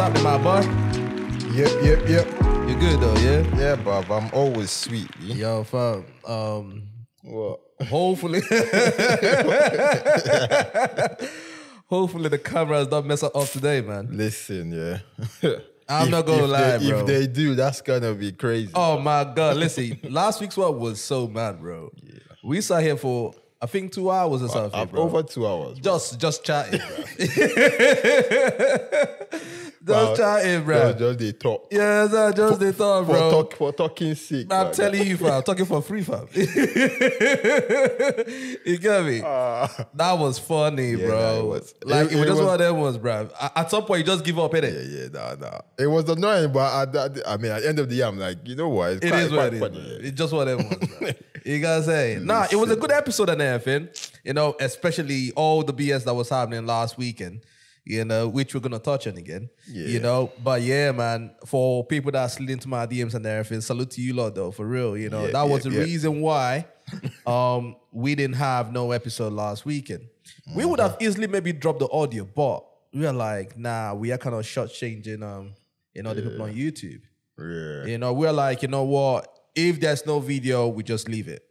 happening, my boy? Yep, yep, yep. You're good though, yeah? Yeah, Bob, I'm always sweet. yeah. Yo, fam. Um, What? hopefully, hopefully the cameras don't mess up today, man. Listen, yeah. I'm If- not gonna lie, they, bro. If they do, that's gonna be crazy. Oh my god! Listen, last week's one was so mad, bro. We sat here for I think two hours or something, bro. over two hours. bro. Just, just chatting, bro. Just chatting, bro. Just, just they talk. Yeah, that's just the thought, For, bro. talk, for talking sick. I'm man. telling you, fam. I'm talking for free, fam. you get me? Ah. that was funny, Yeah, bro. nah, it was- like it- it, was just was- one of them ones, bro. At some point, you just give up, innit? Yeah, yeah, nah, nah. It was annoying, but I, I, I mean, at the end of the year, I'm like, you know what? It's It quite, is what quite it is. funny. It's just what it was. Bro. you gotta say, nah. It was a good episode and everything. You know, especially all the BS that was happening last weekend. You know, which we're gonna touch on again. You know, but yeah, man. For people that slid into my DMs and everything, salute to you lot though, for real. You know, Yeah, that was yeah, the yeah. reason why um we didn't have no episode last weekend. We would have easily maybe dropped the audio, but we are like, nah, we are kind of short changing um, you know, the people on YouTube. Yeah. You know, we're like, you know what? If there's no video, we just leave it.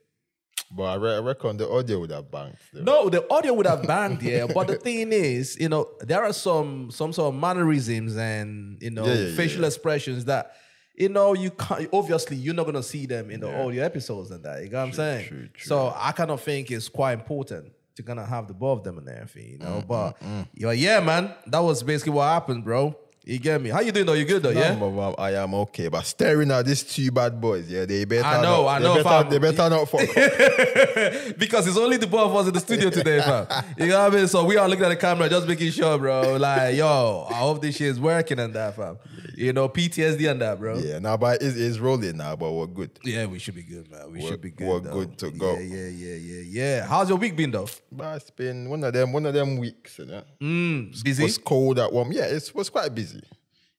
But I, re- I reckon the audio would have banged. though. No, the audio would have banged, yeah. but the thing is, you know, there are some some sort of mannerisms and you know Yeah, yeah, facial yeah. expressions that you know you can't. Obviously, you're not gonna see them in the audio episodes and that. You know what I'm saying? true, true. So I kind of think it's quite important to kind of have the both of them and everything, you Mm, know. but yeah, yeah, man, that was basically what happened, bro. You get me? How you doing though? You good though? Yeah. But I am okay. But staring at these two bad boys, yeah, they better. I know, not, I they know, Better, fam. they better not fuck because it's only the both of us in the studio today, fam. You know what I mean? So we are looking at the camera, just making sure, bro. Like, yo, I hope this shit is working and that, fam. You know, PTSD and that, bro. Yeah. Now, but it's, it's rolling now, but we're good. Yeah, we should be good, man. We We're- should be good. we're though. good to go. Yeah, yeah, yeah, yeah, yeah. How's your week been though? But it's been one of them, one of them weeks. You know? Mm, It busy. was cold at one. Yeah, it was quite busy.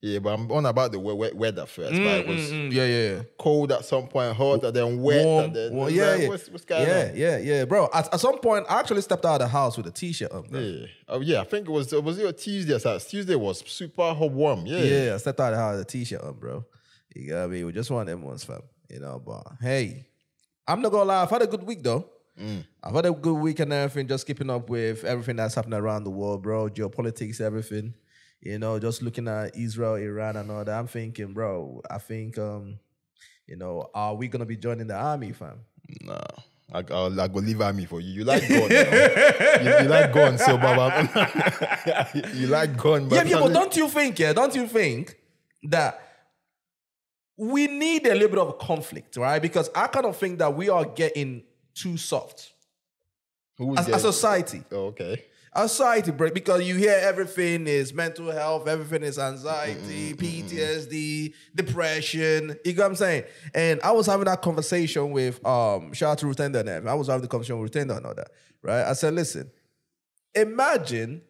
Yeah, but I'm on about the we- we- weather first. but it mm, was Mm, yeah, yeah, yeah. cold at some point, hot, and then wet. Warm, and then, warm, yeah, yeah. What's, what's going yeah, on? yeah, yeah, bro. At, at some point, I actually stepped out of the house with a t-shirt on, bro. Yeah. Oh yeah, I think it was it was it a Tuesday? something? Tuesday was super hot warm. Yeah. Yeah, I stepped out of the house with a t-shirt on, bro. You got me. We just want them ones, fam. You know, but hey, I'm not gonna lie. I've had a good week though. Mm. I've had a good week and everything. Just keeping up with everything that's happening around the world, bro. Geopolitics, everything. You know, just looking at Israel, Iran, and all that. I'm thinking, bro. I think, um, you know, are we gonna be joining the army, fam? Nah. I, I'll, I'll go leave army for you. You like gun, you, know? you, like gun, so Baba. you like gun, but Yeah, yeah, but don't you think, yeah, don't you think that we need a little bit of conflict, right? Because I kind of think that we are getting too soft Who's as a society. Oh, okay. A society break because you hear everything is mental health, everything is anxiety, PTSD, depression. You know what I'm saying? And I was having that conversation with um shout out to Rutenda and. I was having the conversation with Rutenda and all that, right? I said, listen, imagine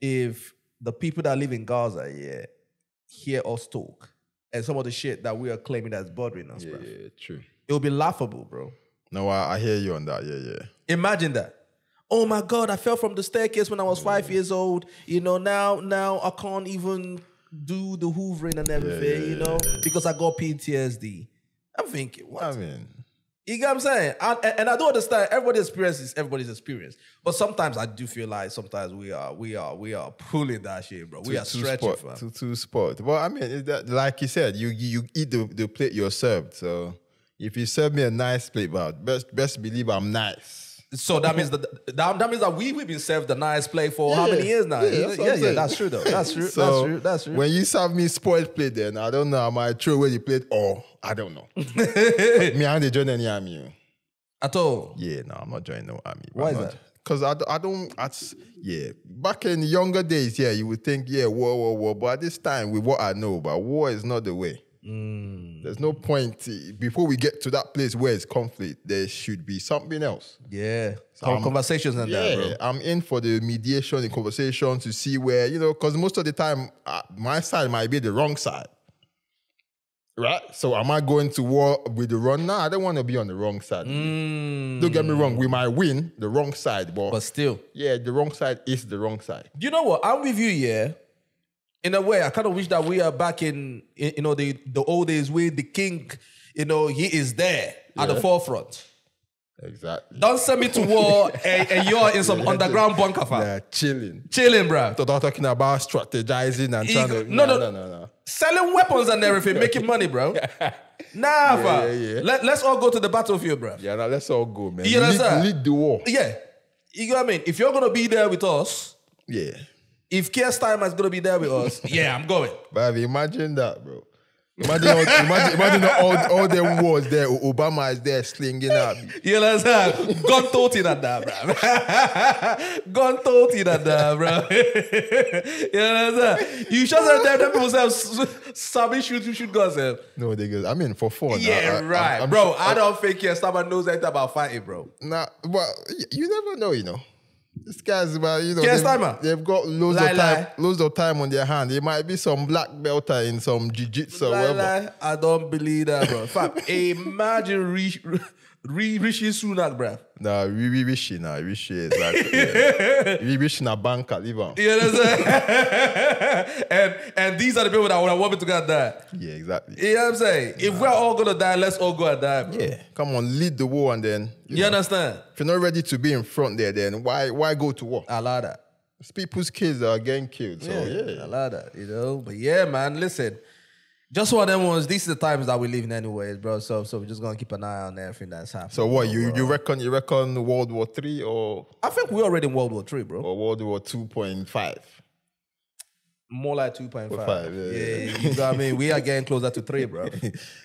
if the people that live in Gaza yeah, hear us talk and some of the shit that we are claiming that's bothering us, Yeah, bro. yeah, true. It would be laughable, bro. No, I, I hear you on that. Yeah, yeah. Imagine that. Oh my God, I fell from the staircase when I was five years old. You know, now now I can't even do the hoovering and everything, yeah, you know, because I got PTSD. I'm thinking, what? I mean, you get what I'm saying? And, and, I do understand everybody's experience is everybody's experience. But sometimes I do feel like sometimes we are we are we are pulling that shit, bro. We are stretching, sport, fam. two, two sport. Well, I mean, that like you said, you you, you eat the, the plate you're served. So if you serve me a nice plate, but best best believe I'm nice. So that means that, that that means that we we've been served the nice play for how many years now? yeah, Yeah, that's yeah, yeah, that's true though. That's true. So that's true. That's true. when you serve me spoiled plate, then I don't know. Am I might throw away the plate, or I don't know. me, I ain't join any army. oh. At all. Yeah, no, I'm not joining no army. Why is that? Because I, d- I don't, that's, yeah. Back in younger days, yeah, you would think, yeah, war, war, war. But at this time, with what I know about war is not the way. Mm. There's no point, before we get to that place where it's conflict, there should be something else. Yeah. So I'm- conversations and that, bro. Yeah, I'm in for the mediation, the conversation to see where, you know, because most of the time, uh, my side might be the wrong side. Right? So am I going to war with the wrong? Nah, I don't want to be on the wrong side. Don't get me wrong, we might win the wrong side, but, But still. yeah, the wrong side is the wrong side. You know what? I'm with you, yeah. In a way, I kind of wish that we are back in, in you know the the old days where the king, you know, he is there at the forefront. Exactly. Don't send me to war eh, eh, and, and you're in some underground bunker, fam. They're chilling. Chilling, bro. So they're talking about strategizing and trying to. no, no. no, no, no. Selling weapons and everything, making money, bro. Nah, fam. yeah, yeah. Let, let's all go to the battlefield, bro. Yeah, now let's all go, man. You lead, understand? lead the war. Yeah. You know what I mean? If you're gonna be there with us, Yeah. If Keir Starmer is gonna be there with us, yeah, I'm going. But imagine that, bro. Imagine, all, imagine, imagine all, all them wars there. Obama is there slinging out. You understand? Gun toting at that, bro. Gun toting at that, bro. you understand? You should have them, them people say, Sabi shoot, you shoot guns. eh? No, they go. I mean, for fun. Yeah, I- I- right. I'm- I'm bro, sure- I don't think Keir Starmer knows anything about fighting, bro. Nah, well, you never know, you know. This guy's about, you know, they've, Starmer? they've got loads Lie, of time, lie. loads of time on their hand. There might be some black belter in some jiu-jitsu or Lie, whatever. lie, I don't believe that, bro. Fam, imagine Rishi, Rishi Sunak, bro. Nah, we we wish nah, Rishi is like, yeah. we wish na banker, leave on. You understand? and and these are the people that would want me to get that. Yeah, exactly. You know what I'm saying? If we're all gonna die, let's all go and die, bro. Yeah, come on, lead the war, and then you You know, understand? if you're not ready to be in front there, then why why go to war? I love that. It's people's kids that are getting killed. So Yeah, yeah, I love that. You know, but yeah, man. Listen, just one of them ones. These are the times that we live in, anyways, bro. So, so we're just gonna keep an eye on everything that's happening. So what you bro. you reckon you reckon World War Three or I think we're already in World War Three, bro. or World War Two point five? More like two point five. Yeah, yeah, yeah. you know what I mean. We are getting closer to three, bro.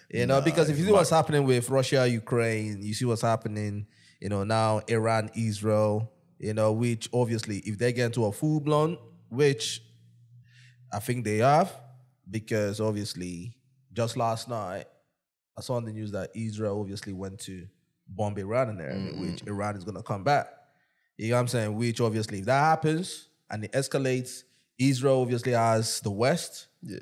You know, because if you see what's happening with Russia, Ukraine, you see what's happening. You know now Iran, Israel. You know, which obviously, if they get into a full blown, which I think they have, because obviously, just last night I saw on the news that Israel obviously went to bomb Iran and everything, mm-hmm. which Iran is gonna come back. You know what I'm saying? Which obviously, if that happens and it escalates, Israel obviously has the West, Yeah,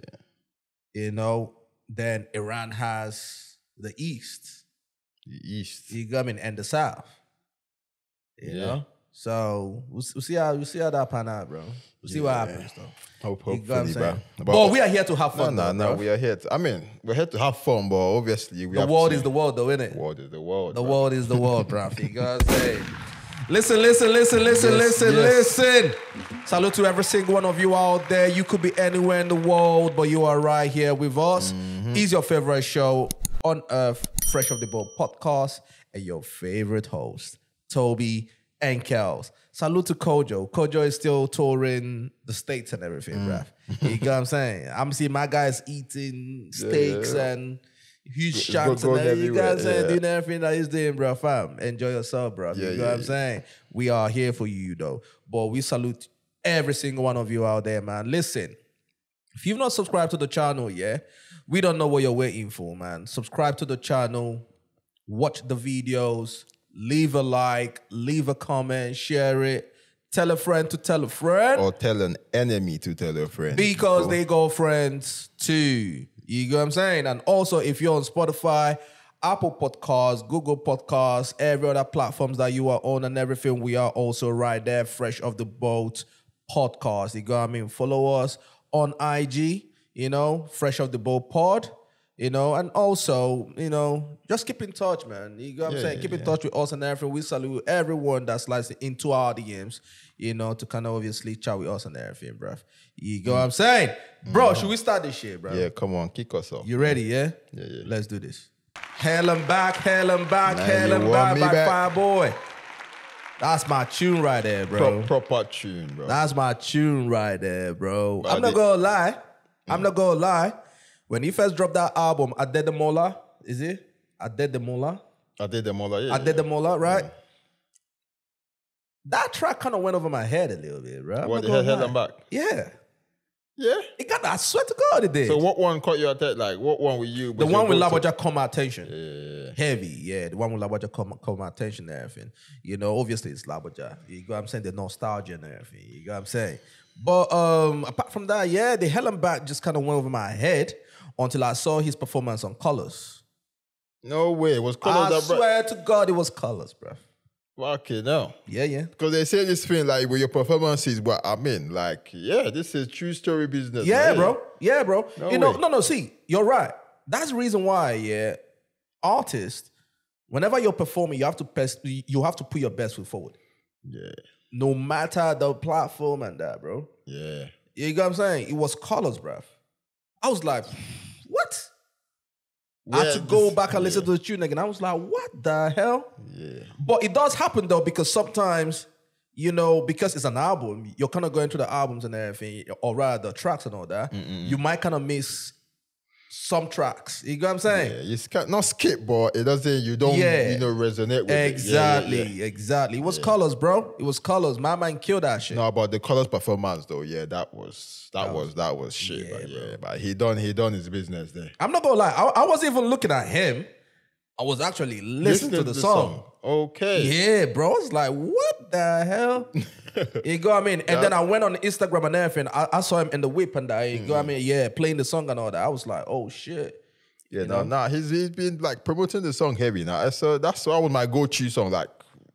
you know, then Iran has the East, the East. you what I mean, and the South. You Yeah. know? So we'll, we'll see how we'll see how that pan out, bro. We'll see what happens though. Hope, You know what I'm hopefully, bro. But- But we are here to have fun. no, though, no. We are here. To, I mean, we're here to have fun, but obviously we the world is the world, though, isn't it? The world is the world. The bro. world is the world, bro. You know what I'm saying? Listen, listen, listen, listen, Yes, listen, yes. listen. Salute to every single one of you out there. You could be anywhere in the world, but you are right here with us. Mm-hmm. Is your favorite show on earth, Fresh off the Boat podcast, and your favorite host, Toby and Kels. Salute to Kojo. Kojo is still touring the states and everything, Mm. bruv. You know what I'm saying? I'm seeing my guys eating steaks yeah. and huge Go- chunks go- and everything. You guys saying? yeah. Doing everything that he's doing, bro. Fam, enjoy yourself, bro. Yeah, you know yeah, what I'm yeah. saying? We are here for you, though. But we salute every single one of you out there, man. Listen, if you've not subscribed to the channel, yeah, we don't know what you're waiting for, man. Subscribe to the channel, watch the videos, leave a like, leave a comment, share it, tell a friend to tell a friend Or tell an enemy to tell a friend. because they go friends too. You get what I'm saying? And also, if you're on Spotify, Apple Podcasts, Google Podcasts, every other platforms that you are on and everything, we are also right there, fresh off the boat podcast. You got what I mean? Follow us on IG, you know, fresh off the boat pod. You know, and also, you know, just keep in touch, man. You know what I'm Yeah, saying? yeah, keep in yeah. touch with us and everything. We salute everyone that's like into our DMs, you know, to kind of obviously chat with us and everything, bruv. You know what I'm saying? Bro, should we start this shit, bro? Yeah, come on, kick us off. You ready, yeah? Yeah, yeah. Let's do this. Hell and back, hell and back, Man, hell and back by back? Fireboy. That's my tune right there, bro. Pro- proper tune, bro. That's my tune right there, bro. But I'm not the- gonna lie. I'm mm. not gonna lie. When he first dropped that album, I did the Mola, is it? I did the Mola. I did them all. Yeah, I did the Mola, right? That track kind of went over my head a little bit, right? What the gonna hell, hell lie. and back? Yeah. Yeah. It got I swear to God it did. So what one caught your attention? Like what one with you? the one with? Labaja caught my attention. Yeah. Heavy, yeah. The one with Labaja caught, caught my attention and everything. You know, obviously it's Labaja. You know what I'm saying? The nostalgia and everything. You know what I'm saying? But um, apart from that, yeah, the Hell and Back just kind of went over my head until I saw his performance on Colors. No way. It was I colors that bro. swear to God, it was Colors, bro. Okay, now. Yeah, yeah. Because they say this thing like with your performances, what I mean, like, yeah, this is true story business. Yeah, man. bro. Yeah, bro. No you know, way. no, no. See, you're right. That's the reason why, yeah, artists, whenever you're performing, you have to pers- you have to put your best foot forward, Yeah, no matter the platform and that, bro. yeah. You know what I'm saying? It was colors, bruv. I was like, what? I had to go this- back and listen to the tune again. I was like, what the hell? Yeah. But it does happen though, because sometimes, you know, because it's an album, you're kind of going through the albums and everything, or rather the tracks and all that. You might kind of miss some tracks. You know what I'm saying? Yeah, you ska- not skip, but it doesn't. You don't, Yeah. you know, resonate with it. Yeah, yeah, Exactly, exactly. It was colors, bro. It was colors. My man killed that shit. No, but the colors performance though, yeah, that was that was that was shit. Yeah, but yeah, but he done he done his business there. I'm not gonna lie. I, I wasn't even looking at him. I was actually listening, to the, song. Okay. Yeah, bro. I was like, what the hell? you go, what I mean? And then I went on Instagram and everything. I, I saw him in the whip and I, You go, what I mm-hmm. mean? Yeah, playing the song and all that. I was like, oh shit. Yeah, no, nah, he's he's been like promoting the song heavy now. So that's uh, that was my go-to song. Like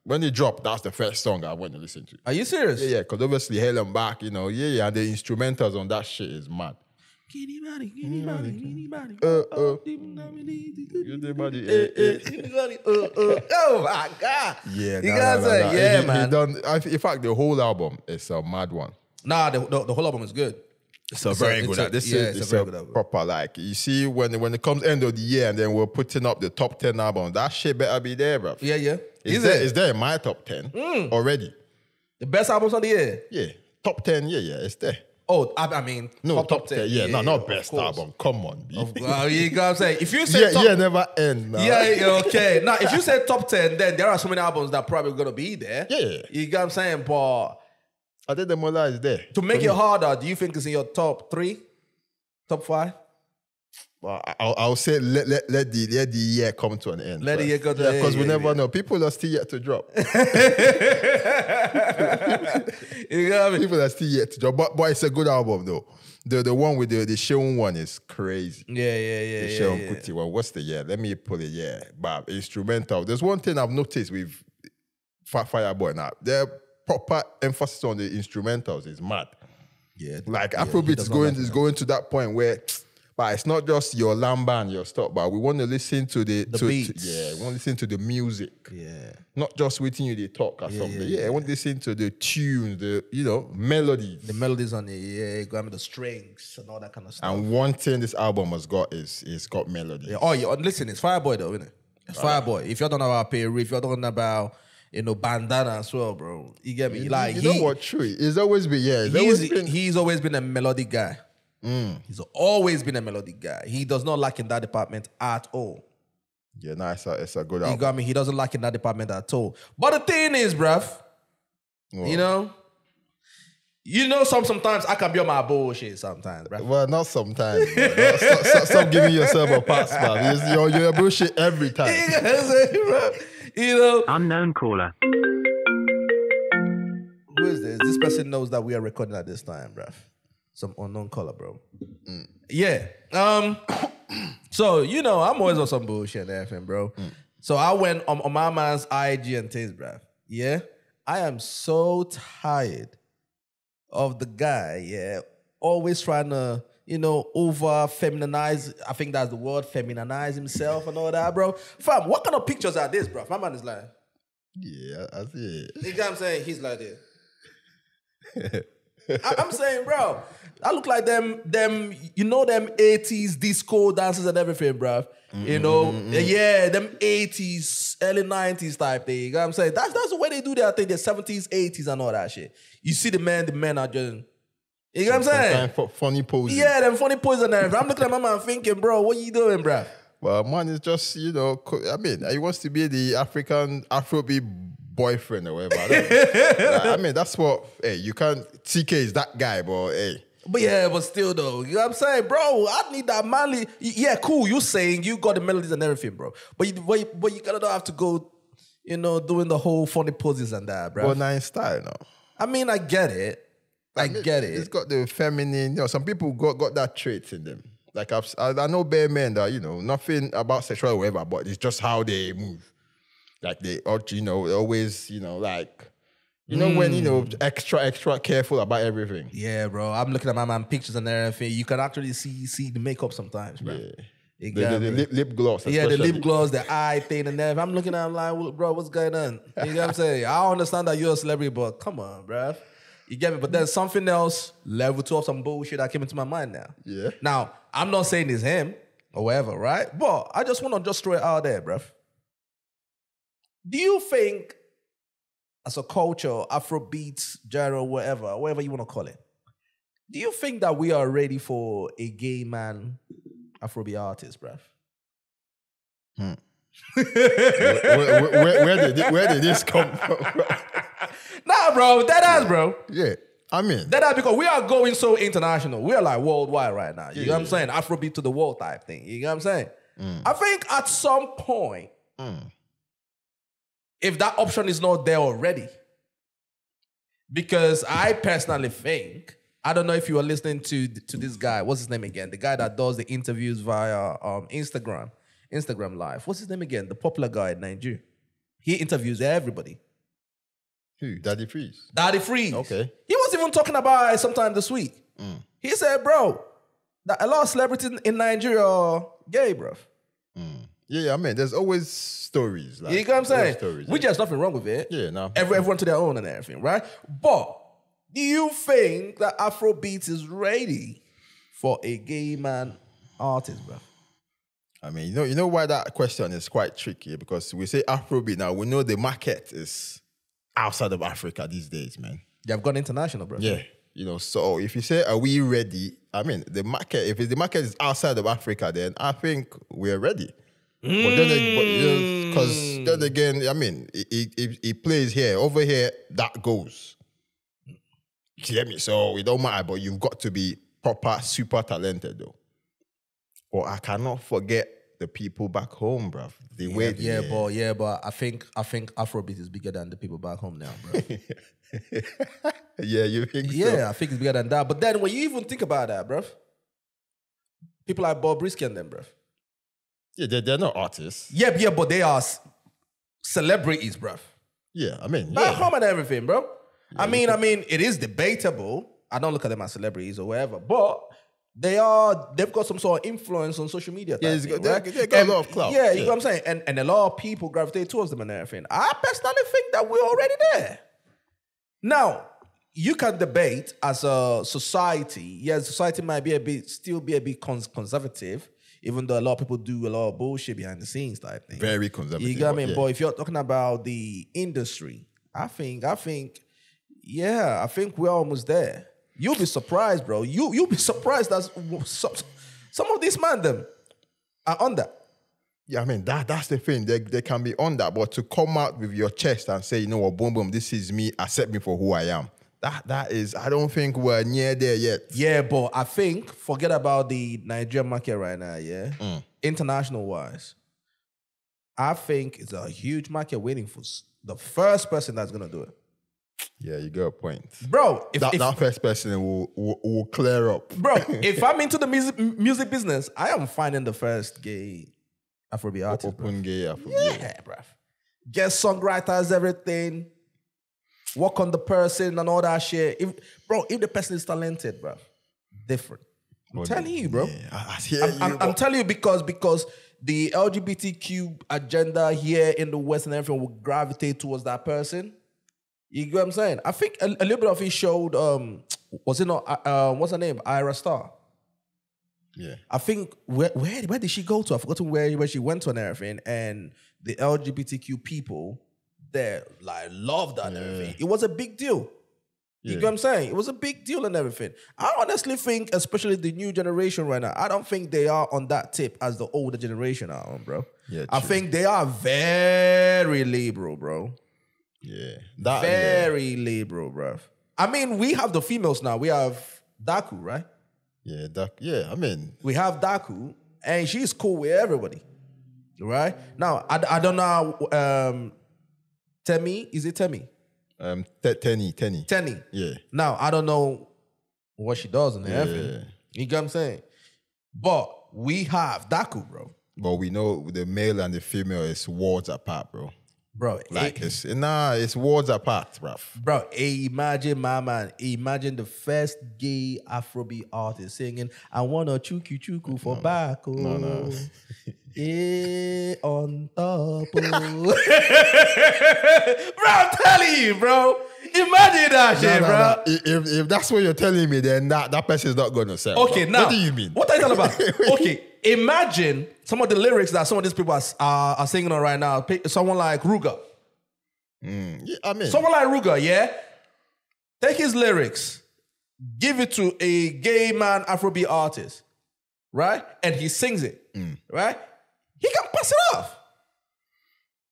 when it dropped, that's the first song I went to listen to. Are you serious? Yeah, yeah, because obviously Hell and back, you know, yeah, yeah, and the instrumentals on that shit is mad. Anybody, anybody, anybody. Uh, uh. You the body, eh, eh. Oh my god. Yeah, you nah, guys nah, say, nah, nah. yeah, He- he man. done, I- in fact, the whole album is a mad one. Nah, the, the, the whole album is good. It's a It's very a- good. it's a- this yeah, is it's a it's a proper like you see when when it comes end of the year and then we're putting up the top ten album. That shit better be there, bro. Yeah, yeah. It's Is there, it? it's there in my top ten already. The best albums of the year. Yeah, top ten. Yeah, yeah, it's there. Oh, I, I mean, No, top, ten. Yeah, no, not best course. album. Come on, B. Well, uh, you know what I'm saying? If you say yeah, top, yeah, never end. Nah. yeah, yeah, okay. Now, if you say top 10, then there are so many albums that are probably going to be there. Yeah. You know what I'm saying? But I think the Mola is there. to make it harder, do you think it's in your top three? Top five? Well, I'll, I'll say let, let, let the let the year come to an end. Let the year go to yeah, because end, we yeah, never yeah. know. People are still yet to drop. You know what I mean? People are still yet to drop. But, but it's a good album though. The the one with the the Seun one is crazy. Yeah, yeah, yeah. The yeah, Seun yeah. Kuti one. What's the year? Let me pull it. Yeah, but instrumental. There's one thing I've noticed with Fi- Fireboy now. Their proper emphasis on the instrumentals is mad. Yeah. Like yeah, Afrobeat is going like is going to that point where, but it's not just your lamba and your stop but we want to listen to the, The to, to- beats. yeah, we want to listen to the music, Yeah. not just waiting you they talk or something. yeah, Yeah, I want to listen to the tune, the you know melodies. The melodies on it, yeah, me the strings and all that kind of stuff. and one thing this album has got is it's got melody. Yeah. Oh, yeah. Oh, listen, it's Fireboy though, isn't it? It's Fireboy. If you're talking about Peru, if you're talking about you know bandana as well, bro, you get me. Like you he, know what? True, it's always been yeah. It's he's always been, he's always been a melodic guy. Mm. He's always been a melodic guy. He does not lack in that department at all. yeah, no, it's a, it's a good You album. got me. He doesn't lack in that department at all. But the thing is, bruv, you know, you know, some sometimes I can be on my bullshit sometimes, bruv. Well, not sometimes. No, stop, stop, stop giving yourself a pass, man. You're, you're, you're bullshit every time. You know what I'm saying, bruv? You know, Unknown caller. who is this? This person knows that we are recording at this time, bruv. Some unknown color, bro. Mm. Yeah. Um. so you know, I'm always on some bullshit and everything, bro. Mm. So I went on, on my man's IG and things, bruv. Yeah. I am so tired of the guy, yeah, always trying to, you know, over feminize. I think that's the word, feminize himself and all that, bro. Fam, what kind of pictures are this, bro? My man is like, Yeah, I see it. you know what I'm saying? He's like this. I, am saying, bro, I look like them, them, you know, them 80s disco dances and everything, bro. You mm-hmm, know, mm-hmm, mm-hmm. yeah, them 80s, early 90s type thing. You know what I'm saying? That's that's the way they do their thing, the 70s, 80s, and all that shit. You see the men, the men are just, you know what I'm saying? Funny poses. Yeah, them funny poses and everything. I'm looking at my man thinking, bro, what you doing, bro? Well, man is just, you know, I mean, he wants to be the African Afrobeat boyfriend or whatever. I. Like, I mean, that's what, hey, you can't, TK is that guy, but hey, But yeah, but still though, you know what I'm saying, bro? I need that manly. Yeah, cool. You saying you got the melodies and everything, bro. But you, but you, but you gotta don't have to go, you know, doing the whole funny poses and that, bro. but nine style, no. I mean, I get it. I get it. It's got the feminine, you know, some people got, got that trait in them. Like I've, I, I know bare men that, you know, nothing about sexual or whatever, but it's just how they move. Like they, you know, always, you know, like, you know, when you know, Mm. extra, extra careful about everything. Yeah, bro. I'm looking at my man pictures and everything. You can actually see see the makeup sometimes, bro. Yeah. The, the, the lip, lip gloss. Yeah, the lip gloss, the eye thing, and everything. I'm looking at him like, bro, what's going on? You know what I'm saying? I understand that you're a celebrity, but come on, bro. You get me? But then something else, level two of some bullshit that came into my mind now. Yeah. Now, I'm not saying it's him or whatever, right? But I just want to just throw it out there, bruv. Do you think, as a culture, Afrobeats, genre, whatever, whatever you want to call it, do you think that we are ready for a gay man Afrobeat artist, bruv? where, where, where, where did where did this come from? Nah, bro, that ass, bro. yeah, I mean, That because we are going so international. We are like worldwide right now. You know what I'm Yeah. saying? Afrobeat to the world type thing. You know what I'm saying? Mm. I think at some point, if that option is not there already, because I personally think, I don't know if you are listening to to this guy. What's his name again? The guy that does the interviews via um, Instagram, Instagram Live. What's his name again? The popular guy in Nigeria. He interviews everybody. who? Daddy Freeze. Daddy Freeze. Okay. He was even talking about it sometime this week. He said, bro, that a lot of celebrities in- in Nigeria are gay, bro. Yeah, yeah, I mean, there's always stories. Like, You get what I'm saying? Stories, Which yeah. there's nothing wrong with it. yeah, no. Every, everyone to their own and everything, right? But do you think that Afrobeat is ready for a gay man artist, bro? I mean, you know, you know why that question is quite tricky because we say Afrobeat now. We know the market is outside of Africa these days, man. They have gone international, bro. Yeah, you know. So if you say, "Are we ready?" I mean, the market. If the market is outside of Africa, then I think we're ready. But then, because mm. then again, I mean, he, it, it, it plays here, over here, that goes. You get me? So it don't matter, but you've got to be proper, super talented though. But I cannot forget the people back home, bruv. The way, Yeah, but yeah, but I think I think Afrobeat is bigger than the people back home now, bro. yeah, you think so? yeah, I think it's bigger than that. But then when you even think about that, bro, people like Bobrisky and them, bro. Yeah, they're, they're not artists. Yeah, yeah, but they are c- celebrities, bro. Yeah, I mean, Back yeah. home and everything, bro. I mean, I mean, it is debatable. I don't look at them as celebrities or whatever, but they are. They've got some sort of influence on social media. Yeah, thing, got- right? they got a lot of clout. Yeah, you Yeah. know what I'm saying, and and a lot of people gravitate towards them and everything. I personally think that we're already there. Now, you can debate as a society. Yes, society might be a bit, still be a bit cons- conservative, even though a lot of people do a lot of bullshit behind the scenes type thing. Very conservative. You got but me, yeah. but if you're talking about the industry, I think, I think, yeah, I think we're almost there. You'll be surprised, bro. You you'll be surprised that some, some of these man them are on that. Yeah, I mean that that's the thing. They, they can be on that, but to come out with your chest and say, you know what, boom boom, this is me, accept me for who I am. That that is, I don't think we're near there yet. Yeah, but I think forget about the Nigerian market right now. Yeah, mm. international wise, I think it's a huge market waiting for the first person that's gonna do it, Yeah, you got a point. bro. If, That, if that first person will, will will clear up. bro, if I'm into the music music business, I am finding the first gay Afrobeat artist. Bro. Open gay Afrobeat, Yeah, bro. Get songwriters, everything. Work on the person and all that shit. If bro, if the person is talented, bro, different. I'm telling you, bro. Yeah, I, I I'm, you. I'm- I'm telling you because because the LGBTQ agenda here in the West and everything will gravitate towards that person. You get what I'm saying? I think a, a little bit of it showed. Um, was it not? Uh, uh, what's her name? Ayra Starr. yeah. I think where where where did she go to? I forgot where where she went to and everything. And the LGBTQ people there like loved that and everything. It was a big deal. You get what I'm saying? It was a big deal and everything. I honestly think, especially the new generation right now, I don't think they are on that tip as the older generation are on, bro. Yeah, I think they are very liberal, bro. Yeah. That yeah. Very liberal, bro. I mean, we have the females now. We have Daku, right? Yeah, that yeah, I mean, we have Daku, and she's cool with everybody, right? Now, I, I don't know. Um, Temi, is it Temi? um Te- Teni, Teni. Teni. Yeah. Now, I don't know what she does in everything. Yeah. You get what I'm saying? But we have Daku, bro. But we know the male and the female is worlds apart, bro. bro. Like eh, it's nah, it's worlds apart, bruv. Bro, eh, imagine my man. Imagine the first gay Afrobeat artist singing, I wanna chuku chuku for back. Oh. No, no. Eh, on top. Bro, I'm telling you, bro. Imagine that shit, bro. If, if that's what you're telling me, then that, that person is not gonna sell. Okay, bruv. now. what do you mean? What are you talking about? okay, imagine some of the lyrics that some of these people are, are, are singing on right now. Someone like Ruger. Yeah, I mean, Someone like Ruger, yeah? Take his lyrics, give it to a gay man Afrobeat artist, right? And he sings it, right? He can pass it off.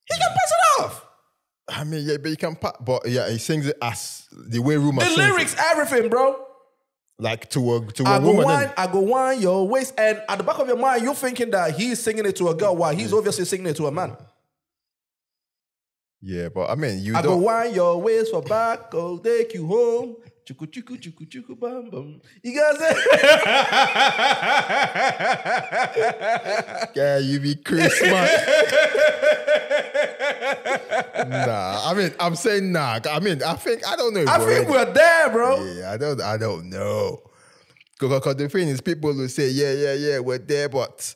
He can pass it off. I mean, yeah, but he can, pa- but yeah, he sings it as the way Rumor The lyrics, it, everything, bro. like to a to a I go woman. wine, I go wine your waist, and at the back of your mind, you're thinking that he's singing it to a girl while he's obviously singing it to a man. Yeah, but I mean, you I go don't. wine your waist for back, go take you home. Chuku chuku chuku chuku bam bam. You guys Yeah, you be Chris, nah, I mean, I'm saying nah. I mean, I think I don't know. I think we're there, bro. Yeah, I don't. I don't know. Because the thing is, people will say, "Yeah, yeah, yeah, we're there," but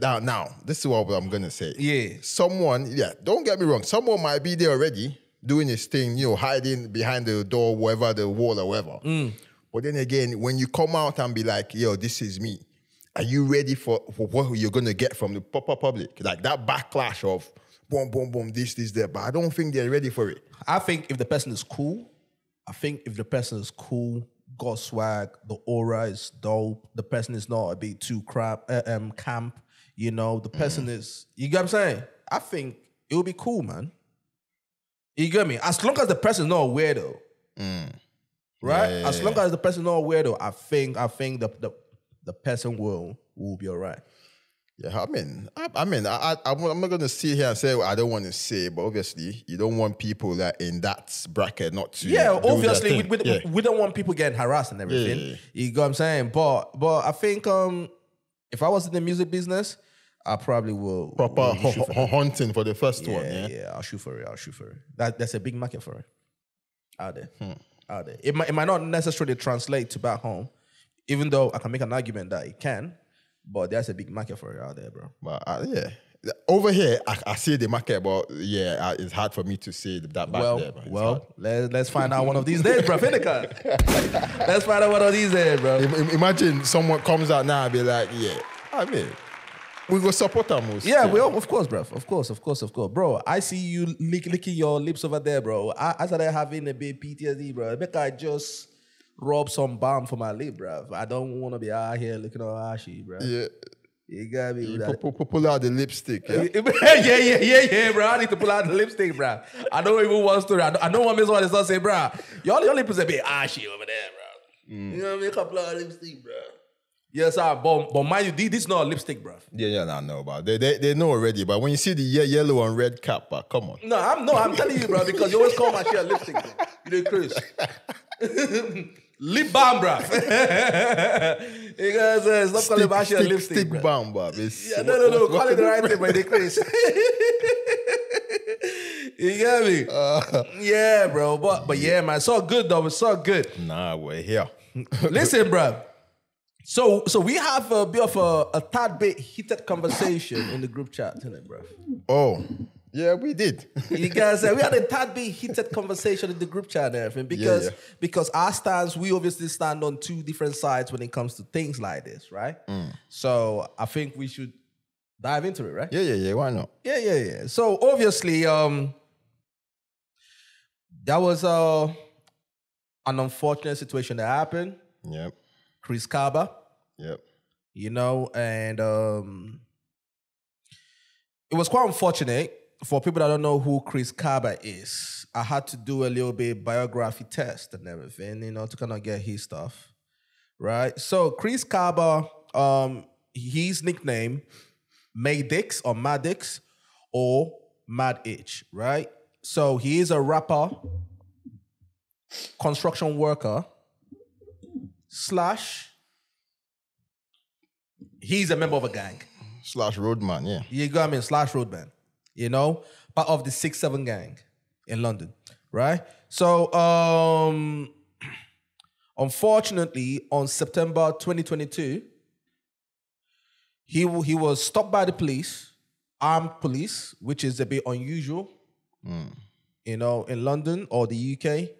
now, now, this is what I'm gonna say. Yeah. someone. Yeah, don't get me wrong. Someone might be there already doing his thing, you know, hiding behind the door, whatever the wall or whatever. Mm. But then again, when you come out and be like, "Yo, this is me," are you ready for, for what you're gonna get from the proper public? Like that backlash of boom, boom, boom, this, this, that. But I don't think they're ready for it. I think if the person is cool, I think if the person is cool, got swag, the aura is dope, the person is not a bit too crap, uh, um, camp, you know, the person Mm. is, you get what I'm saying? I think it will be cool, man. You get me? As long as the person is not a weirdo, right? Mm. Yeah, yeah, as long as the person is not a weirdo, I think, I think the the, the person will will be all right. Yeah, I mean, I, I mean, I, I, I'm I'm not gonna sit here and say what I don't want to say, but obviously, you don't want people that in that bracket not to. Yeah, obviously, we, we, yeah. we don't want people getting harassed and everything. Yeah, yeah, You get what I'm saying? But but I think um if I was in the music business, I probably will proper will shoot hu- for hu- hunting for the first yeah, one. yeah, Yeah, I'll shoot for it. I'll shoot for it. That that's a big market for it. Out there. Hmm. Out there. It might it might not necessarily translate to back home, even though I can make an argument that it can, but there's a big market for it out there, bro. but uh, yeah. Over here, I, I see the market, but yeah, uh, it's hard for me to see that back well, there. hard. well, let's let's find out one of these days, bro. Finnegan. let's find out one of these days, bro. Im- im- imagine someone comes out now and be like, yeah, I mean, we go support them most. Yeah, well, of course, bro. Of course, of course, of course, bro. I see you lick, licking your lips over there, bro. I, I started having a bit PTSD, bro. Make I just rub some balm for my lip, bro. I don't want to be out here looking all ashy, bro. yeah. You got me You that. pu- pu- pull out the lipstick. Yeah? yeah, yeah, yeah, yeah, bro. I need to pull out the lipstick, bro. I know even one story. I know, I know one miss is not say, bro. Your, your lip is a bit ashy over there, bro. Mm. You know what I mean? Couple of lipstick, bro. Yes, sir. But, but mind you, this, this is not a lipstick, bro. Yeah, yeah, I know about. They, they they know already, but when you see the ye- yellow and red cap, uh, come on. No, I'm no, I'm telling you, bro, because you always call my shit a lipstick, bro. You the Chris. Lip balm, bro. you guys uh, stop calling my shit a lipstick, stick bro. bomb, Bob. It's, Yeah, no, no, no. Call it the right thing, but they Chris. you get me? Uh. yeah, bro. But but yeah, man, it's so good though. It's so good. Nah, we're here. Listen, bro. So so we have a bit of a, a tad bit heated conversation in the group chat, isn't bro? Oh, yeah, we did. You guys, uh, we had a tad bit heated conversation in the group chat and everything because yeah. because our stands, we obviously stand on two different sides when it comes to things like this, right? Mm. So I think we should dive into it, right? yeah, yeah, yeah. Why not? Yeah, yeah, yeah. So obviously, um, that was uh an unfortunate situation that happened. Yep, Chris Kaba, yep. you know, and um, it was quite unfortunate for people that don't know who Chris Kaba is. I had to do a little bit biography test and everything, you know, to kind of get his stuff, right? So Chris Kaba, um, his nickname Madix or Madix or Mad Itch, right? So he is a rapper, construction worker, slash he's a member of a gang. Slash roadman, yeah. You got me, slash roadman. You know, part of the six seven gang in London, right? So, um, unfortunately, on September 2022, he w- he was stopped by the police, armed police, which is a bit unusual, you know, in London or the UK.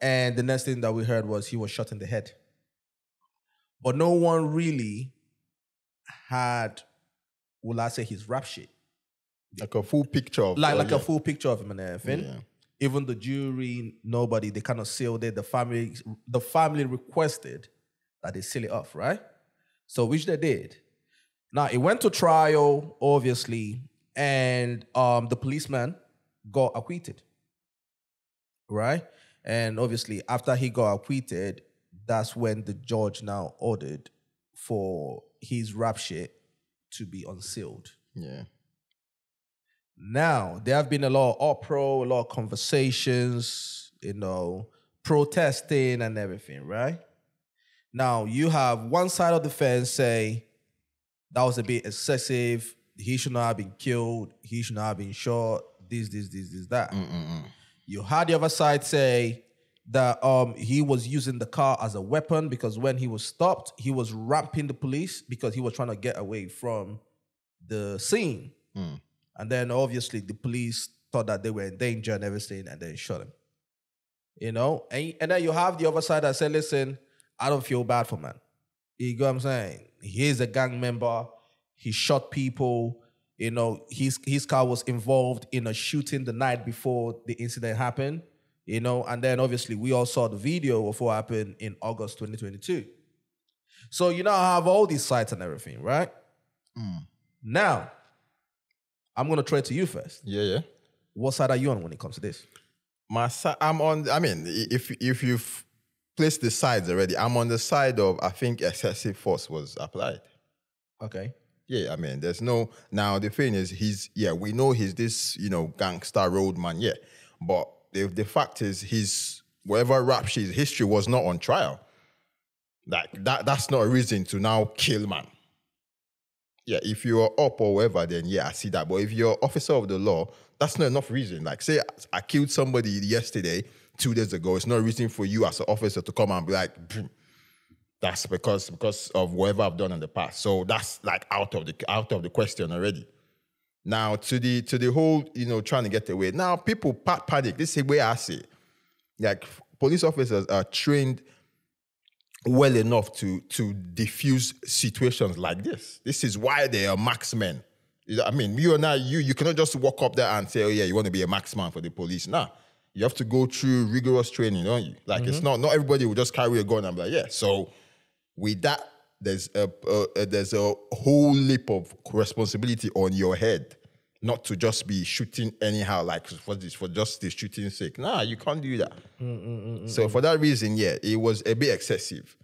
And the next thing that we heard was he was shot in the head. But no one really had, will I say, his rap shit Like a full picture of like like yeah. a full picture of him and everything. Yeah. Even the jury, nobody, they kind of sealed it. The family, the family requested that they seal it off, right? So which they did. Now it went to trial, obviously, and um the policeman got acquitted. Right? And obviously, after he got acquitted, that's when the judge now ordered for his rap shit to be unsealed. Yeah. Now, there have been a lot of uproar, a lot of conversations, you know, protesting and everything, right? Now, you have one side of the fence say that was a bit excessive. He should not have been killed. He should not have been shot. This, this, this, this, that. You had the other side say that um he was using the car as a weapon because when he was stopped, he was ramping the police because he was trying to get away from the scene. And then obviously the police thought that they were in danger and everything, and then shot him. You know, and, and then you have the other side that said, listen, I don't feel bad for man. You go what I'm saying? He is a gang member, he shot people, you know, his his car was involved in a shooting the night before the incident happened, you know, and then obviously we all saw the video of what happened in August 2022. So you now have all these sites and everything, right? Mm. Now, I'm gonna throw it to you first. Yeah, yeah. What side are you on when it comes to this? My side, I'm on. I mean, if if you've placed the sides already, I'm on the side of I think excessive force was applied. Okay. Yeah, I mean, there's no. Now the thing is, he's yeah, we know he's this you know gangster roadman, yeah, but the the fact is, his whatever rap sheet history was not on trial. Like that, that's not a reason to now kill man. Yeah, if you're up or whatever, then yeah, I see that. But if you're officer of the law, that's not enough reason. Like, say I killed somebody yesterday, two days ago, it's not a reason for you as an officer to come and be like, that's because because of whatever I've done in the past. So that's like out of the out of the question already. Now to the to the whole, you know, trying to get away. Now people pa- panic. This is the way I see it. Like police officers are trained well enough to to diffuse situations like this. This is why they are marksmen. You know, I mean, you and I, you you cannot just walk up there and say, "Oh yeah, you want to be a marksman for the police." Nah, you have to go through rigorous training, don't you? Like it's mm-hmm. not not everybody will just carry a gun and be like, "Yeah." So with that, there's a, there's a whole leap of responsibility on your head, not to just be shooting anyhow, like for this for just the shooting sake. Nah, you can't do that. so for that reason, yeah, it was a bit excessive,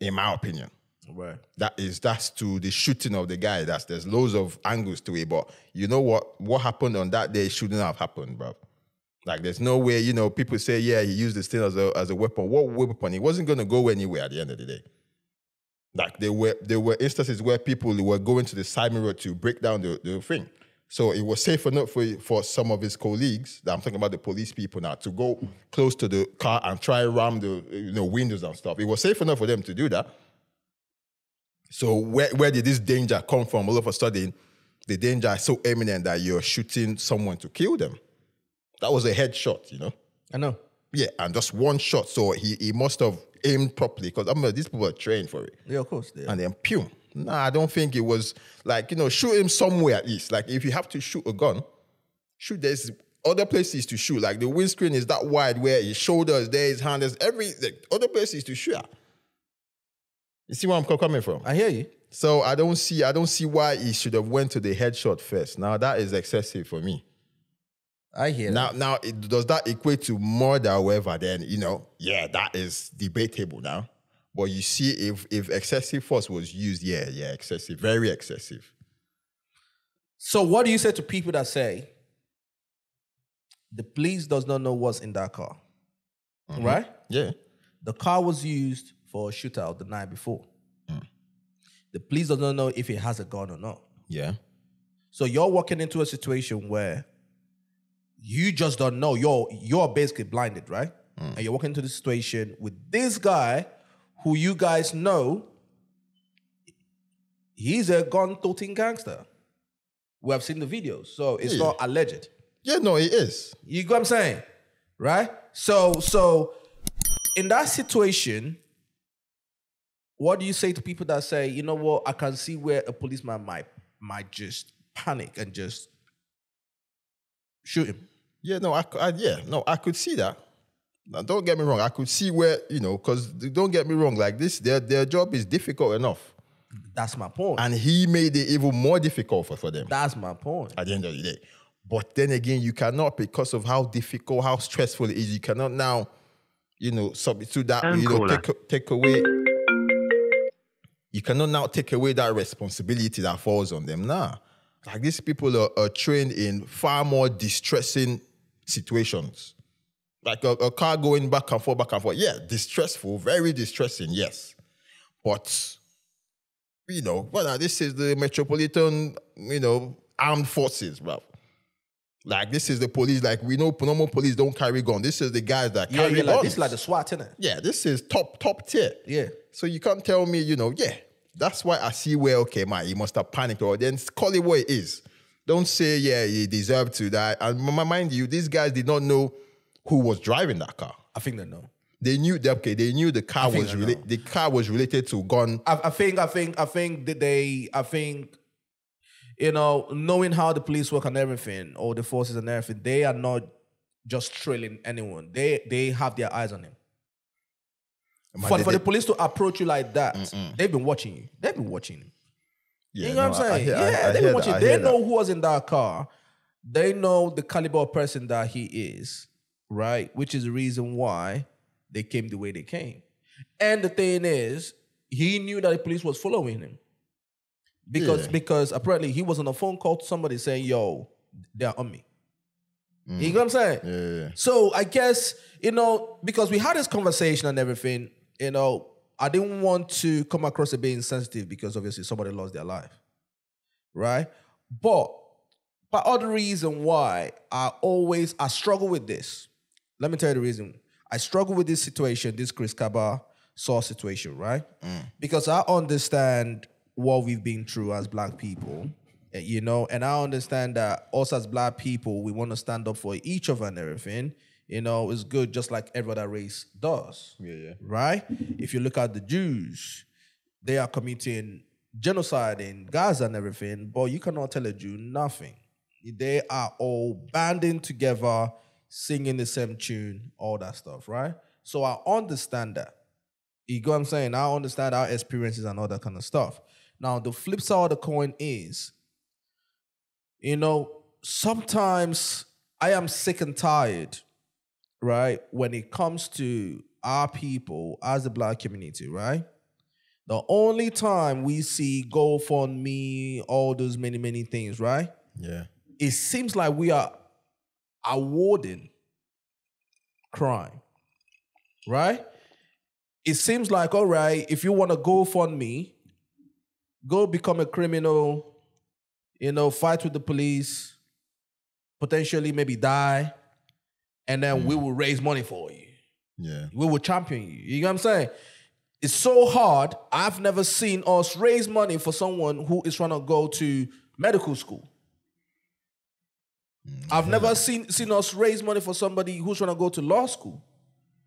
in my opinion. Right. That is that's to the shooting of the guy. That's there's loads of angles to it, but you know what? What happened on that day shouldn't have happened, bro. Like there's no way, you know, people say, yeah, he used this thing as a as a weapon. What weapon? It wasn't gonna go anywhere at the end of the day. Like there were there were instances where people were going to the side Road to break down the, the thing. So it was safe enough for for some of his colleagues, that I'm talking about the police people now, to go close to the car and try ram the you know windows and stuff. It was safe enough for them to do that. So where, where did this danger come from? All of a sudden, the danger is so imminent that you're shooting someone to kill them. That was a headshot, you know? I know. Yeah, and just one shot. So he, he must have aimed properly because I mean these people are trained for it. Yeah, of course. They are. And then pew. Nah, I don't think it was like, you know, shoot him somewhere at least. Like if you have to shoot a gun, shoot there's other places to shoot. Like the windscreen is that wide where his shoulders, there, his hand, there's every like, other places to shoot at. You see where I'm coming from? I hear you. So I don't see I don't see why he should have went to the headshot first. Now that is excessive for me. I hear Now now it, does that equate to murder or whatever? Then you know, yeah, that is debatable now. But you see, if if excessive force was used, yeah, yeah, excessive, very excessive. So what do you say to people that say the police does not know what's in that car? Mm-hmm. Right? Yeah, The car was used for a shootout the night before. Mm. The police does not know if it has a gun or not. yeah, So you're walking into a situation where you just don't know. You're you're basically blinded, right? Hmm. And you're walking into the situation with this guy who you guys know he's a gun toting gangster. We have seen the videos, so it's Yeah. not alleged. Yeah, no, it is. You get what I'm saying? Right? So so in that situation, what do you say to people that say, you know what, I can see where a policeman might might just panic and just shoot him. Yeah, no, I, c- I- yeah, no, I could see that. Now, don't get me wrong. I could see where you know, because don't get me wrong. Like this, their their job is difficult enough, That's my point. and he made it even more difficult for, for them That's my point. at the end of the day. But then again, you cannot because of how difficult, how stressful it is. You cannot now, you know, substitute that. Phone you know, caller. take take away. You cannot now take away that responsibility that falls on them. Nah, like these people are, are trained in far more distressing situations. Like a, a car going back and forth, back and forth. Yeah, distressful, very distressing. Yes, but you know, well, this is the metropolitan, you know, armed forces, bro. Like this is the police. Like we know, normal police don't carry gun. This is the guys that Yeah, carry yeah, like guns. this is like the SWAT, innit? yeah, this is top top tier. Yeah. So you can't tell me, you know, yeah. That's why I see where okay, man, he must have panicked or then call it what it is. Don't say yeah, he deserved to die. And mind you, these guys did not know who was driving that car. I think they know. They knew that okay, they knew the car was rela- the car was related to gun. I, I think, I think, I think that they, I think, you know, knowing how the police work and everything, or the forces and everything, they are not just trailing anyone. They they have their eyes on him. Man, For, they- for the police to approach you like that, they've been watching you. They've been watching you. Yeah, you know what I'm I- I saying? hear- I- yeah, I they've hear been that, watching. I They know that. who was in that car. They know the caliber of person that he is, right? Which is the reason why they came the way they came. And the thing is, he knew that the police was following him. Because Yeah. because apparently he was on a phone call to somebody saying, yo, they're on me. Mm. You know what I'm saying? Yeah, yeah. So I guess, you know, because we had this conversation and everything, you know, I didn't want to come across as being insensitive because obviously somebody lost their life. Right? But but other reason why I always I struggle with this. Let me tell you the reason. I struggle with this situation, this Chris Kaba saw situation, right? Because I understand what we've been through as black people, eh, you know, and I understand that us as black people, we want to stand up for each other and everything. You know, it's good just like every other race does. Yeah, yeah. Right? If you look at the Jews, they are committing genocide in Gaza and everything, but you cannot tell a Jew nothing. They are all banding together, singing the same tune, all that stuff, right? So I understand that. You go I'm saying? I understand our experiences and all that kind of stuff. Now, the flip side of the coin is, you know, sometimes I am sick and tired, right? When it comes to our people as the black community, right? The only time we see GoFundMe, all those many, many things, right? Yeah. It seems like we are awarding crime, right? It seems like, all right, if you want to go fund me, go become a criminal, you know, fight with the police, potentially maybe die, and then we mm. will raise money for you Yeah. we will champion you. You know what I'm saying? It's so hard. I've never seen us raise money for someone who is trying to go to medical school. Mm, I've never seen seen us raise money for somebody who's trying to go to law school,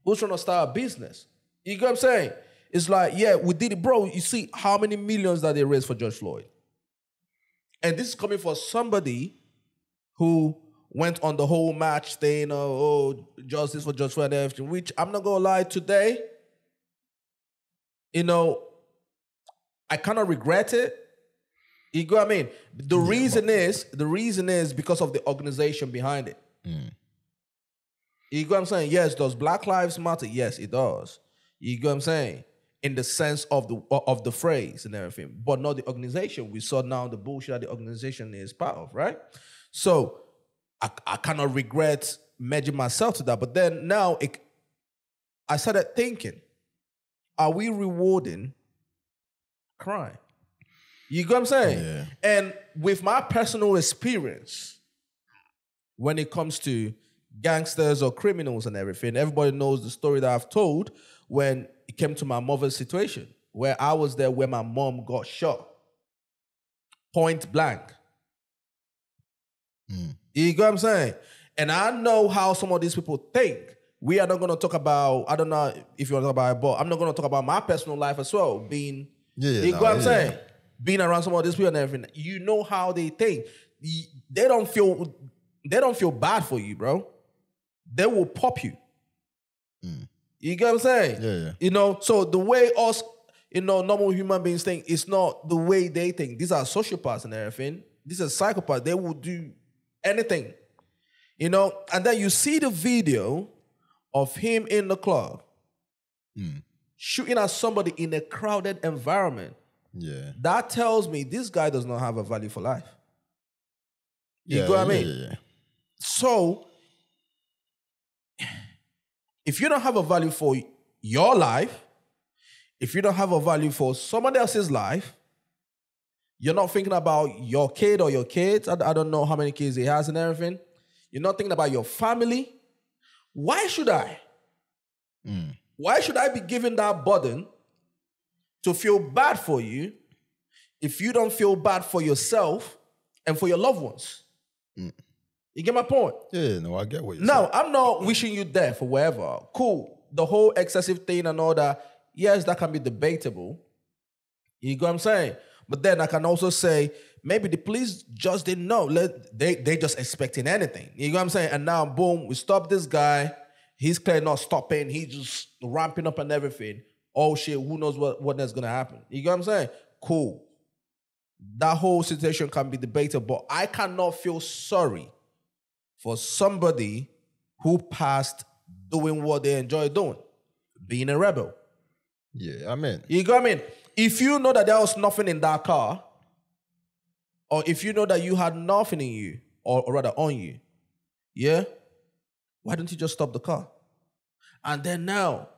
who's trying to start a business. You get what I'm saying? It's like, yeah, we did it, bro. You see how many millions that they raised for George Floyd. And this is coming for somebody who went on the whole match thing, oh, oh justice for Floyd and everything, which I'm not gonna lie, today, you know, I kind of regret it. You go what I mean? The reason is, the reason is because of the organization behind it. Mm. You go what I'm saying? Yes, does Black Lives Matter? Yes, it does. You go what I'm saying? In the sense of the of the phrase and everything, but not the organization. We saw now the bullshit that the organization is part of, right? So I, I kind of regret merging myself to that. But then now it, I started thinking, are we rewarding crime? You get what I'm saying? Yeah. And with my personal experience, when it comes to gangsters or criminals and everything. Everybody knows the story that I've told when it came to my mother's situation, where I was there where my mom got shot. Point blank. Hmm. You get what I'm saying? And I know how some of these people think. We are not going to talk about, I don't know if you want to talk about it, but I'm not going to talk about my personal life as well. Being, Yeah, you get what I'm yeah, saying? Being around some of these people and everything. You know how they think. They don't feel, they don't feel bad for you, bro. They will pop you. You get what I'm saying? Mm. Yeah, yeah. You know, so the way us, you know, normal human beings think is not the way they think. These are sociopaths and everything. These are psychopaths. They will do anything. You know, and then you see the video of him in the club Mm. shooting at somebody in a crowded environment. Yeah. That tells me this guy does not have a value for life. You yeah, get what I mean? Yeah. So, if you don't have a value for your life, if you don't have a value for somebody else's life, you're not thinking about your kid or your kids. I, I don't know how many kids he has and everything. You're not thinking about your family. Why should I? Hmm. Why should I be given that burden to feel bad for you if you don't feel bad for yourself and for your loved ones? Hmm. You get my point? Yeah, no, I get what you're saying. No, I'm not wishing you death or whatever. Cool. The whole excessive thing and all that, yes, that can be debatable. You get what I'm saying? But then I can also say maybe the police just didn't know. Let they they just expecting anything. You know what I'm saying? And now boom, we stop this guy. He's clearly not stopping. He's just ramping up and everything. Oh shit, who knows what, what that's gonna happen? You know what I'm saying? Cool. That whole situation can be debated, but I cannot feel sorry for somebody who passed doing what they enjoy doing, being a rebel. Yeah, I mean, You got I mean? If you know that there was nothing in that car, or if you know that you had nothing in you, or, or rather on you, yeah, why don't you just stop the car? And then now,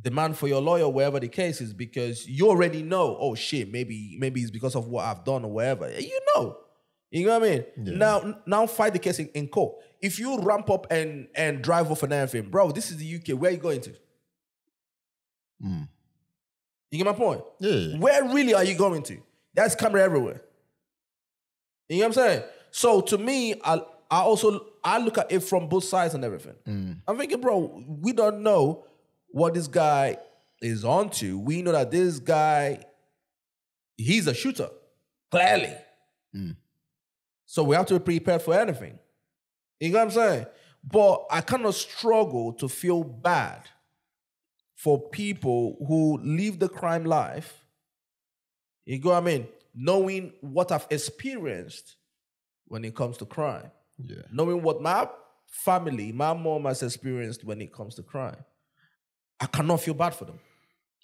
demand for your lawyer, wherever the case is, because you already know, oh shit, maybe maybe it's because of what I've done or whatever. You know. You know what I mean? Now, now fight the case in, in court. If you ramp up and and drive off and everything, bro, this is the UK. Where are you going to? Hmm. You get my point? Yeah. Where really are you going to? There's camera everywhere. You know what I'm saying? So to me, I I also I look at it from both sides and everything. Mm. I'm thinking, bro, we don't know what this guy is onto. We know that this guy, he's a shooter, clearly. Mm. So we have to be prepared for anything. You know what I'm saying? But I kind of struggle to feel bad for people who live the crime life. You go, I mean, knowing what I've experienced when it comes to crime, yeah. knowing what my family, my mom has experienced when it comes to crime. I cannot feel bad for them.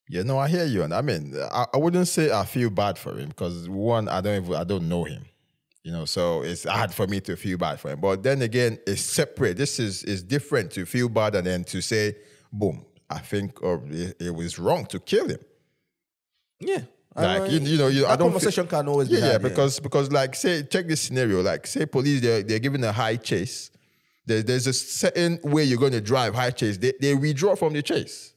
Yeah, no, I hear you. And I mean, I, I wouldn't say I feel bad for him because one, I don't even, I don't know him. You know, so it's hard for me to feel bad for him. But then again, it's separate. This is is different to feel bad and then to say, boom, I think or it, it was wrong to kill him. Yeah. Like I- you, you know, you, I don't conversation can always be yeah, yeah, had, because because like say check this scenario. Like say police they're they're giving a high chase. There, there's a certain way you're going to drive high chase. They they withdraw from the chase.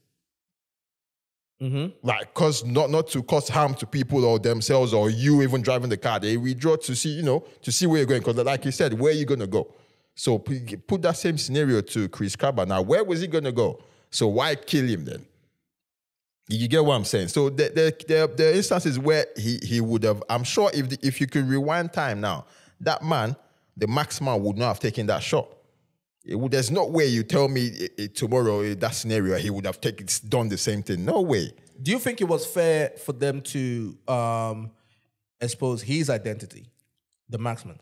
Mm-hmm. Like cause not not to cause harm to people or themselves or you even driving the car. They withdraw to see you know to see where you're going. Because like you said, where you gonna go? So put that same scenario to Chris Kaba. Now where was he gonna go? So why kill him then? You get what I'm saying? So there, there, there, are instances where he, he would have, I'm sure if the, if you could rewind time now, that man, the marksman would not have taken that shot. It would, there's no way you tell me eh, eh, tomorrow eh, that scenario he would have taken done the same thing. No way. Do you think it was fair for them to um, expose his identity, the marksman?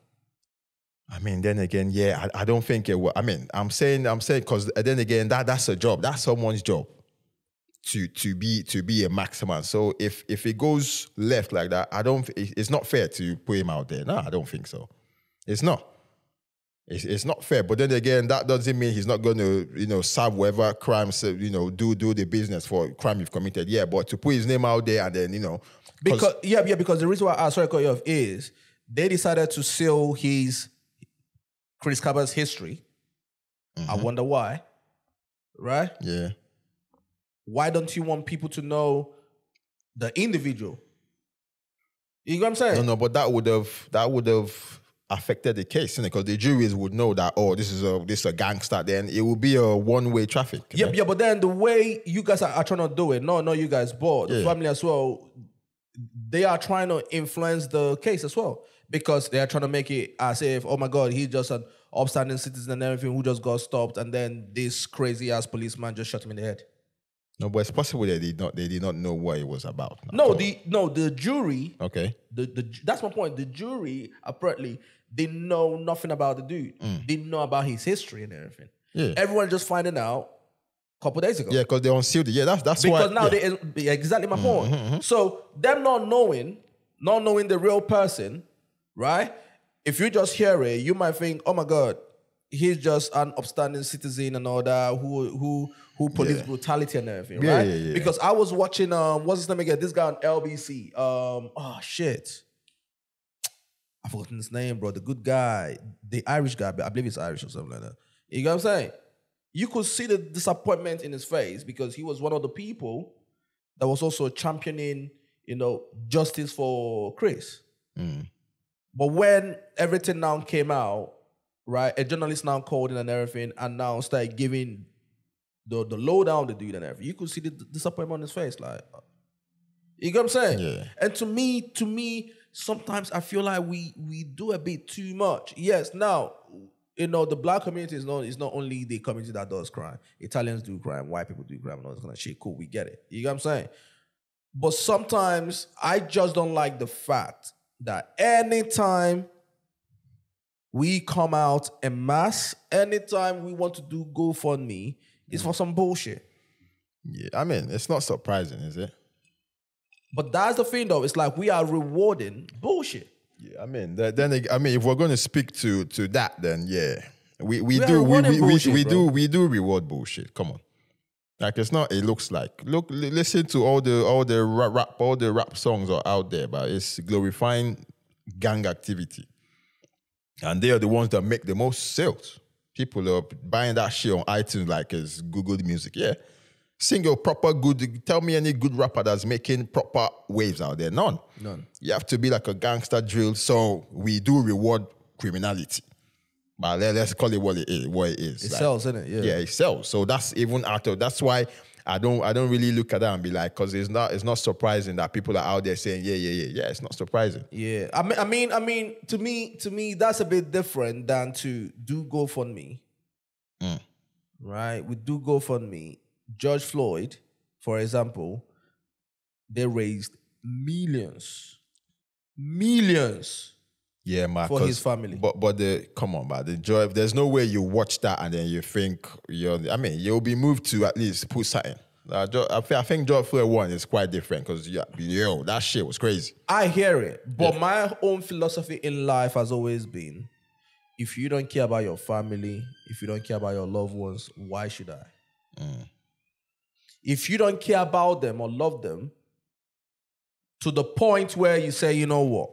I mean, then again, yeah, I, I don't think it was. I mean, I'm saying, I'm saying, because then again, that that's a job. That's someone's job to to be to be a marksman. So if if it goes left like that, I don't. It's not fair to put him out there. No, I don't think so. It's not. It's, it's not fair. But then again, that doesn't mean he's not going to you know serve whatever crimes uh, you know do do the business for crime you've committed. Yeah, but to put his name out there and then you know Because yeah, yeah. Because the reason why I sorry cut you off is they decided to seal his Chris Kaba's history. I mm-hmm. wonder why. Right? Yeah. Why don't you want people to know the individual? You know what I'm saying? No, no, but that would have that would have affected the case, because the juries would know that oh, this is a this is a gangster. Then it would be a one way traffic. Yeah, yeah, but then the way you guys are, are trying to do it, no, no, you guys, but the family as well, they are trying to influence the case as well because they are trying to make it as if, oh my God, he's just an upstanding citizen and everything who just got stopped, and then this crazy ass policeman just shot him in the head. No, but it's possible they did not they did not know what it was about. No, the no, the jury, Okay. the the that's my point. The jury apparently they know nothing about the dude. They know about his history and everything. Mm. Yeah. Everyone just finding out a couple days ago. Yeah, because they unsealed it. Yeah, that's that's because why. now yeah. Mm-hmm, they exactly my point. So them not knowing, not knowing the real person, right? If you just hear it, you might think, "Oh my God, he's just an upstanding citizen and all that who who who police Yeah. brutality and everything, Yeah, right?" yeah. Because I was watching um, what's his name again? This guy on LBC. Um, oh shit. I've forgotten his name, bro. The good guy, the Irish guy, I believe he's Irish or something like that. You know what I'm saying? You could see the disappointment in his face because he was one of the people that was also championing, you know, justice for Chris. Mm. But when everything now came out, right, a journalist now called in and everything, and now started giving the the lowdown the dude and everything, you could see the d- disappointment on his face, like. Uh, you get what I'm saying? Yeah. And to me, to me, sometimes I feel like we we do a bit too much. Yes, now you know the black community is not is not only the community that does crime. Italians do crime, white people do crime, and all this kind of shit. Cool, we get it. You get what I'm saying? But sometimes I just don't like the fact that anytime we come out en masse, anytime we want to do GoFundMe, it's for mm. some bullshit. Yeah, I mean, it's not surprising, is it? But that's the thing, though. It's like we are rewarding bullshit. Yeah, I mean, th- then I mean, if we're going to speak to to that, then yeah, we we We do we we, we, bullshit, we bro. do we do reward bullshit. Come on, like it's not. It looks like look li- listen to all the all the rap, rap all the rap songs are out there, but it's glorifying gang activity, and they are the ones that make the most sales. People are buying that shit on iTunes like it's Google Music. Yeah. Sing a proper good. Tell me any good rapper that's making proper waves out there. None. None. You have to be like a gangster drill. So we do reward criminality, but let, us call it what it is. What it is. It Like, sells, innit? Yeah. Yeah, it sells. So that's even out of. That's why I don't. I don't really look at that and be like, because it's not. It's not surprising that people are out there saying, yeah, yeah, yeah, yeah. It's not surprising. Yeah, I mean, I mean, I mean, to me, to me, that's a bit different than to do GoFundMe. Mm. Right? We do GoFundMe. George Floyd, for example, they raised millions, millions. Yeah, man. For his family. But but the come on, man. The joy. There's no way you watch that and then you think you're. I mean, you'll be moved to at least put something. Jo- I think I think George Floyd one is quite different because yeah, yo, that shit was crazy. I hear it, but my own philosophy in life has always been: if you don't care about your family, if you don't care about your loved ones, why should I? Mm. If you don't care about them or love them, to the point where you say, you know what,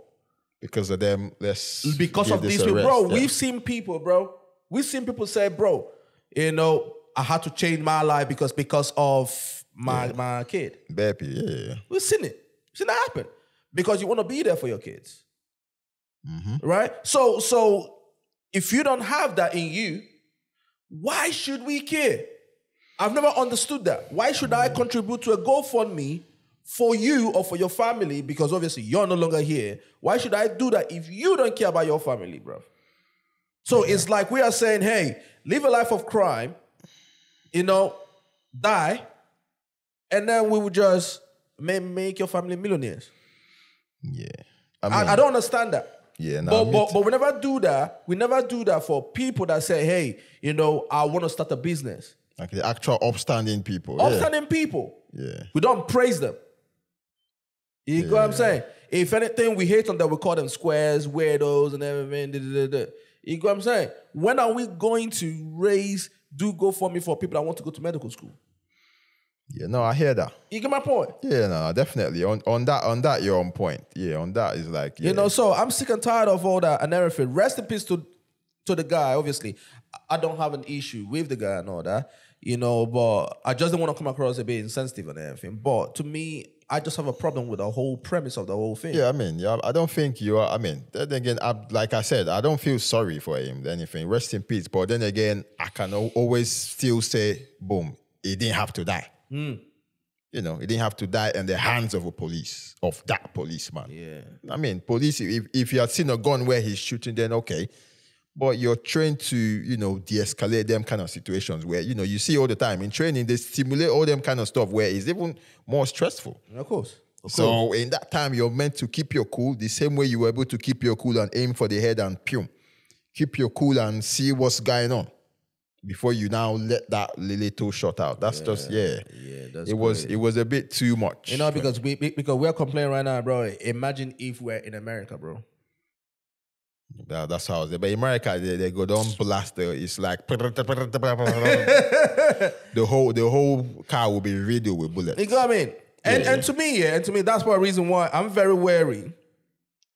Because of them, let's because of this these people, bro. yeah. We've seen people, bro. We've seen people say, bro, you know, I had to change my life because because of my my kid. Baby, yeah, yeah, yeah. We've seen it. We've seen that happen because you want to be there for your kids, Mm-hmm. right? So, so if you don't have that in you, why should we care? I've never understood that. Why should I contribute to a GoFundMe for you or for your family? Because obviously you're no longer here. Why should I do that if you don't care about your family, bro? So it's like we are saying, hey, live a life of crime, you know, die, and then we would just ma- make your family millionaires. yeah. I mean, I, I don't understand that. Yeah, nah, but, but but we never do that. We never do that for people that say, hey, you know, I want to start a business. like the actual upstanding people. yeah. Upstanding people. Yeah. We don't praise them. You know what I'm saying? If anything, we hate on that. we call them squares, weirdos, and everything. da, da, da. You know what I'm saying? When are we going to raise, do go for me for people that want to go to medical school? Yeah, no, I hear that. You get my point? Yeah, no, definitely. On on that, on that, you're on point. Yeah, on that is like, yeah. You know, so I'm sick and tired of all that and everything. Rest in peace to to the guy, obviously, I don't have an issue with the guy and all that, you know, but I just don't want to come across a bit insensitive and everything. But to me, I just have a problem with the whole premise of the whole thing. Yeah, I mean, yeah, I don't think you are. I mean, then again, I, like I said, I don't feel sorry for him. Anything, rest in peace. But then again, I can al- always still say, boom, he didn't have to die. Hmm. You know, he didn't have to die in the hands of a police, of that policeman. Yeah. I mean, police. If if you had seen a gun where he's shooting, then okay. But you're trained to, you know, de-escalate them kind of situations where, you know, you see all the time in training, they stimulate all them kind of stuff where it's even more stressful. Of course. Of course. So in that time, you're meant to keep your cool the same way you were able to keep your cool and aim for the head and pew. Keep your cool and see what's going on before you now let that little shot out. That's just yeah. Yeah, that's it was it was a bit too much. You know, because we we- because we're complaining right now, bro. Imagine if we're in America, bro. That- that's how. it is, But in America, they, they go down blast. It's like the whole the whole car will be riddled with bullets. You know what I mean? And Yeah. and to me, yeah, and to me, that's one reason why I'm very wary.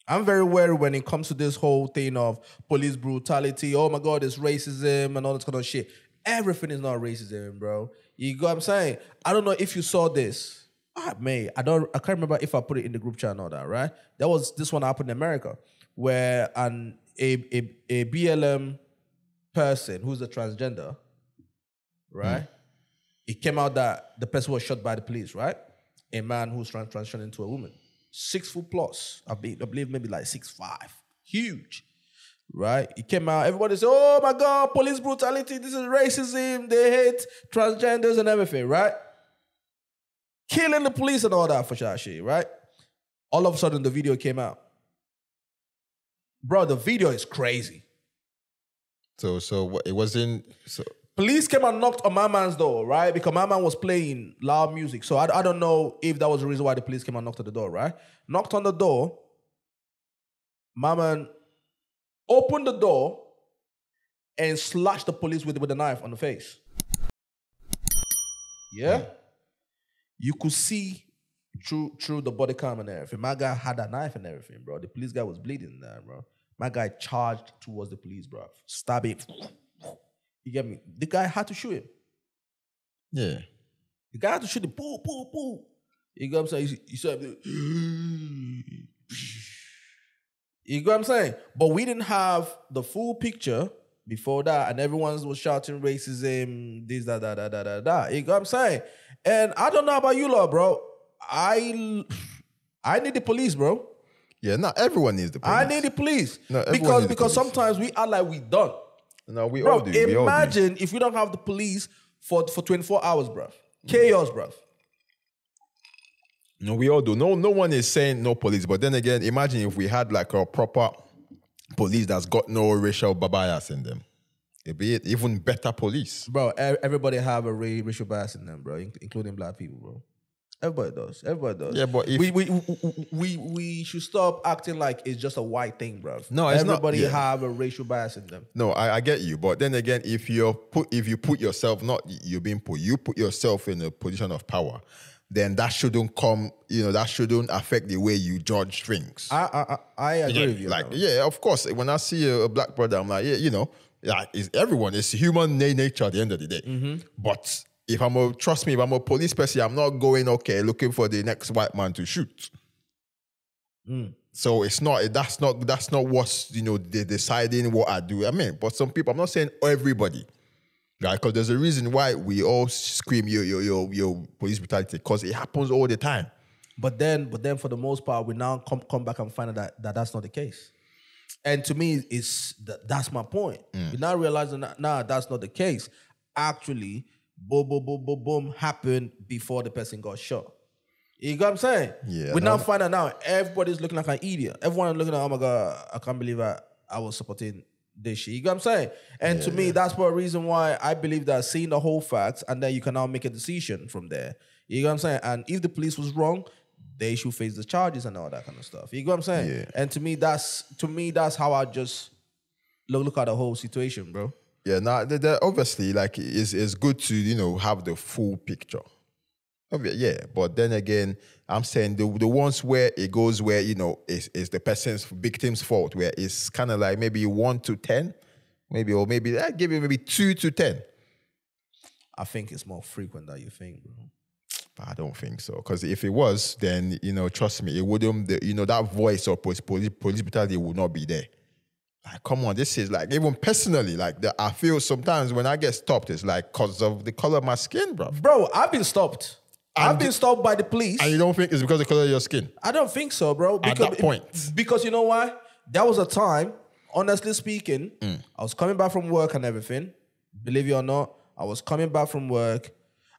I'm very wary when it comes to this whole thing of police brutality. Oh my God, it's racism and all this kind of shit. Everything is not racism, bro. You go, I'm saying. I don't know if you saw this. Ah, May I don't. I can't remember if I put it in the group chat or all that. Right? There was this one happened in America where an a a, a BLM person who's a transgender, right? Hmm. It came out that the person was shot by the police, right? A man who's trans- transitioned into a woman, six foot plus, I, be, I believe maybe like six five, huge, right? It came out, everybody said, "Oh my God, police brutality! This is racism. They hate transgenders and everything, right?" Killing the police and all that for that shit, right? All of a sudden, the video came out, bro. The video is crazy. So so it wasn't. So Police came and knocked on my man's door, right? Because my man was playing loud music. So I, I don't know if that was the reason why the police came and knocked at the door, right? Knocked on the door. My man opened the door and slashed the police with, with a knife on the face. Yeah? You could see through through the body cam and everything. My guy had a knife and everything, bro. The police guy was bleeding there, bro. My guy charged towards the police, bro. Stab it. You get me? The guy had to shoot him. yeah. The guy had to shoot him. Boo, boo, boo. You get what I'm saying? You, you saw. You get what I'm saying? But we didn't have the full picture before that, and everyone was shouting racism, this, that, that, that, that, that, that. You get what I'm saying? And I don't know about you, lot, bro. I I need the police, bro. Yeah, not everyone needs the police. I need the police. No, because because police. sometimes we are like we done. No, we all Bro, do. We all do. imagine if we don't have the police for, for 24 hours, bro. Chaos, bro. No, we all do. No, no one is saying no police. But then again, imagine if we had like a proper police that's got no racial bias in them. It'd be even better police. Bro, everybody have a ra- racial bias in them, bro, including black people, bro. Everybody does. Everybody does. Yeah, but if- we, we we we we should stop acting like it's just a white thing, bro. No, it's not- everybody yeah. have a racial bias in them. No, I, I get you. But then again, if you put if you put yourself, not you being put, you put yourself in a position of power, then that shouldn't come, you know, that shouldn't affect the way you judge things. I I I, I agree yeah, with you. like man. yeah, of course. When I see a, a black brother, I'm like, yeah, you know, like it's everyone. It's human nature at the end of the day. Mm-hmm. But if I'm a trust me, if I'm a police person, I'm not going okay looking for the next white man to shoot. Mm. So it's not that's not that's not what's you know they deciding what I do. I mean, but some people, I'm not saying everybody, right? Because there's a reason why we all scream yo yo yo yo police brutality because it happens all the time. But then, but then, for the most part, we now come come back and find out that, that that's not the case. And to me, it's that, that's my point. We now realizing that nah, that's not the case. Actually, boom, boom, boom, boom, boom happened before the person got shot. You got what I'm saying? Yeah, We no, now find out now everybody's looking like an idiot. Everyone looking at, oh my god, I can't believe I, I was supporting this shit. You got what I'm saying? And to me, that's one reason why I believe that seeing the whole facts and then you can now make a decision from there. You got what I'm saying? And if the police was wrong, they should face the charges and all that kind of stuff. You got what I'm saying? Yeah. And to me, that's to me, that's how I just look look at the whole situation, bro. Yeah, now the, the, obviously, like it's it's good to you know have the full picture. Yeah, but then again, I'm saying the the ones where it goes where you know is is the person's victim's fault, where it's kind of like maybe one to ten, Maybe, or maybe I give you maybe two to ten. I think it's more frequent than you think, bro. But I don't think so. Because if it was, then you know, trust me, it wouldn't. The, you know, that voice of police, police, police brutality would not be there. Like, come on, this is like even personally, like the, I feel sometimes when I get stopped, it's like because of the color of my skin, bro. Bro, I've been stopped. I've been stopped by the police. And you don't think it's because of the color of your skin? I don't think so, bro. At that point. Because you know why? That was a time, honestly speaking, Mm. I was coming back from work and everything. Believe it or not, I was coming back from work.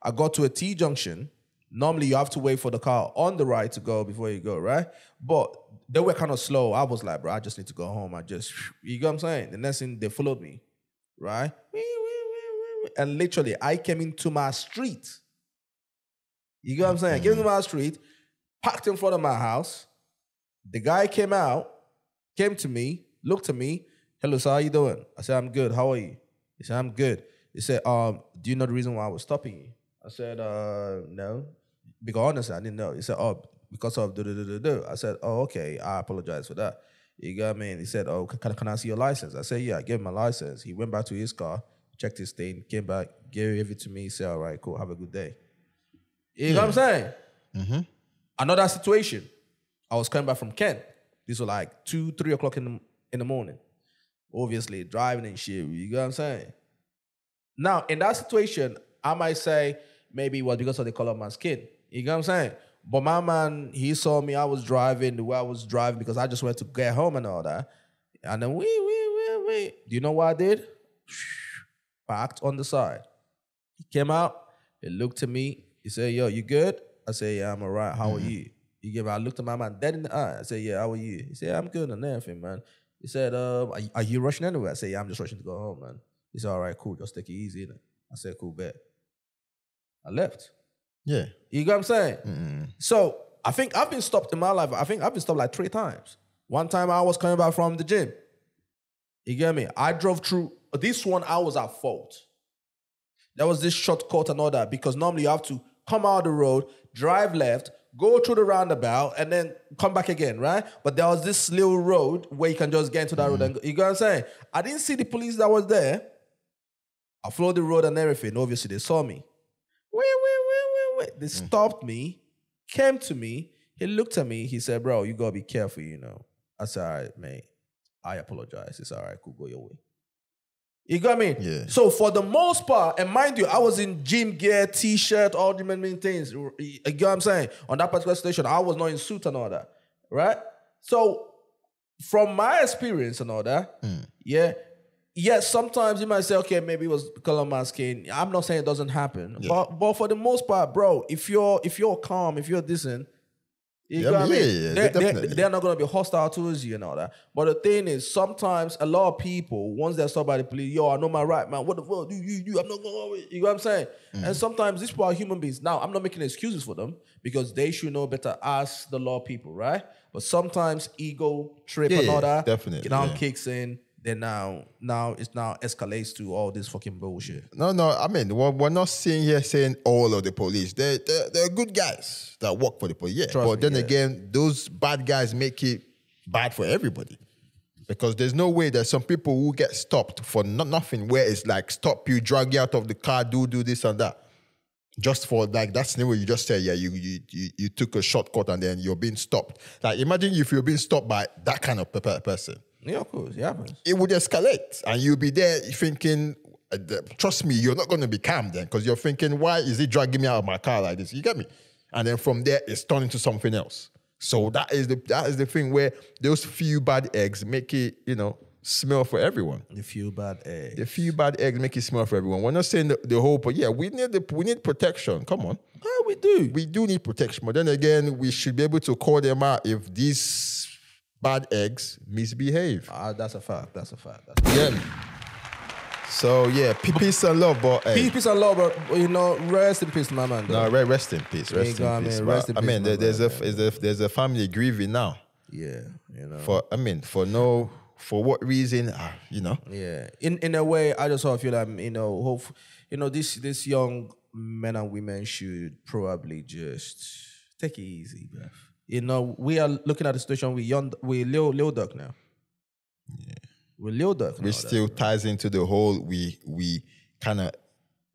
I got to a T junction. Normally, you have to wait for the car on the right to go before you go, right? But they were kind of slow. I was like, bro, I just need to go home. I just, you know what I'm saying? The next thing, they followed me, right? And literally, I came into my street. You know what I'm saying? I came into my street, parked in front of my house. The guy came out, came to me, looked at me. Hello, sir, how you doing? I said, I'm good. How are you? He said, I'm good. He said, um, do you know the reason why I was stopping you? I said, uh, no. Because honestly, I didn't know. He said, oh, because of do do do do do. I said, oh, okay. I apologize for that. You got me? And he said, oh, can, can I see your license? I said, yeah. I gave him my license. He went back to his car, checked his thing, came back, gave it to me. He said, all right, cool. Have a good day. You know what I'm saying? Mm-hmm. Another situation. I was coming back from Kent. These were like two, three o'clock in the in the morning. Obviously, driving and shit. You know what I'm saying? Now, in that situation, I might say maybe it was because of the color of my skin. You know what I'm saying? But my man, he saw me. I was driving the way I was driving because I just went to get home and all that. And then we, we, we, we. Do you know what I did? Parked on the side. He came out. He looked at me. He said, "Yo, you good?" I said, "Yeah, I'm alright. How are you?" He gave. I looked at my man dead in the eye. I said, "Yeah, how are you?" He said, "I'm good and everything, man." He said, um, are, are you rushing anywhere?" I said, "Yeah, I'm just rushing to go home, man." He said, "All right, cool. Just take it easy." Innit? I said, "Cool, bet." I left. Yeah. You get what I'm saying? So I think I've been stopped in my life. I think I've been stopped like three times. One time I was coming back from the gym. You get me? I drove through this one. I was at fault. There was this shortcut and all that because normally you have to come out the road, drive left, go through the roundabout, and then come back again, right? But there was this little road where you can just get into that road mm-hmm. and go. You get what I'm saying? I didn't see the police that was there. I followed the road and everything. Obviously, they saw me. Wait, wait, wait. They mm. stopped me, came to me. He looked at me. He said, Bro, you gotta be careful, you know. I said, All right, mate. I apologize. It's all right, cool, go your way. You got me? Yeah. So for the most part, and mind you, I was in gym gear, t-shirt, all the many things. You get what I'm saying? On that particular station, I was not in suit and all that. Right? So from my experience and all that, mm. yeah. Yes, sometimes you might say, okay, maybe it was color skin. I'm not saying it doesn't happen, but but for the most part, bro, if you're if you're calm, if you're decent, you Yeah, know what I mean? yeah, they're, they're, they're not gonna be hostile towards you and all that. But the thing is, sometimes a lot of people, once they're stopped by the police, yo, I know my right, man. What the fuck do you do? I'm not going. You know what I'm saying? Mm. And sometimes these people are human beings. Now, I'm not making excuses for them because they should know better. Ask the law people, right? But sometimes ego trip Yeah, and all that, definitely, it now yeah. kicks in. Then now, now it's now escalates to all this fucking bullshit. No, no. I mean, we're, we're not seeing here saying all of the police. They're, they're, they're good guys that work for the police. Yeah. Trust but me, then yeah. again, those bad guys make it bad for everybody. Because there's no way that some people who get stopped for no, nothing, where it's like stop you, drag you out of the car, do do this and that. Just for like that scenario you just said, yeah, you, you you you took a shortcut and then you're being stopped. Like imagine if you're being stopped by that kind of pe- pe- person Yeah, of course, it happens. it would escalate and you'll be there thinking uh, trust me you're not going to be calm then because you're thinking why is he dragging me out of my car like this you get me and then from there it's turned into something else so that is the that is the thing where those few bad eggs make it you know smell for everyone You feel bad, eh? the few bad eggs make it smell for everyone we're not saying the, the whole but yeah we need the we need protection come on Oh, we do. we do need protection but then again we should be able to call them out if these bad eggs misbehave Ah, that's a fact. That's a fact. That's a fact. yeah. So yeah, peace and love, but hey, Peace, peace and love, bro. You know, rest in peace, my man. no, though. rest in peace, rest in peace. mean, But, rest in I mean, there, there's a brother, there's a there's a family grieving now Yeah, you know. for I mean for no for what reason? Ah, you know, Yeah, in in a way, I just sort of feel like you know, hope you know this this young men and women should probably just take it easy, bruv. You know, we are looking at the situation with young with Lil Lil Durk now. with Lil and which all that. still ties into the whole we we kind of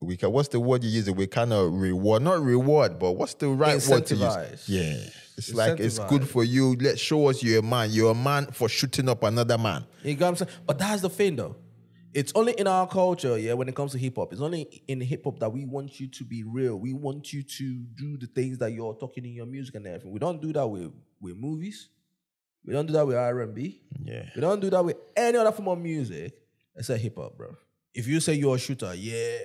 we can, what's the word you use? It? We kind of reward, not reward, but what's the right word to use? Yeah, it's like it's good for you. Let's show us you're a man. You're a man for shooting up another man. You got what I'm saying? But that's the thing, though. It's only in our culture, yeah, when it comes to hip hop. It's only in hip hop that we want you to be real. We want you to do the things that you're talking in your music and everything. We don't do that with, with movies. We don't do that with R&B. Yeah, We don't do that with any other form of music except hip hop, bro. If you say you're a shooter, yeah,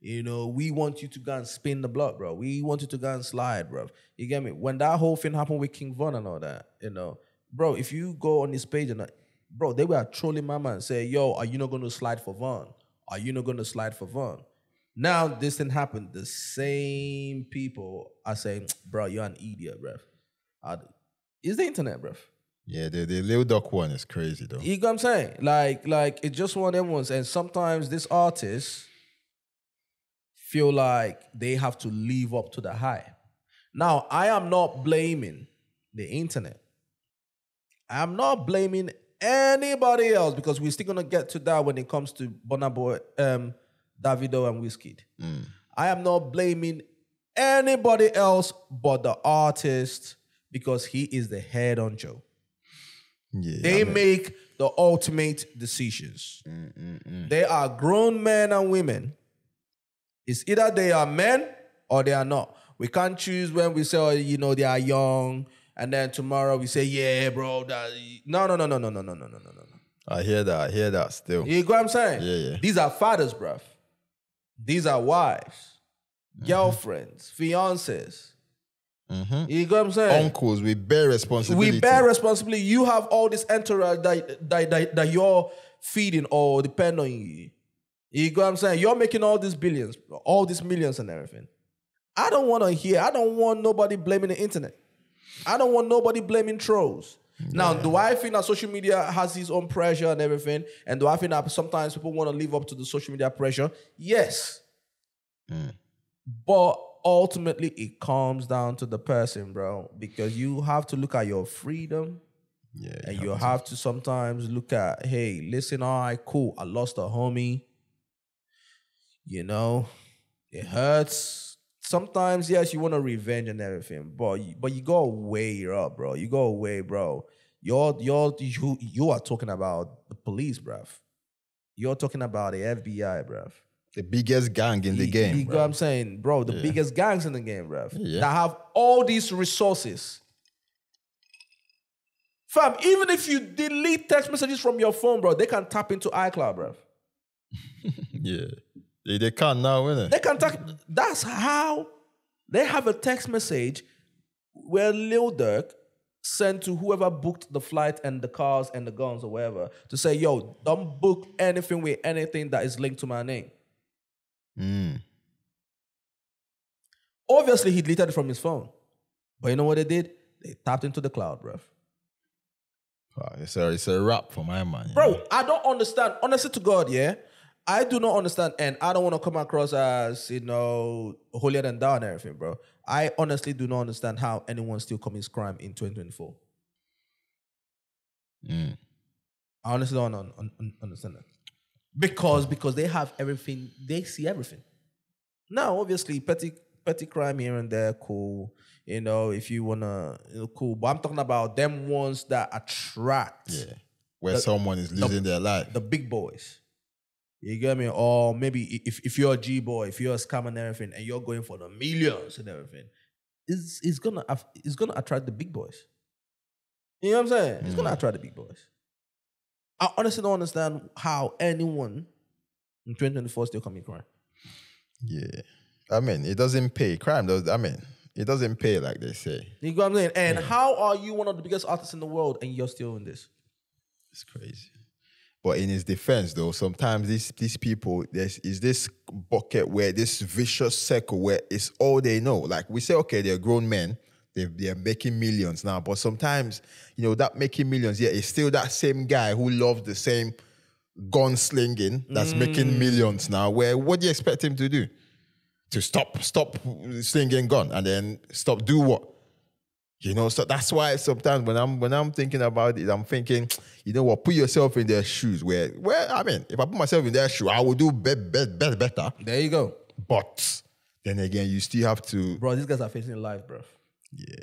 you know, we want you to go and spin the block, bro. We want you to go and slide, bro. You get me? When that whole thing happened with King Von and all that, you know, bro, if you go on this page and, bro, they were trolling my man, say, yo, are you not going to slide for Von? Are you not going to slide for Von? Now this thing happened. The same people are saying, bro, you're an idiot, bro. Uh, It's the internet, bro. yeah. The the Lil Durk one is crazy though. You get what I'm saying? Like, like it's just one of them ones. And sometimes these artists feel like they have to live up to the hype. Now, I am not blaming the internet. I'm not blaming anybody else because we're still gonna get to that when it comes to Burna Boy, um, Davido, and Wizkid. Mm. I am not blaming anybody else but the artist because he is the head honcho. Yeah, They make the ultimate decisions. Mm, mm, they are grown men and women. It's either they are men or they are not. We can't choose when we say, oh, you know, they are young, and then tomorrow we say, yeah, bro. That no, no, no, no, no, no, no, no, no, no, no. I hear that. I hear that still. You get what I'm saying? Yeah, yeah. These are fathers, bruv. These are wives, girlfriends, fiancés. You get what I'm saying? Uncles, we bear responsibility. we bear responsibility. You have all this entourage that, that, that, that you're feeding or depend on you. You go what I'm saying? You're making all these billions, all these millions and everything. I don't want to hear, I don't want nobody blaming the internet. I don't want nobody blaming trolls. Now, do I think that social media has its own pressure and everything? And do I think that sometimes people want to live up to the social media pressure? Yes. But ultimately, it comes down to the person, bro, because you have to look at your freedom Yeah, and you have to sometimes look at, hey, listen, all right, cool. I lost a homie. You know, it hurts. Sometimes, yes, you want to revenge and everything, but you, but you go way up, bro. You go away, bro. You're you're you you are talking about the police, bruv. You're talking about the FBI, bruv. the biggest gang in the You- game. You know bro. what I'm saying, bro? The biggest gangs in the game, bruv. Yeah. That have all these resources. Fam, even if you delete text messages from your phone, bro, they can tap into iCloud, bruv. Yeah, they, they can't now, innit? They can talk. That's how they have a text message where Lil Durk sent to whoever booked the flight and the cars and the guns or whatever to say, yo, don't book anything with anything that is linked to my name. Mm. Obviously, he deleted it from his phone. But you know what they did? They tapped into the cloud, bruv. Wow, it's a it's a wrap for my man. you know? Bro, I don't understand. Honestly to God, yeah. I do not understand, and I don't want to come across as, you know, holier than thou and everything, bro. I honestly do not understand how anyone still commits crime in 2024. Mm. I honestly don't un- un- un- understand that. Because because they have everything, they see everything. Now, obviously, petty petty crime here and there, cool. You know, if you wanna, you know, cool. But I'm talking about them ones that attract Yeah, where someone is losing their life. the big boys. You get me? Or maybe if, if you're a G boy, if you're a scam and everything, and you're going for the millions and everything, it's, it's gonna it's gonna attract the big boys. You know what I'm saying? It's gonna mm. attract the big boys. I honestly don't understand how anyone in 2024 still commit crime. Yeah, I mean, it doesn't pay. Crime does. I mean, it doesn't pay like they say. You get what I'm saying? And how are you one of the biggest artists in the world and you're still in this? It's crazy. But in his defense, though, sometimes these these people, there's is this bucket where this vicious circle where it's all they know. Like we say, okay, they're grown men, they they're making millions now. But sometimes, you know, that making millions, yeah, it's still that same guy who loves the same gun slinging that's making mm. millions now. Where what do you expect him to do? To stop, stop slinging gun and then stop do what? You know, so that's why sometimes when I'm when I'm thinking about it, I'm thinking, you know what, put yourself in their shoes. Where, where I mean, if I put myself in their shoe, I will do be, be, be- better. There you go, But then again, you still have to, bro. These guys are facing life, bro. yeah,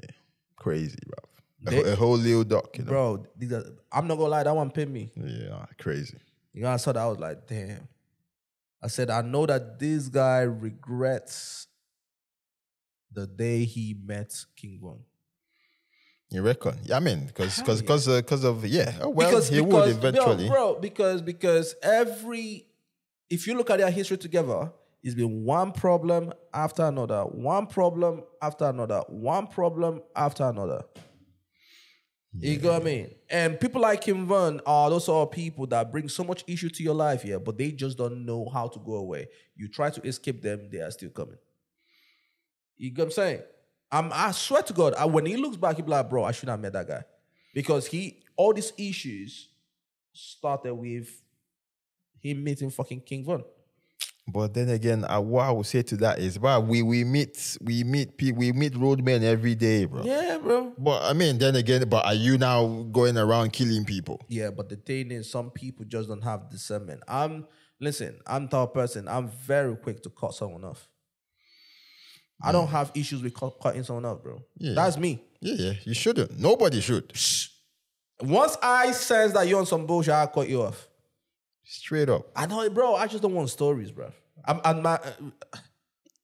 crazy, bro. A, They- a whole Lil Durk, you know. Bro, these are, I'm not gonna lie, that one paid me. Yeah, crazy. You know, I saw that. I was like, damn. I said, I know that this guy regrets the day he met King Von. You reckon? Yeah, I mean, because because yeah. because because uh, of yeah. Oh, well, because he because, would eventually. bro, bro, because because every if you look at their history together, it's been one problem after another, one problem after another, one problem after another. You get what I mean? And people like King Von are those are people that bring so much issue to your life here, but they just don't know how to go away. You try to escape them, they are still coming. You get what I'm saying? I'm, I swear to God, I, when he looks back, he'll be like, bro, I shouldn't have met that guy. Because he, all these issues started with him meeting fucking King Von. But then again, uh, what I would say to that is, well, we we meet we meet people we meet roadmen every day, bro. Yeah, bro. But I mean, then again, but are you now going around killing people? Yeah, but the thing is, some people just don't have discernment. I'm listen, I'm the type person, I'm very quick to cut someone off. I don't have issues with cut, cutting someone off, bro. Yeah. That's me. Yeah, yeah, you shouldn't. Nobody should. Once I sense that you're on some bullshit, I'll cut you off. Straight up. I know bro. I just don't want stories, bro. I'm, I'm my,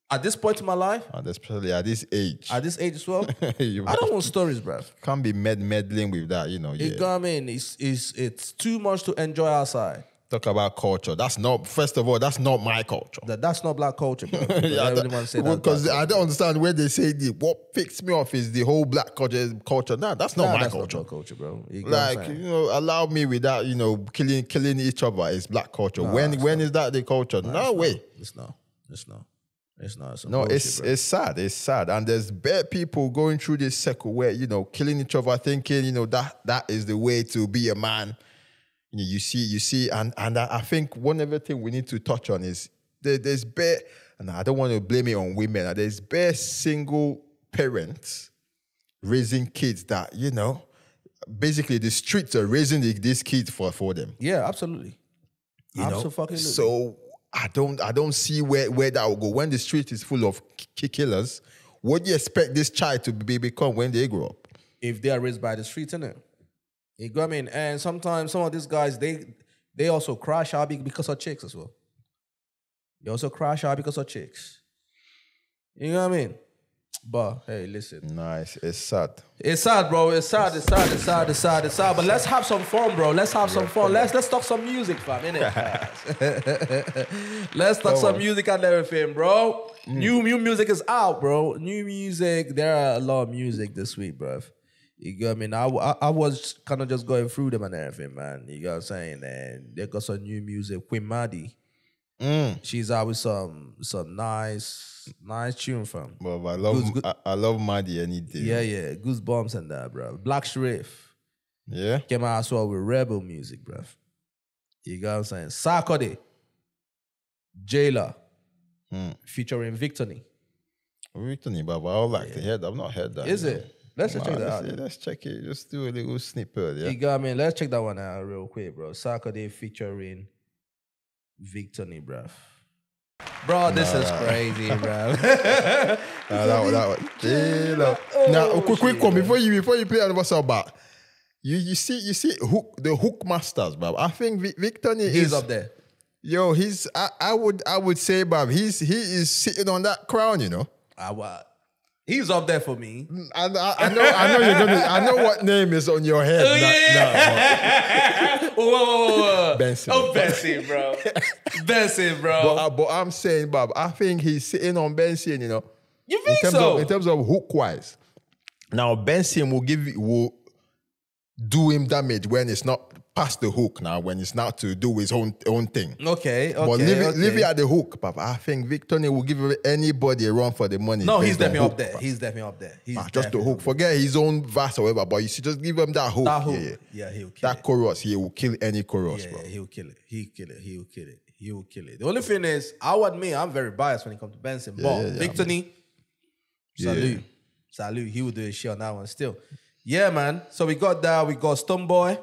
at this point in my life, And especially at this age, at this age as well, I don't want stories, bro. can't be med- meddling with that. You know, You yeah. know what I mean? It's, it's, it's too much to enjoy outside. Talk about culture. That's not. First of all, that's not my culture. That, that's not black culture, bro. Yeah, I really want to say that. because I don't understand where they say the what picks me off is the whole black culture. Culture. Nah, that's not Nah, my that's culture. not culture, bro. You get what I'm like you know, allow me without you know killing killing each other is black culture. when when is that the culture? no way. It's not. It's not. It's not. It's No, bullshit, it's bro. it's sad. It's sad, and there's bad people going through this circle where you know killing each other, thinking you know that that is the way to be a man. You, you see, you see, and and I think one other thing we need to touch on is there, there's bare, and I don't want to blame it on women. Uh, there's bare single parents raising kids that you know, basically the streets are raising the, these kids for for them. yeah, absolutely. You know, Absolutely. so I don't I don't see where where that will go when the street is full of k- killers. What do you expect this child to be become when they grow up? if they are raised by the streets, innit? You go what I mean? And sometimes some of these guys, they they also crash out because of chicks as well. They also crash out because of chicks. You know what I mean? But hey, listen. Nice, it's sad. It's sad, bro. It's sad. It's sad. It's sad. It's sad. It's sad. But let's have some fun, bro. Let's have some fun. Let's let's talk some music, fam. Innit? let's talk some music and everything, bro. Mm. New new music is out, bro. New music. There are a lot of music this week, bro. You get what I mean? I, I, I was kind of just going through them and everything, man. You get what I'm saying? And they got some new music. Qing Madi. She's out with some some nice nice tune from. But I love Good, good. I, I love Maddie any day. Yeah, yeah. Goosebumps and that, bro. Black Sherif. Yeah. Came out as well with rebel music, bro. You got what I'm saying? Sarkodie, Jailer, Hmm. featuring Victony. Whitney, but I would like to hear that. I've not heard that. Is it? Let's just check that let's, out. let's check it. Just do a little snippet. Yeah. You got me. Let's check that one out real quick, bro. Sarkodie featuring Victony, bruv. Bro, this is crazy, bruv. Nah, that, one- that one. Oh, now, oh, quick, quick one before you before you play another song back. You you see you see hook the hook masters, bro. I think Vic, Victor He's is up there. Yo, he's I, I would I would say, Bob, he's he is sitting on that crown, you know. I, wa- he's up there for me. And I, I know I know you're gonna I know what name is on your head. Oh, That- Whoa, whoa, whoa, whoa. BNXN. Oh, BNXN, bro. BNXN, bro. but, uh, but I'm saying, Bob, I think he's sitting on BNXN, you know. you In think terms so? of in terms of hook wise. Now BNXN will give you- will do him damage when it's not past the hook now, when it's not to do his own own thing. okay, okay. but leave it, okay. leave it at the hook, Bob. I think Victor will give anybody a run for the money. No, he's definitely up there. bruv. He's definitely up there. He's Ah, just the hook. Forget his own verse or whatever, but you should just give him that hook. That hook. Yeah, yeah. Yeah, he'll kill That it. chorus, he will kill any chorus, Yeah, bro. yeah, he'll kill it. He'll kill it. He'll kill it. He'll kill it. The only thing is, I'll admit, I'm very biased when it comes to BNXN. but yeah, yeah, Victony, salute. salute. He will do his shit on that one still. Yeah, man. So we got that. We got Stonebwoy.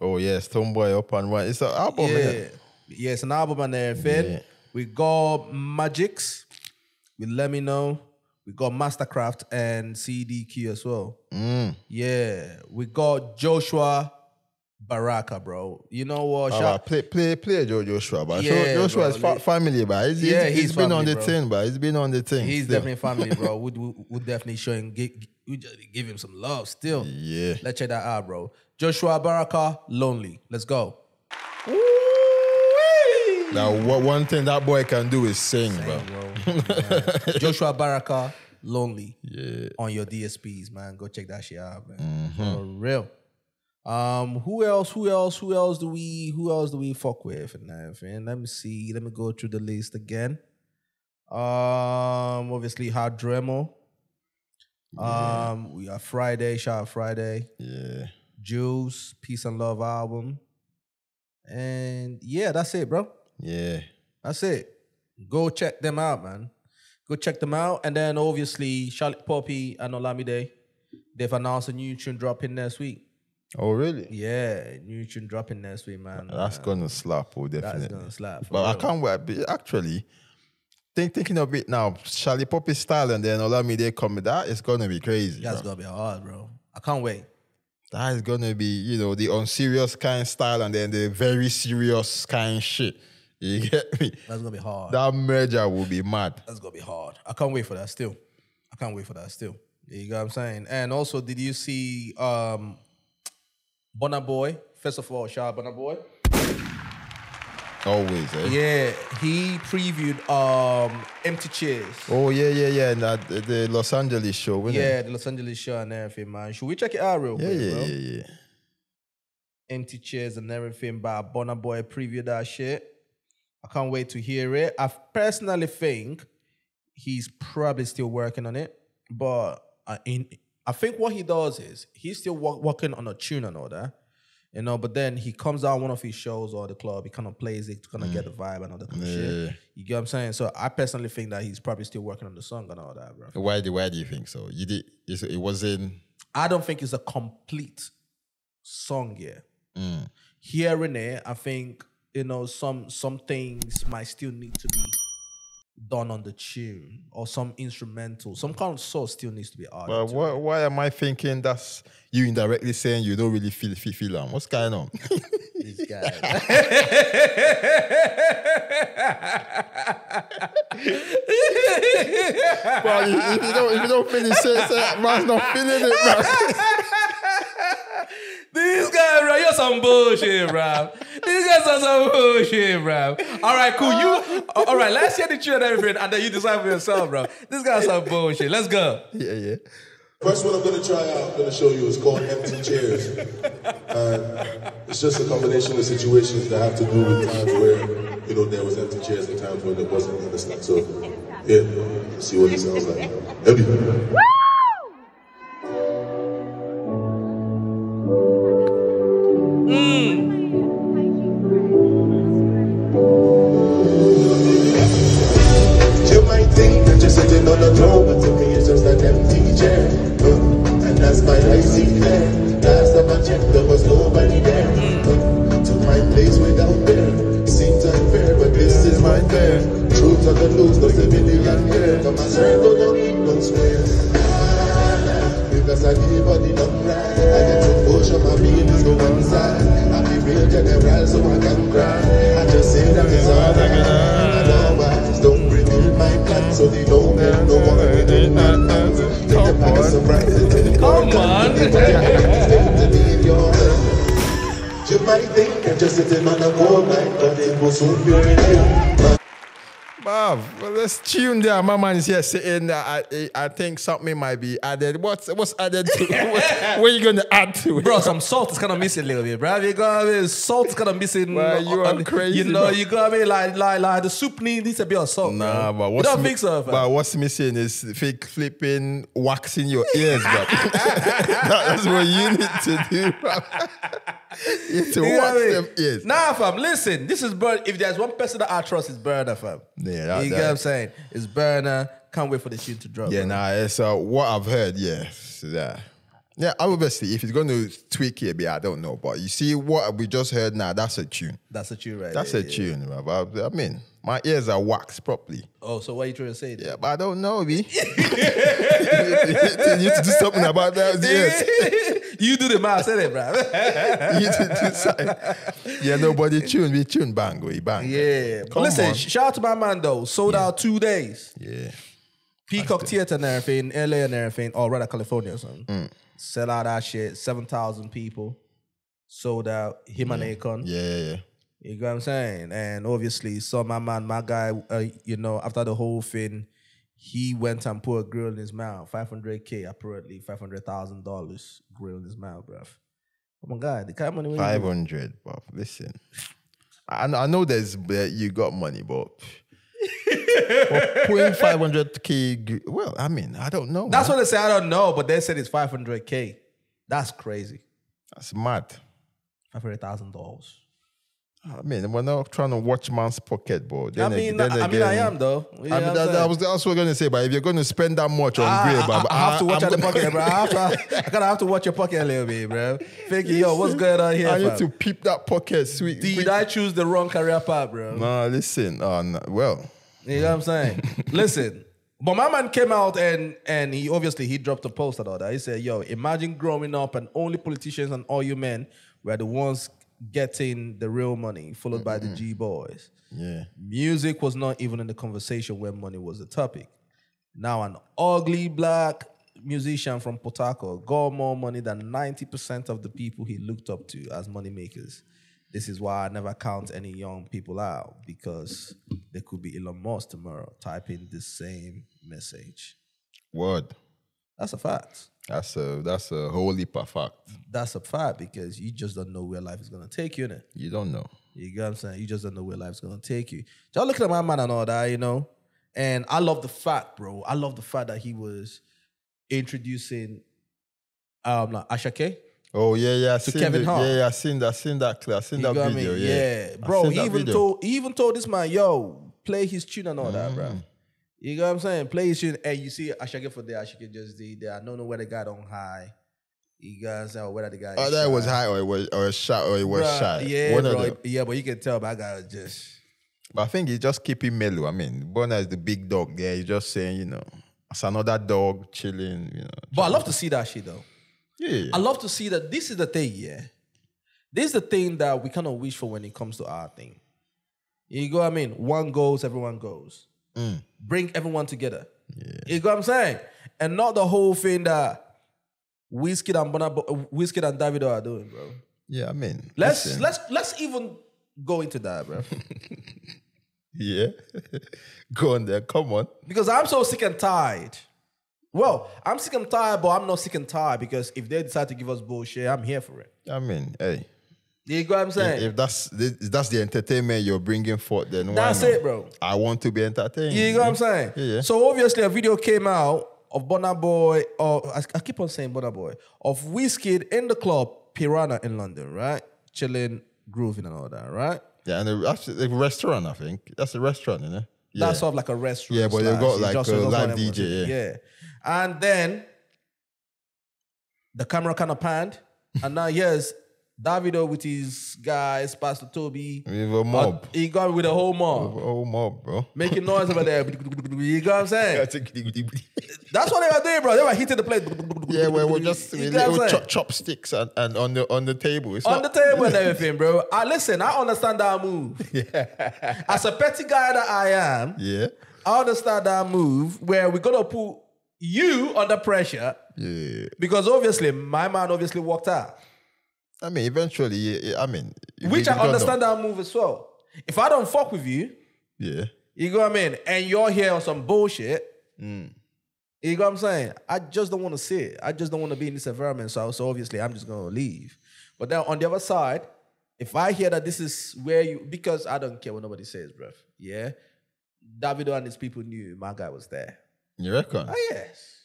Oh yeah, Stonebwoy up and one. It's an album. yeah. Yeah, it's an album and everything. Yeah. We got Magixx We let me know. We got Masterkraft and CDQ as well. Mm. Yeah. We got Joshua Baraka, bro. You know what? Shout- right, play, play, play Joe Joshua, but Yeah, Joshua bro, is fa- family, but he's, Yeah, he's, he's been on the bro. thing, but he's been on the thing. He's still. definitely family, bro. we would would definitely show him. Give, we just give him some love still. Yeah. Let's check that out, bro. Joshua Baraka, lonely. Let's go. Now, what one thing that boy can do is sing, bro. bro. Yeah. Joshua Baraka, lonely. Yeah. On your DSPs, man. Go check that shit out, man. For real. Um, who else? Who else? Who else do we? Who else do we fuck with and everything? Let me see. Let me go through the list again. Um, obviously, Hard Dremel. Um, we got Friday, shout out Friday. Yeah. Juice, Peace and Love album. And yeah, that's it, bro. Yeah. That's it. Go check them out, man. Go check them out. And then obviously Shallipopi and Olamide, they've announced a new tune dropping next week. Oh, really? Yeah, new tune dropping next week, man. That's gonna slap, oh, definitely. That's gonna slap. But I can't wait. but Actually, think, thinking of it now, Shallipopi style and then Olamide come with that, it's gonna be crazy. That's bro. gonna be hard, bro. I can't wait. That is gonna be, you know, the unserious kind style and then the very serious kind shit. You get me? That's gonna be hard. That merger will be mad. That's gonna be hard. I can't wait for that still. I can't wait for that still. You know what I'm saying? And also, did you see um Burna Boy? First of all, shout out Burna Boy. Always, eh? Yeah, he previewed um Empty Chairs. Oh yeah, yeah, yeah. And that, the, Los Angeles show, wasn't Yeah, it? the Los Angeles show and everything, man. Should we check it out real Yeah, quick, yeah, bro? yeah, yeah. Empty chairs and everything by Burna Boy preview that shit. I can't wait to hear it. I personally think he's probably still working on it, but I, in, I think what he does is he's still wo- working on a tune and all that, you know. But then he comes out one of his shows or the club, he kind of plays it to kind of get the vibe and all that kind of Yeah. shit. You get what I'm saying? So I personally think that he's probably still working on the song and all that, bro. Why do why do you think so? You did it wasn't I don't think it's a complete song yet. mm. Hearing it, I think you know some some things might still need to be done on the tune or some instrumental, some kind of source still needs to be added. But why, why am I thinking that's you indirectly saying you don't really feel feel, feel on? What's going on? This guy. Bro, if, if you don't if you don't finish it, say man's not feeling it, man. This guy, bro, you're some bullshit, bro. These guys are oh, some oh, bullshit, bro. All right, cool. You, all right, let's hear the tune and everything, and then you decide for yourself, bro. This guy's some bullshit. Let's go. yeah, yeah. First one I'm gonna try out, I'm gonna show you is called Empty Chairs. And it's just a combination of situations that have to do with times where, you know, there was empty chairs and times when there wasn't, you understand? So, yeah, see what it sounds like. Ready? Let's. My man is here sitting. I, I, I think something might be added. What's what's added to what, what are you gonna add to it? Bro, some salt is kind of missing a little bit, bro. You got I mean? Salt is kind of missing. Bro, you on- are crazy, You know, bro. you got me like, like, like the soup needs a bit of salt. Nah, bro. but you what's don't mi- think so? But what's missing is fake flipping wax in your ears, bro. That's what you need to do, bro. you need to You wax mean? them ears. Nah, fam. Listen, this is Burn. If there's one person that I trust, it's Burna, fam. Yeah, that- you that- get what I'm saying? It's Burna. Can't wait for the tune to drop. Yeah, bro. nah, it's uh, what I've heard. Yeah, yeah, yeah. Obviously, if it's going to tweak it a bit, I don't know. But you see, what we just heard now, that's a tune. That's a tune, right? That's there, a yeah. tune. But, I mean, my ears are waxed properly. Oh, so what are you trying to say? Yeah, but I don't know, B. you need to do something about that. Yes. you do the math, say it, bro. You to do. Yeah, nobody tune. We tune bang, we bang. yeah. Come listen, on. shout out to my man though. Sold out two days. Yeah. Peacock Theater and everything, LA and everything, or rather California or something. Mm. Sell out that shit. 7,000 people. Sold out. Him and Akon. Yeah, yeah, yeah. You know what I'm saying? And obviously, so my man, my guy, uh, you know, after the whole thing, he went and put a grill in his mouth. 500K, apparently, $500,000 grill in his mouth, bruv. Oh my God, the kind of money we Five hundred, but listen, I, I know there's uh, you got money, but putting five hundred k. Well, I mean, I don't know. That's man. what they say. I don't know, but they said it's 500K. That's crazy. that's mad. $500,000. I mean, we're not trying to watch man's pocket, I then, mean, then I, I mean, I again- am though. You I mean, that. I was also going to say, but if you're going to spend that much on I, grill, I, but I have to watch out the pocket, bro. I, have to, I gotta have to watch your pocket a little bit, bro. Thinking, yo, what's going on here? I need fam? to peep that pocket, sweet. Did I choose the wrong career path, bro? Nah, listen. Uh, oh, no, well, You know what I'm saying? Listen, but my man came out and and he obviously he dropped a post about that. He said, "Yo, imagine growing up and only politicians and all you men were the ones getting the real money, followed by the G boys. yeah. Music was not even in the conversation when money was the topic. Now an ugly black musician from Potako got more money than 90% of the people he looked up to as money makers. This is why I never count any young people out because they could be Elon Musk tomorrow typing the same message. Word. That's a fact. That's a that's a holy fact. That's a fact because you just don't know where life is gonna take you, innit? You don't know. You get what I'm saying? You just don't know where life's gonna take you. So I'm looking at my man and all that, you know. And I love the fact, bro. I love the fact that he was introducing um like Asake. Oh yeah, yeah. I seen Kevin the, Hart. yeah, yeah. I seen that. Seen that clip. I seen You that what I video. mean? Yeah, I Bro, he even video. told he even told this man, yo, play his tune and all that, Mm. bro. You know what I'm saying? Play tune. And you see Asake for there, Asake just did there. I don't know whether the guy on high. You guys know whether the guy Oh, that was high or it was or shot or it was Bruh, shy. Yeah, One bro. Yeah, but you can tell my guy was just But I think he's just keeping mellow. I mean, Burna is the big dog there. He's just saying, you know, it's another dog chilling. You know. But I love to see that shit though. Yeah. I love to see that this is the thing, yeah. This is the thing that we kind of wish for when it comes to our thing. You go, I mean, one goes, everyone goes. Mm. Bring everyone together. You go, what I'm saying, and not the whole thing that Wizkid and Bonab- Wizkid and Davido are doing, bro. yeah. I mean, Let's listen. let's let's even go into that, bro. yeah. Go on there. Come on. because I'm so sick and tired. Well, I'm sick and tired, but I'm not sick and tired because if they decide to give us bullshit, I'm here for it. I mean, hey, You go, what I'm saying. if that's if that's the entertainment you're bringing forth, then why That's it, bro. I want to be entertained. You know what I'm saying? Yeah, yeah. So obviously a video came out of Burna Boy, or I, I keep on saying Burna Boy, of Wizkid in the club Piranha in London, right? Chilling, grooving and all that, right? Yeah, and the, that's a restaurant. I think that's a restaurant, you know. Yeah. That's sort of like a restaurant. Yeah, but they've got like a live DJ, Yeah. And then the camera kind of panned, and now here's Davido with his guys, Pastor Toby. with a mob. Uh, he got with a whole mob. Oh, mob, bro. Making noise over there. You know what I'm saying? That's what they were doing, bro. They were hitting the plate. yeah, we're just You with know little chop, chopsticks and, and on the on the table. It's on the table and everything, bro. I listen, I understand that move. Yeah. As a petty guy that I am, Yeah, I understand that move where we're gonna put you under pressure yeah. because obviously my man obviously walked out. I mean, eventually, I mean, Which I don't know. understand that move as well. If I don't fuck with you, Yeah, you go what I mean, and you're here on some bullshit, mm. you know what I'm saying? I just don't want to see it. I just don't want to be in this environment. So, so obviously I'm just gonna leave. But then on the other side, if I hear that this is where you because I don't care what nobody says, bruv. Yeah. Davido and his people knew my guy was there. you reckon? Oh yes.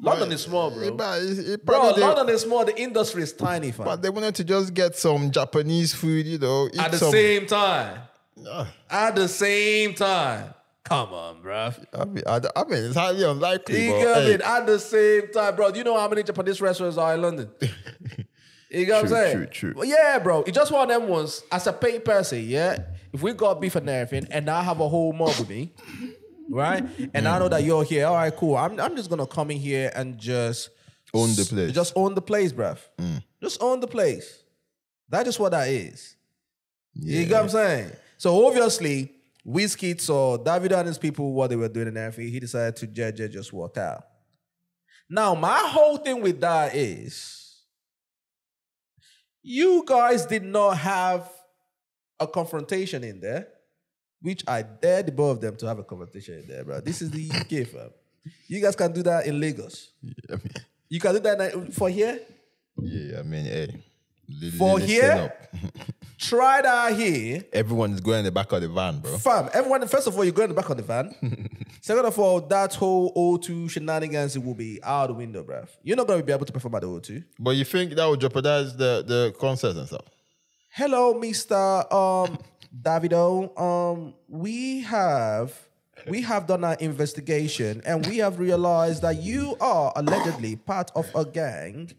London is small, bro. But it, it Bro, they- London is small. The industry is tiny, fam. but they wanted to just get some Japanese food, you know. At the some, same time. Ah, At the same time. Come on, bro. I mean, I, I mean, it's highly unlikely. You but, hey, it at the same time, bro. Do you know how many Japanese restaurants are in London? You get what I'm True, saying? true, true. Well, yeah, bro. It's just one of them ones. As a paid person, yeah. If we got beef and everything, and I have a whole mob with me, right? And I know that you're here. All right, cool. I'm, I'm just gonna come in here and just Own the place. Just own the place, bruv. Mm. Just own the place. That's just what that is. You get what I'm saying? So obviously, Wizkid saw David and his people what they were doing and everything. He decided to just walk out. Now, my whole thing with that is you guys did not have a confrontation in there, which I dare the both of them to have a conversation in there, bro. This is the UK, fam. You guys can do that in Lagos. I mean, You can do that for here. yeah, I mean, hey. For here? Try that here. Everyone's going in the back of the van, bro. Fam, everyone, first of all, you're going in the back of the van. Second of all, that whole O2 shenanigans it will be out the window, bruv. You're not going to be able to perform at the O2. But you think that would jeopardize the, the concerts and stuff? Hello, Mr. Um, Davido. Um, we have we have done our investigation and we have realized that you are allegedly part of a gang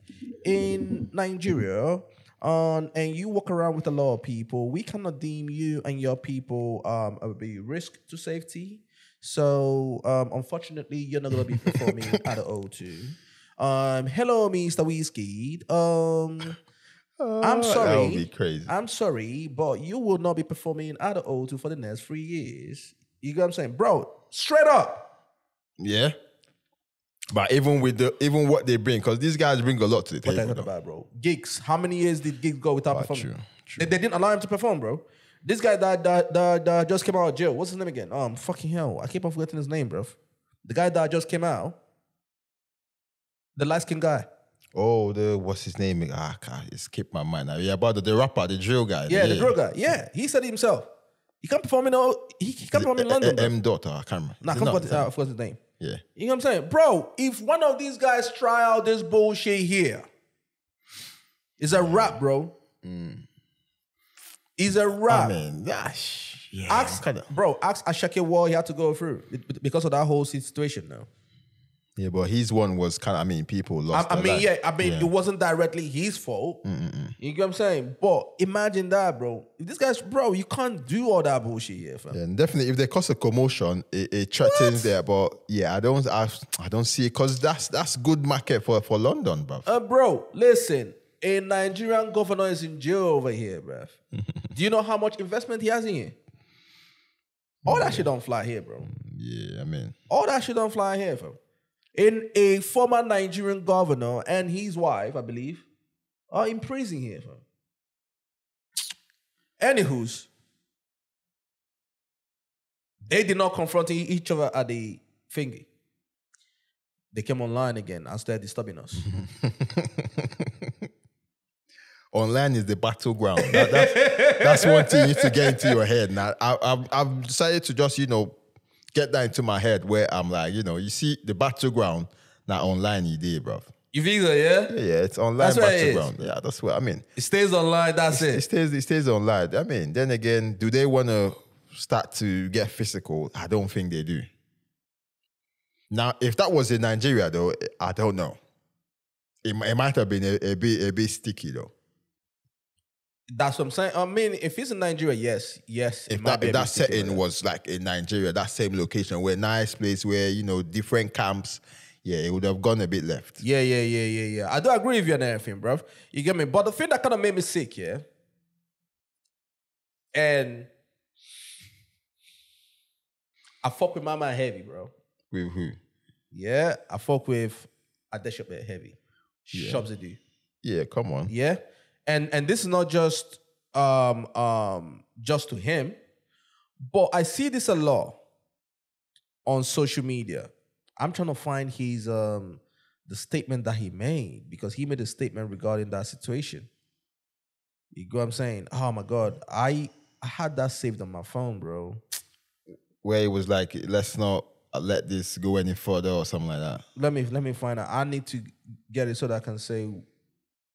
in Nigeria. Um, and you walk around with a lot of people. We cannot deem you and your people um a be risk to safety. So um, unfortunately, you're not gonna be performing at the O2. Um, hello, Mr. Wizkid. Um, I'm sorry. That sorry. would be crazy. I'm sorry, but you will not be performing at the O2 for the next three years. You get what I'm saying? Bro, straight up. Yeah. But even with the even what they bring, because these guys bring a lot to the table. What that's though. about, bro. Giggs. How many years did Giggs go without Ah, performing? true, true. They, they didn't allow him to perform, bro. This guy that, that, that, that just came out of jail. What's his name again? Um, fucking hell. I keep on forgetting his name, bro. The guy that just came out. The light skinned guy. Oh, the what's his name? Ah, God, it skipped my mind now. Yeah, about the, the rapper, the drill guy. Yeah, the drill guy. Yeah, he said it himself. He can't perform in all, he, he can't perform in London. M dot. I can't remember. Nah, I it can't forget, uh, I his name. Yeah. You know what I'm saying? Bro, if one of these guys try out this bullshit here, it's a rap, bro. It's a rap. mean, gosh. Yeah. ask, bro, ask Asake Wall he had to go through because of that whole situation now. Yeah, but his one was kind of. I mean, people I, lost. I their mean, life. yeah, I mean, Yeah. it wasn't directly his fault. Mm, mm, mm. You get what I'm saying? But imagine that, bro. If this guy's, bro, you can't do all that bullshit here, fam. Yeah, and definitely, if they cause a commotion, it, it threatens there. But yeah, I don't, I, I don't see it because that's that's good market for for London, bro. Uh, bro, listen. A Nigerian governor is in jail over here, bro. Do you know how much investment he has in here? All that shit don't fly here, bro. yeah, I mean, All that shit don't fly here, fam. In a former Nigerian governor and his wife, I believe, are in prison here. Anywho's, they did not confront each other at the thingy. They came online again and started disturbing us. online is the battleground. That, that's, that's one thing you need to get into your head. Now, I, I've decided to just, you know, get that into my head where I'm like, you know, you see the battleground, now online you did, bro. You think so, yeah? Yeah, yeah, it's online That's what it is. battleground. Yeah, that's what I mean. It stays online, that's It it. stays, it stays online. I mean, then again, do they want to start to get physical? I don't think they do. Now, if that was in Nigeria, though, I don't know. It, it might have been a, a bit a bit sticky, though. That's what I'm saying. I mean, if it's in Nigeria, yes, yes. if that, if that setting was like in Nigeria, that same location, where nice place where you know different camps, yeah, it would have gone a bit left. Yeah, yeah, yeah, yeah, yeah. I do agree with you on everything, bro. You get me? But the thing that kind of made me sick, yeah. And I fuck with Mama heavy, bro. With who? Yeah, I fuck with Adeshop heavy. Shopsydoo. Yeah, come on. Yeah. And and this is not just um um just to him, but I see this a lot on social media. I'm trying to find his um the statement that he made because he made a statement regarding that situation. You go I'm saying? Oh my god, I I had that saved on my phone, bro. Where it was like, let's not let this go any further or something like that. Let me let me find out. I need to get it so that I can say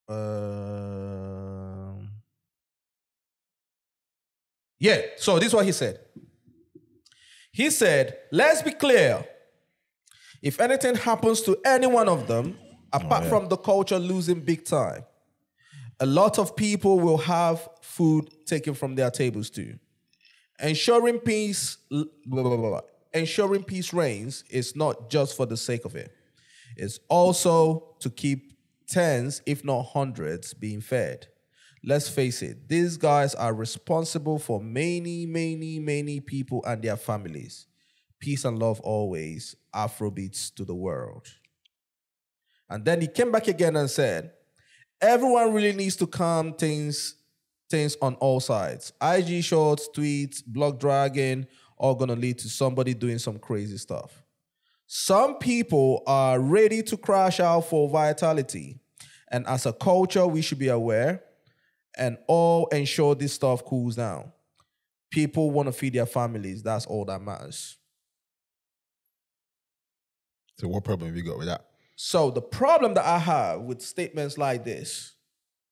um Yeah, so this is what he said. He said, let's be clear. If anything happens to any one of them, apart from the culture losing big time, a lot of people will have food taken from their tables too. Ensuring peace, blah, blah, blah, blah. ensuring peace reigns is not just for the sake of it. It's also to keep tens, if not hundreds, being fed. Let's face it, these guys are responsible for many, many, many people and their families. Peace and love always, Afrobeats to the world. And then he came back again and said, everyone really needs to calm things things on all sides. IG shorts, tweets, blog dragging, all gonna lead to somebody doing some crazy stuff. Some people are ready to crash out for vitality. And as a culture, we should be aware and all ensure this stuff cools down. People want to feed their families. That's all that matters. So what problem have you got with that? So the problem that I have with statements like this,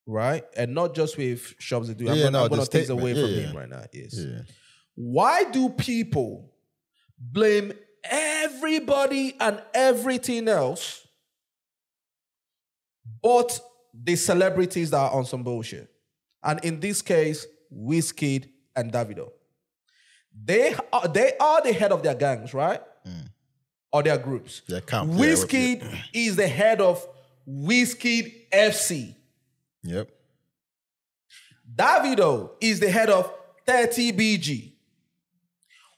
right, and not just with Shops that do, I'm Yeah, gonna, no, gonna the take away yeah, from yeah. him right now, is Yeah. why do people blame everybody and everything else but the celebrities that are on some bullshit? And in this case, Wizkid and Davido. They are, they are the head of their gangs, right? Mm. Or their groups. Their camp, yeah, Wizkid is the head of Wizkid FC. Yep. Davido is the head of 30BG.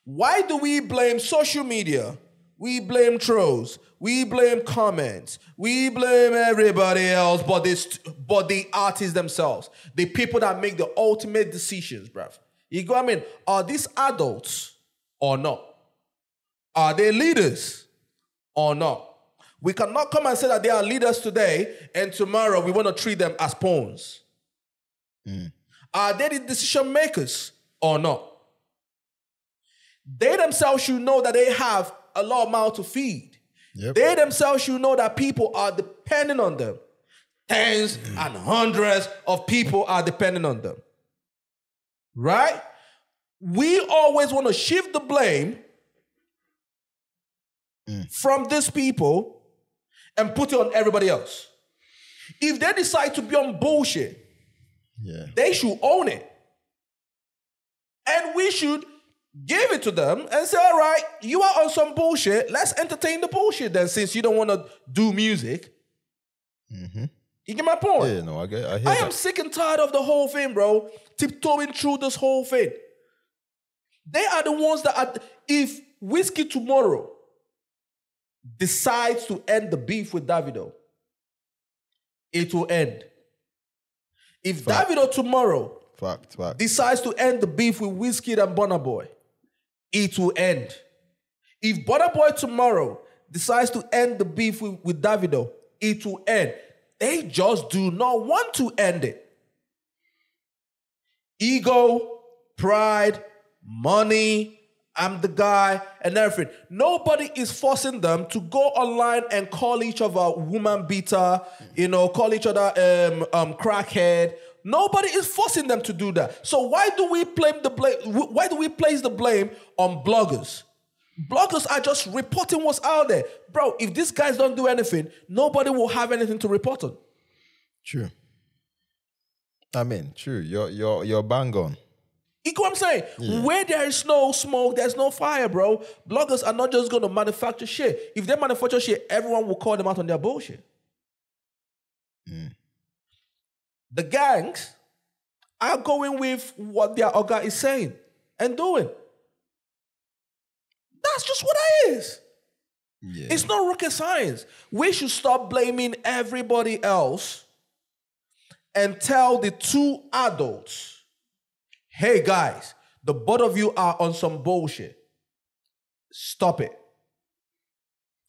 Why do we blame social media? We blame trolls. We blame comments. We blame everybody else but this but the artists themselves. The people that make the ultimate decisions, bruv. You go, I mean, are these adults or not? Are they leaders or not? We cannot come and say that they are leaders today and tomorrow we want to treat them as pawns. Hmm. Are they the decision makers or not? They themselves should know that they have a lot of mouth to feed. Yep. They themselves should know that people are depending on them. Tens mm. and hundreds of people are depending on them. Right? We always want to shift the blame mm. from these people and put it on everybody else. If they decide to be on bullshit, Yeah. they should own it. And we should give it to them and say, all right, you are on some bullshit. Let's entertain the bullshit then, since you don't want to do music. Mm-hmm. You get my point? Yeah, no, I get I hear I that. am sick and tired of the whole thing, bro. Tiptoeing through this whole thing. They are the ones that are, if Wizkid tomorrow decides to end the beef with Davido, it will end. If Davido tomorrow Fact, fact. decides to end the beef with Wizkid and Burna Boy, it will end. If Burna Boy tomorrow decides to end the beef with, with Davido, it will end. They just do not want to end it. Ego, pride, money, I'm the guy, and everything. Nobody is forcing them to go online and call each other woman beater, you know, call each other um, um, crackhead. Nobody is forcing them to do that. So why do we blame the blame? Why do we place the blame on bloggers? Bloggers are just reporting what's out there, bro. If these guys don't do anything, nobody will have anything to report on. True. I mean, true. You're you're you're bang on. You know what I'm saying? Where there is no smoke, there's no fire, bro. Bloggers are not just gonna manufacture shit. If they manufacture shit, everyone will call them out on their bullshit. The gangs are going with what their orga is saying and doing. That's just what it is. Yeah. It's not rocket science. We should stop blaming everybody else and tell the two adults, hey guys, the both of you are on some bullshit. Stop it.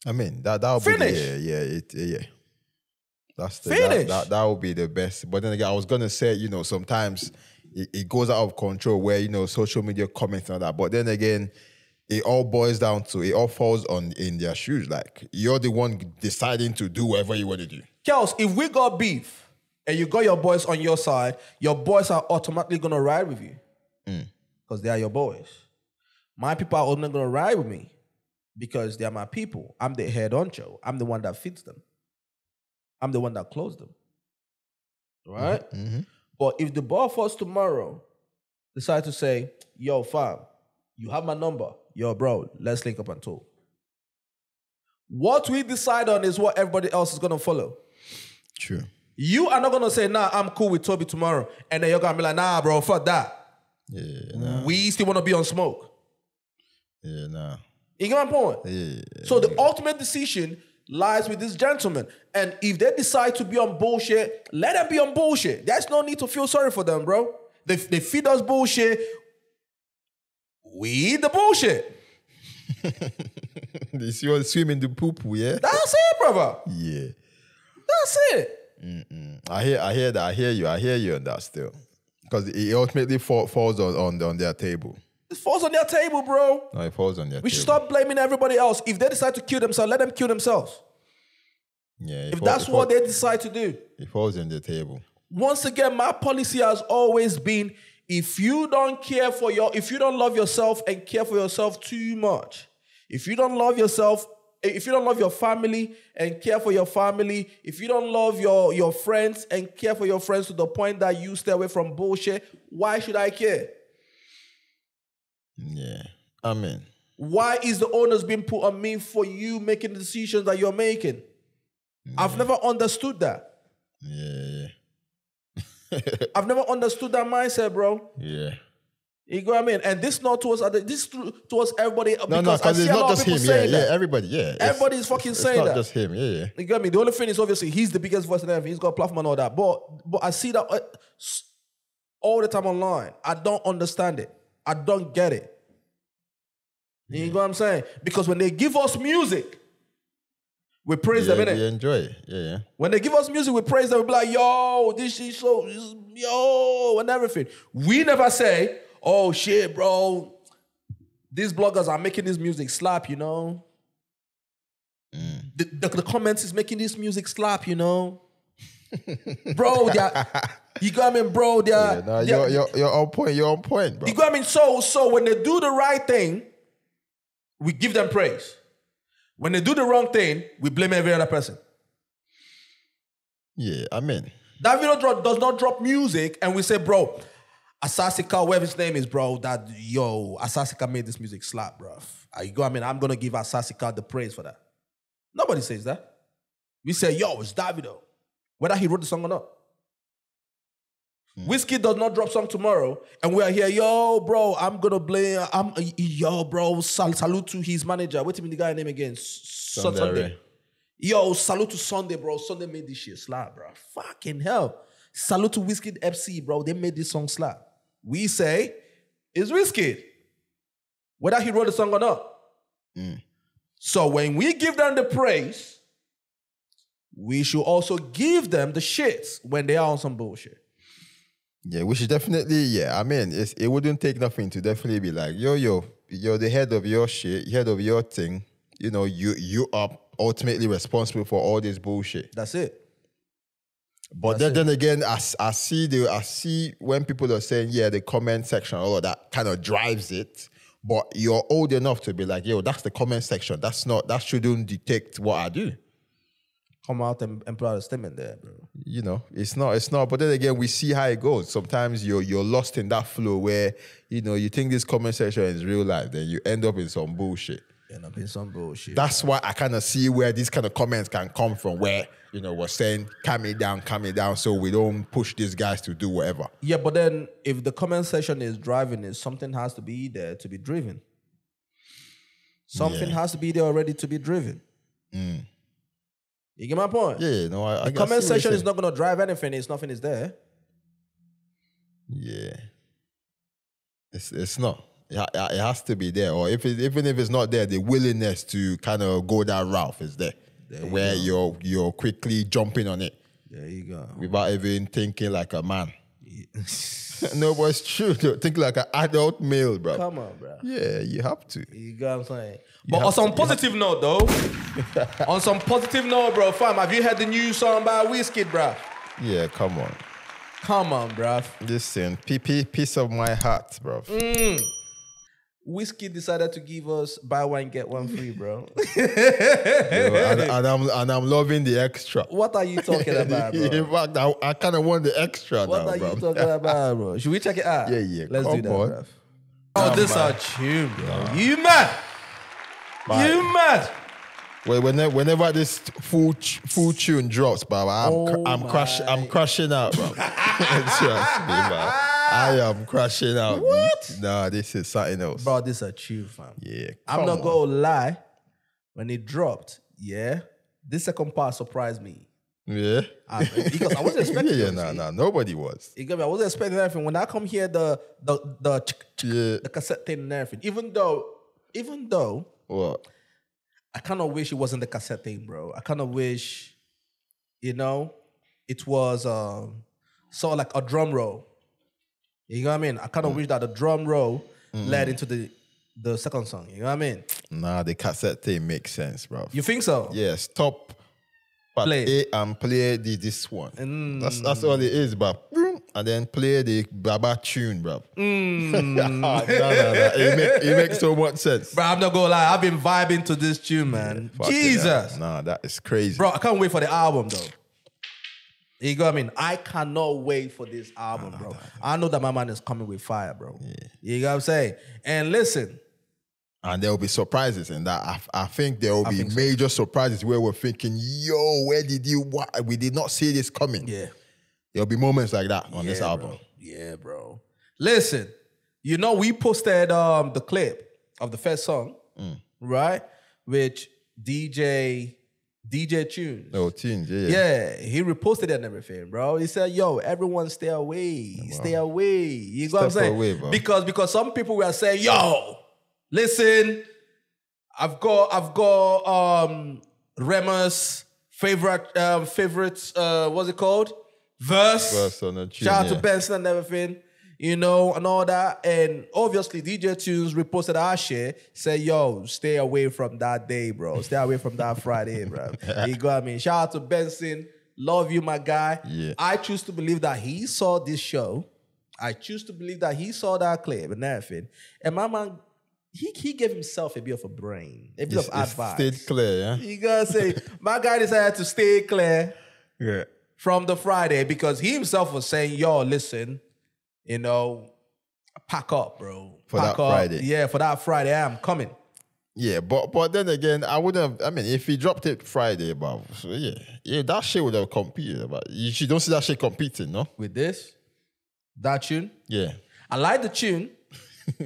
I mean that that would Finish. be yeah, yeah, it, yeah. That's the, Finish. That, that, that would be the best. But then again, I was gonna say, you know, sometimes it, it goes out of control where you know social media comments and all that. But then again, it all boils down to it all falls on in their shoes. Like you're the one deciding to do whatever you want to do. Kels, if we got beef and you got your boys on your side, your boys are automatically gonna ride with you. Mm. Because they are your boys. My people are only gonna ride with me because they are my people. I'm the head honcho. I'm the one that feeds them. I'm the one that closed them. Mm-hmm, right? Mm-hmm. But if the ball falls tomorrow, decide to say, yo, fam, you have my number. Yo, bro, let's link up and talk. What we decide on is what everybody else is gonna follow. True. You are not gonna say, nah, I'm cool with Toby tomorrow. And then you're gonna be like, nah, bro, fuck that. Yeah, nah. We still wanna be on smoke. Yeah, nah. You get my point? Yeah. So the ultimate decision lies with this gentleman. And if they decide to be on bullshit, let them be on bullshit. There's no need to feel sorry for them, bro. They, they feed us bullshit. We eat the bullshit. you see what swim in the poo poo, yeah? That's it, brother. Yeah. That's it. I hear, I hear that. I hear you. I hear you on that still, because it ultimately fall, falls on, on on their table. It falls on their table, bro. No, it falls on their We table. should stop blaming everybody else. If they decide to kill themselves, let them kill themselves. Yeah, If fall- that's what fall- they decide to do. it falls on the table. once again, my policy has always been if you don't care for your, if you don't love yourself and care for yourself too much, if you don't love yourself, if you don't love your family and care for your family, if you don't love your, your friends and care for your friends to the point that you stay away from bullshit, why should I care? Yeah. Amen. Why is the onus being put on me for you making the decisions that you're making? I've never understood that. Yeah, I've never understood that mindset, bro. yeah. You know what I mean? And this not towards other, this towards everybody No, no, because I because see it's a lot not of just people him. Yeah, saying yeah. Everybody, yeah. It's- Everybody's fucking it's saying not that. just him. Yeah, yeah. You get me? The only thing is obviously he's the biggest voice in everything. He's got a platform and all that. But but I see that uh, all the time online. I don't understand it. I don't get it. You know what I'm saying? Because when they give us music, we praise yeah, them, innit? we enjoy it. Yeah, yeah. When they give us music, we praise them. We be like, yo, this is so, yo, and everything. We never say, oh shit, bro. These bloggers are making this music slap, you know. Mm. The, the, the comments is making this music slap, you know. Bro, you got me, bro. They are, yeah no, they are- you're, you're, you're on point. You're on point, bro. you got me. So, so when they do the right thing, we give them praise. When they do the wrong thing, we blame every other person. Yeah, I mean, That video drop, does not drop music, and we say, bro, Asasika, whatever his name is, bro, that yo, Asasika made this music slap, bro. I go, I mean, I'm gonna give Asasika the praise for that. Nobody says that. We say, yo, it's Davido, whether he wrote the song or not. Hmm. Wizkid does not drop song tomorrow, and we are here, yo, bro. I'm gonna blame, I'm yo, bro. Sal- salute to his manager. Wait a minute, the guy name again. Sunday Sunday. Yo, salute to Sunday, bro. Sunday made this shit slap, bro. Fucking hell. Salute to Wizkid FC, bro. They made this song slap. We say it's Wizkid, whether he wrote the song or not. Hmm. So when we give them the praise, we should also give them the shits when they are on some bullshit. yeah, we should definitely, yeah. I mean, it's, it wouldn't take nothing to definitely be like, yo, yo, you're the head of your shit, head of your thing. You know, you you are ultimately responsible for all this bullshit. That's it. But then, then again, I see the I see when people are saying, yeah, the comment section, all of that kind of drives it. But you're old enough to be like, yo, that's the comment section. That's not that shouldn't detect what I do. Come out and, and put out a statement there, bro. You know, it's not, it's not. But then again, we see how it goes. Sometimes you're you're lost in that flow where you know you think this comment section is real life, then you end up in some bullshit. End up in some bullshit. That's why I kind of see where these kind of comments can come from, where you know we're saying, calm it down, calm it down, so we don't push these guys to do whatever. Yeah, but then if the comment section is driving it, something has to be there to be driven. Something Yeah. has to be there already to be driven. Mm. You get my point? Yeah, yeah, no, I, I Comment section is not gonna drive anything. It's nothing is there. Yeah, it's it's not. It, it has to be there, or if it, even if it's not there, the willingness to kind of go that route is there, where you're you're quickly jumping on it There you go. without even thinking like a man. no, but it's true. Though. Think like an adult male, bro. Come on, bro. Yeah, you have to. You got what I'm saying? But have on some to- you positive note, though, on some positive note, bro, fam, have you heard the new song by Wizkid, bro? Yeah, come on. Come on, bro. Listen, PP, piece of my heart, bro. Mm. Wizkid decided to give us buy one get one free, bro. and, and I'm and I'm loving the extra. what are you talking about, bro? In fact, I, I kind of want the extra What now, are bro. you talking about, bro? Should we check it out? Yeah, yeah, Let's do that, on. bro. Oh, this a tune, bro. You mad? You mad? Well, whenever, whenever this full ch- full tune drops, bro, I'm Oh I'm crash my. I'm crashing out, bro. Trust me, bro. I am crashing out. What? Nah, this is something else. Bro, this a tune, fam. Yeah, I'm not on. gonna lie. When it dropped, yeah, this second part surprised me. Yeah, I- because I wasn't expecting yeah, it, nah, nah, nobody was. You get me? I wasn't expecting anything. When I come here, the the the ch- ch- Yeah. the cassette thing and everything. Even though, even though What? I kind of wish it wasn't the cassette thing, bro. I kind of wish, you know, it was um sort of like a drum roll. You know what I mean? I Mm. kind of wish that the drum roll led into the the second song. You know what I mean? Nah, the cassette thing makes sense, bro. You think so? Yeah, stop. But Play. play and play the, this one. Mm. That's that's all it is, bro. And then play the Baba tune, bro. Mm. nah, nah, nah. It, make, it makes so much sense. Bro, I'm not gonna lie. I've been vibing to this tune, man. Fucking Jesus. Nah, that is crazy. bro, I can't wait for the album though. You know what I mean? I cannot wait for this album, bro. I know that my man is coming with fire, bro. You know what I'm saying? And listen, And there will be surprises in that. I, I think there will be think so. major surprises where we're thinking, yo, where did you, what? We did not see this coming. yeah, There'll be moments like that on this album. bro. Yeah, bro. Listen, you know we posted um the clip of the first song, Mm. right? Which DJ DJ Tunez. No, tunes, yeah. Yeah, he reposted it and everything, bro. He said, "Yo, everyone, stay away, stay away." You know what I'm saying? away, bro. Because because some people were saying, "Yo, listen, I've got I've got um Rema's favorite um favorite uh what's it called verse." Verse on the tune, Shout out yeah. to Benson and everything, you know, and all that. And obviously, DJ Tunez reposted our shit, said, yo, stay away from that day, bro. Stay away from that Friday, bro. you got me. Shout out to Benson. Love you, my guy. Yeah. I choose to believe that he saw this show. I choose to believe that he saw that clip and everything. And my man, he, he gave himself a bit of a brain, a bit It's, of advice. stayed clear, yeah? You gotta say, my guy decided to stay clear Yeah. from the Friday because he himself was saying, "Yo, listen, you know, pack up, bro. For pack that up. Friday. Yeah, for that Friday, I'm coming. Yeah, but but then again, I wouldn't have. I mean, if he dropped it Friday, but so yeah, yeah, that shit would have competed. But you, you don't see that shit competing, no? With this, that tune. Yeah, I like the tune.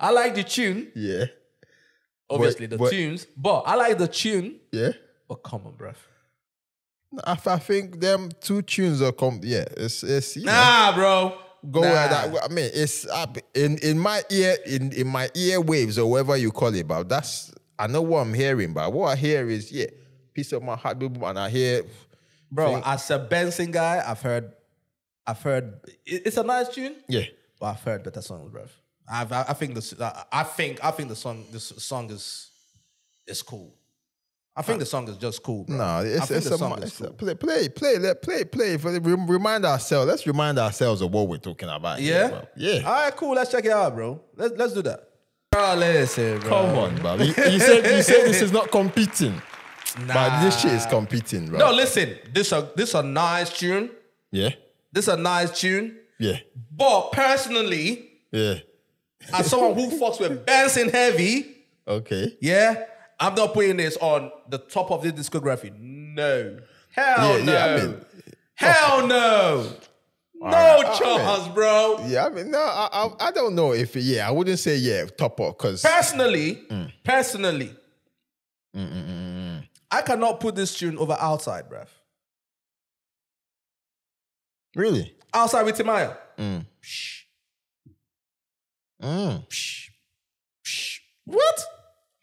I like the tune. yeah, Obviously, the but- tunes, but I like the tune. yeah. But come on, bruv. I, I think them two tunes are com. Yeah, it's it's you know, Nah, bro. go nah. that. I mean, it's up in in my ear in in my ear waves or whatever you call it. But that's I know what I'm hearing. But what I hear is yeah, piece of my heart, and I hear. bro. Think- As a Benson guy, I've heard, I've heard. It's a nice tune. Yeah, But I've heard better songs, bruv. I've, I, I think this. I think. I think the song. This song is, is cool. I think uh, the song is just cool. Bro. No, I it's, think it's, the a, song mu- is it's a cool. play, play, play, let play, play. For the, remind ourselves. Let's remind ourselves of what we're talking about. here, Yeah. bro. yeah. All right, cool. Let's check it out, bro. Let's let's do that. Bro, listen, bro. Come on, bro. You, you said you said this is not competing, but this shit is competing, bro. No, listen. This a this a nice tune. yeah, This a nice tune. yeah, But personally, yeah. as someone who fucks with Benson heavy, Okay. yeah, I'm not putting this on the top of the discography. No. Hell Yeah, no. yeah, I mean- Hell no. No right, I chance, bro. Yeah, I mean, no, I, I, I don't know if yeah, I wouldn't say yeah, top up because Personally, Mm. personally, mm, mm, mm, I cannot put this tune over outside, bruv. really, Outside with Timaya. mm. What?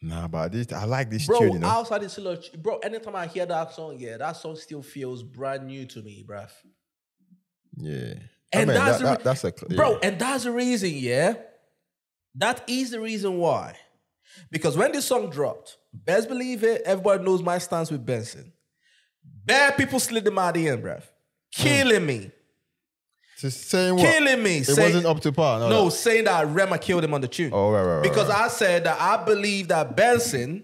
Nah, but this I like this Bro, tune, you know. outside is still bro. Anytime I hear that song, yeah, that song still feels brand new to me, bruv. yeah, And I mean, that's that, that- that's a cl- Bro, and that's the reason, yeah. That is the reason why. Because when this song dropped, best believe it, everybody knows my stance with Benson. Bad people slid them out the end, bruv. Hmm. Killing me. Just saying what? killing me. It saying- wasn't up to par. No, No, saying that Rema killed him on the tune. Oh, right, right, right, Because right. I said that I believe that Benson,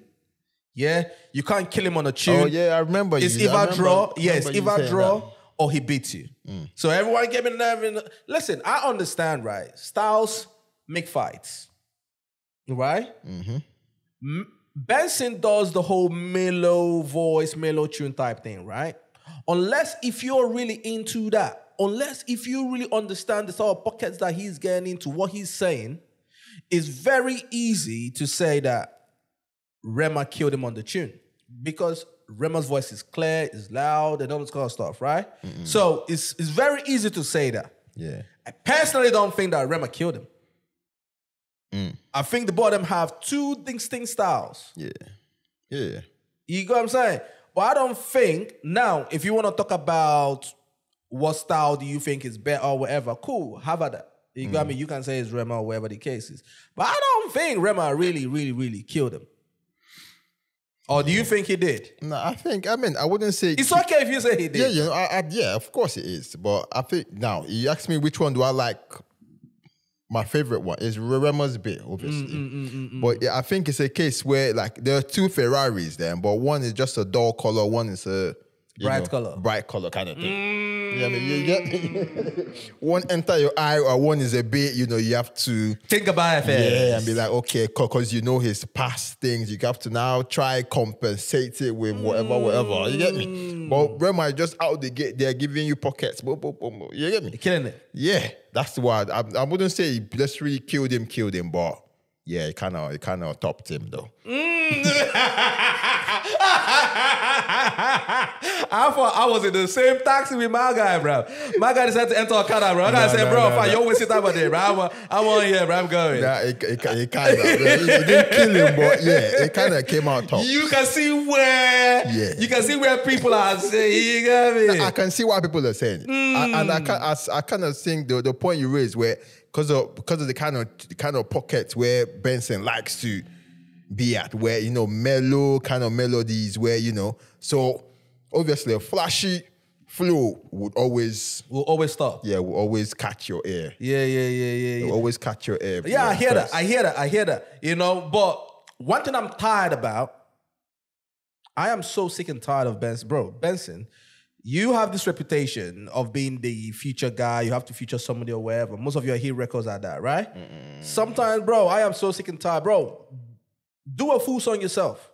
yeah, you can't kill him on the tune. Oh yeah, I remember. It's you. if I I remember- draw, yes, I draw that. Mm. or he beats you. So everyone gave me nerve. Listen, I understand, right? Styles make fights, right? Mm-hmm. Benson does the whole mellow voice, mellow tune type thing, right? Unless if you're really into that, unless if you really understand the sort of pockets that he's getting into, what he's saying, it's very easy to say that Rema killed him on the tune because Rema's voice is clear, is loud, and all this kind of stuff, right? So it's it's very easy to say that. Yeah. I personally don't think that Rema killed him. Mm. I think the them have two distinct styles. Yeah. Yeah. You go what I'm saying? But I don't think now, if you want to talk about what style do you think is better or whatever, cool, have at that. You got mm. me? You can say it's Rema or whatever the case is. But I don't think Rema really, really, really killed him. Or do you think he did? No, I think. I mean, I wouldn't say. It's okay if you say he did. Yeah, you know, I, I, yeah, of course it is. But I think now you ask me which one do I like. My favorite one is Rema's bit, obviously. Mm, mm, mm But yeah, I think it's a case where like there are two Ferraris there, but one is just a dull color, one is a Bright know, color. bright color kind of thing. Mm. Yeah, I mean, you get one enter your eye, or one is a bit. You know, you have to Think about it. yeah, and be like, okay, because you know his past things, you have to now try compensate it with whatever, whatever. You get me? Mm. But Rema is just out the gate, they're giving you pockets. Boom, boom, boom, boom. You get me? Killing it. Yeah, that's the word. I, I wouldn't say he literally killed him, killed him, but yeah, it kind of, it kind of topped him though. Mm. I thought I was in the same taxi with my guy, bro. My guy decided to enter a car, bro. I No, say, no, bro, no, fine, no. you always sit up there, bro. I'm, I'm on here, bro. I'm going. Yeah, it, it, it kind of, it, didn't kill him, but yeah, it kind of came out top. You can see where Yeah. you can see where people are saying, you got me. I can see why people are saying it, I- hmm. and I can I, I kind of think the, the point you raised where because of because of the kind of the kind of pockets where Benson likes to be at, where you know mellow kind of melodies, where you know so obviously a flashy flow would always We'll always stop. yeah will always catch your ear, Yeah, yeah, yeah, yeah, yeah. will always catch your ear. Yeah, I hear that. I hear that. I hear that. You know, but one thing I'm tired about, I am so sick and tired of Benson. Bro, Benson, you have this reputation of being the future guy. You have to feature somebody or wherever. Most of your hit records are that, right? Sometimes, bro, I am so sick and tired. Bro, do a full song yourself.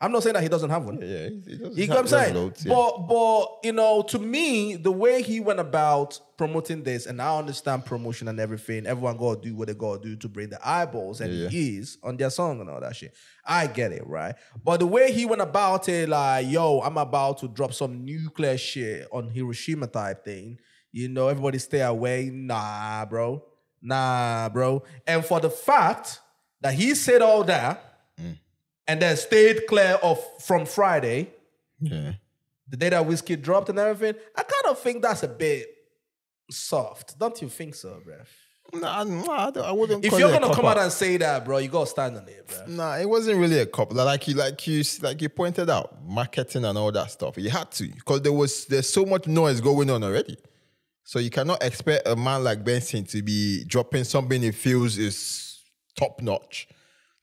I'm not saying that he doesn't have one. yeah, he- he You have- know what I'm saying? loads, yeah. But but you know, to me, the way he went about promoting this, and I understand promotion and everything. Everyone gotta do what they gotta do to bring the eyeballs and Yeah, ears on their song and all that shit. I get it, right? But the way he went about it, like, yo, I'm about to drop some nuclear shit on Hiroshima type thing. You know, everybody stay away. Nah, bro. Nah, bro. And for the fact that he said all that. And then stayed clear of from Friday, yeah. the day that Wizkid dropped and everything, I kind of think that's a bit soft. Don't you think so, bro? Nah, nah, I wouldn't. If you're gonna come out and say that, bro, you gotta stand on it, bro. Nah, it wasn't really a couple. Like you, like you, like you pointed out, marketing and all that stuff. You had to because there was there's so much noise going on already. So you cannot expect a man like Benson to be dropping something he feels is top notch,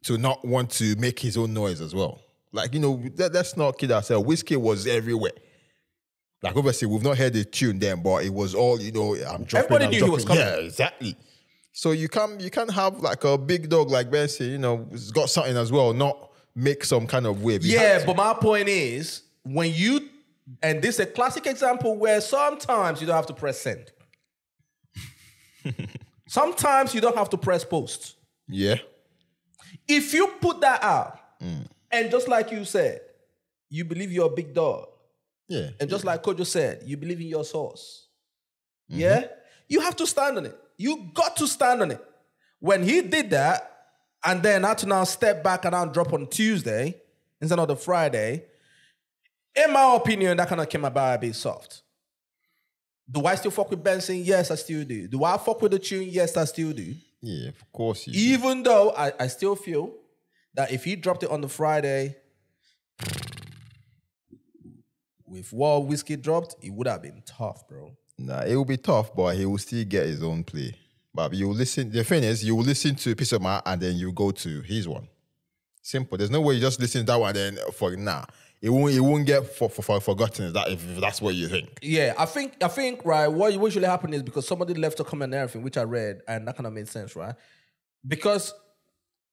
to not want to make his own noise as well. Like you know, let, let's not kid ourselves. Wizkid was everywhere. Like obviously we've not heard the tune then, but it was all you know. I'm dropping. Everybody I'm knew he was coming. Yeah, exactly. So you can't you can't have like a big dog like Benson, you know, it's got something as well, not make some kind of wave. Yeah, but my point is when you and this is a classic example where sometimes you don't have to press send. sometimes you don't have to press post. yeah, If you put that out, Mm. and just like you said, you believe you're a big dog. yeah, And just like Kojo said, you believe in your source. Mm-hmm. Yeah? You have to stand on it. You got to stand on it. When he did that, and then had to now step back and now drop on Tuesday instead of the Friday, in my opinion, that kind of came about a bit soft. Do I still fuck with Benson? Yes, I still do. Do I fuck with the tune? Yes, I still do. Yeah. Of course, you. Even though I, I still feel that if he dropped it on the Friday, with what Wizkid dropped, it would have been tough, bro. Nah, it will be tough, but he will still get his own play. But you listen. The thing is, you will listen to Piece of My and then you go to his one. Simple. There's no way you just listen to that one and then for nah. It won't. It won't get for, for, for forgotten. If that if that's what you think. Yeah, I think I think right. What usually happen is because somebody left a comment and everything, which I read, and that kind of made sense, right? Because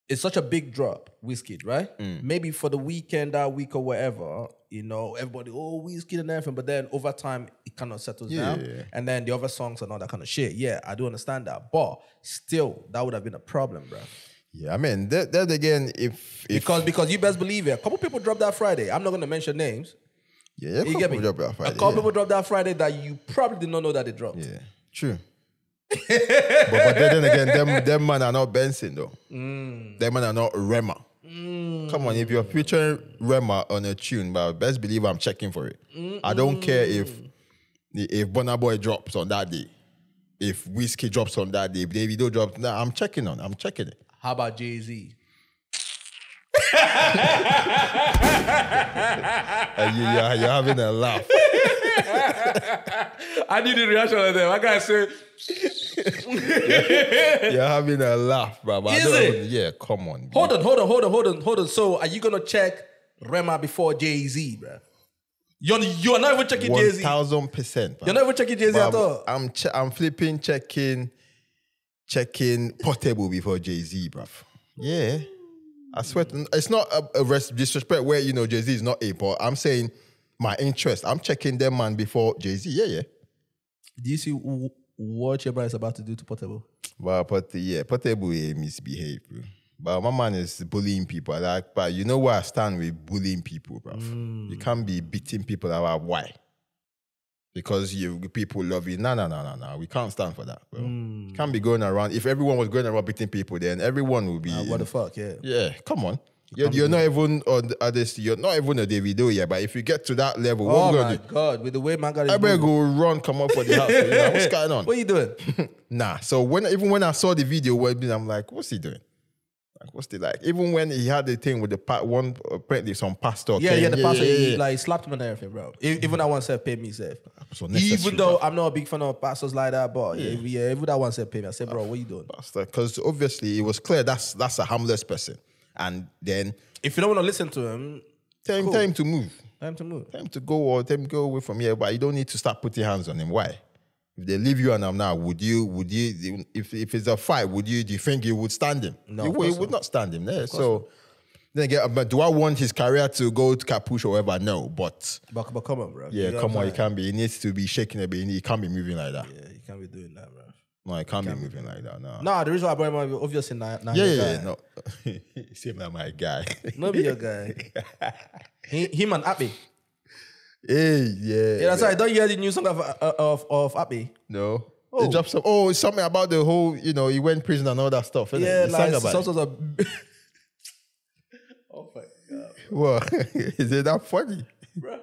it's such a big drop, Wizkid, right? Mm. Maybe for the weekend, that week or whatever, you know, everybody, oh, Wizkid and everything. But then over time, it kind of settles Yeah, down. yeah. And then the other songs and all that kind of shit. Yeah, I do understand that. But still, that would have been a problem, bro. Yeah, I mean, that, that again, if, if Because because you best believe it. A couple people dropped that Friday. I'm not gonna mention names. yeah, yeah, You get me? Drop that a couple yeah. people dropped that Friday that you probably did not know that they dropped. Yeah, true. but, but then again, them them man are not Benson though. Mm. Them man are not Rema. Come on, if you're featuring Rema on a tune, but best believe I'm checking for it. I don't care if if Burna Boy drops on that day, if Wizkid drops on that day, if Davido drops. Nah, I'm checking on. I'm checking it. How about Jay Z? Uh, you, you're, you're having a laugh. I need the reaction of them. I gotta say, You're having a laugh, bro. But I Is don't- it? Yeah, come on. hold on, hold on, hold on, hold on, hold on. So, are you gonna check Rema before Jay Z, bro? You're you're not even checking Jay Z. thousand percent. You're not even checking Jay Z at all. I'm che- I'm flipping, checking, checking portable before Jay Z, bruv. Yeah, I swear, to- it's not a, a res- disrespect where you know Jay Z is not a, but I'm saying my interest. I'm checking them man before Jay Z. Yeah, yeah. Do you see w- what your brother is about to do to Portable? But but yeah, portable eh, misbehave, bro. But my man is bullying people. Like, but you know where I stand with bullying people, bruv. You can't be beating people about why. Because you people love you. No, no, no, no, no. We can't stand for that, bro. Can't be going around. If everyone was going around beating people, then everyone would be. Uh, what the fuck? Yeah. yeah, come on. You're, you're not even on this. You're not even a Davido yet. But if you get to that level, Oh my do? god! With the way man got I better go run, come up for the house. you know, what's going on? What are you doing? Nah. So when even when I saw the video, I'm like, what's he doing? Like, what's the like? Even when he had the thing with the pa- one apparently some pastor. Yeah, came, yeah, the pastor yeah, he, yeah. like slapped him and everything, bro. Even that one said pay me, safe. So Even though I'm not a big fan of pastors like that, but yeah, yeah even that one said pay me. I said, bro, what you doing? pastor, because obviously it was clear that's that's a harmless person, and then If you don't want to listen to him, time Cool. time to move, time to move. time to go or time go away from here. But you don't need to start putting hands on him. Why? If they leave you and I'm now, would you? Would you? If if it's a fight, would you? Do you think you would stand him? No, you, would- you would not stand him there. So. Then again, uh, but do I want his career to go to capuche or whatever? No, but But, but come on, bro. Yeah, come on, he can't be. He needs to be shaking a bit. He can't be moving like that. Yeah, he can't be doing that, bro. No, it can't be moving like that. No. Nah, the reason why I brought him up, obviously, not, not Yeah, yeah, yeah, no. Seem like my guy. Not be your guy. he, him and Abby. Hey, yeah. Yeah, that's right. Don't you hear the new song of uh, of of Abby? No. Oh. They dropped some. Oh, it's something about the whole, you know, he went prison and all that stuff. innit? Yeah, He like sang about some it. sort of. oh my god, What? Is it that funny? bro!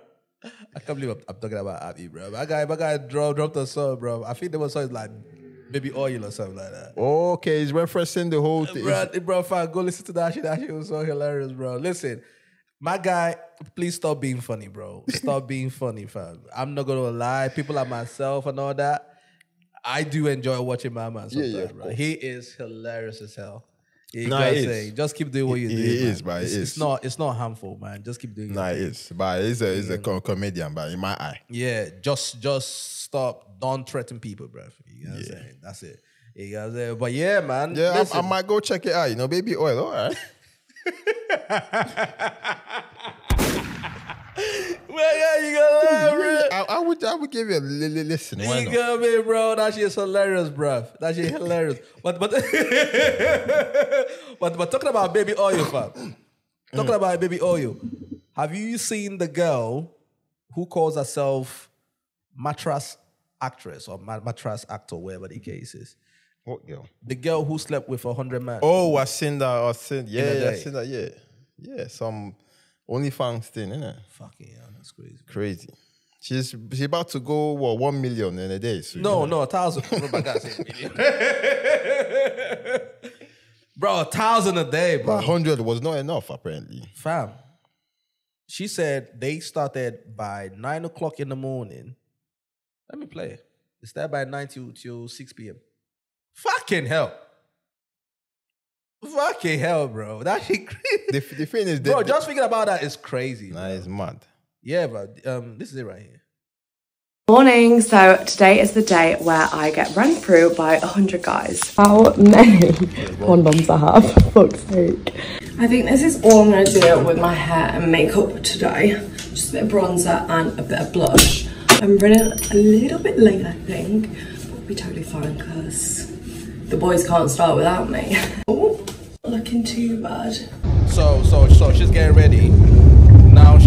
I can't believe I'm, I'm talking about Abby, bro. My guy, my guy dropped dropped a song, bro. I think there was something like maybe oil or something like that. Okay, he's referencing the whole thing. Bro, bro, fam, go listen to that shit. That shit was so hilarious, bro. Listen, my guy, please stop being funny, bro. Stop being funny, fam. I'm not gonna lie. People like myself and all that. I do enjoy watching my man sometimes, yeah, of bro. He is hilarious as hell. You Nah, know what is. Just keep doing what you do. he man. is, bro, he It's, it's not. It's not harmful, man. Just keep doing. Nah, it. it is. But he's a, he's a co- comedian, but in my eye. Yeah, just just stop. Don't threaten people, bro. You know what I'm saying? That's it. You know what I'm saying? But yeah, man. Yeah, I, I might go check it out. You know, baby oil. All right. Yeah, you laugh, bro. I, I would I would give you a li- li- listen. Why You not? got me, bro. That shit is hilarious, bro. That shit hilarious. But but but but talking about baby oil, fam. Talking about baby oil. Have you seen the girl who calls herself mattress actress or ma- mattress actor, whatever the case is? What girl? The girl who slept with a hundred men. Oh, I seen that. I seen yeah, yeah, I day. seen that. Yeah, yeah. Some OnlyFans thing, innit? Fucking hell, that's crazy. Crazy. She's she's about to go what one million in a day. So, No, no, a thousand. My God, say million. bro, a thousand a day, bro. but hundred was not enough apparently. Fam, she said they started by nine o'clock in the morning. Let me play it. Start by 9 till, till 6 p.m. Fucking hell. Fucking hell, bro. That shit crazy. The, the thing is, Bro, the, just thinking about that is crazy. nah, it's mad. Yeah, but um, this is it right here. Morning. So today is the day where I get run through by a 100 guys. How many condoms I have? Fuck's sake. I think this is all I'm going to do with my hair and makeup today. Just a bit of bronzer and a bit of blush. I'm running a little bit late, I think. But we'll be totally fine because the boys can't start without me. Oh, looking too bad. So, so, so she's getting ready.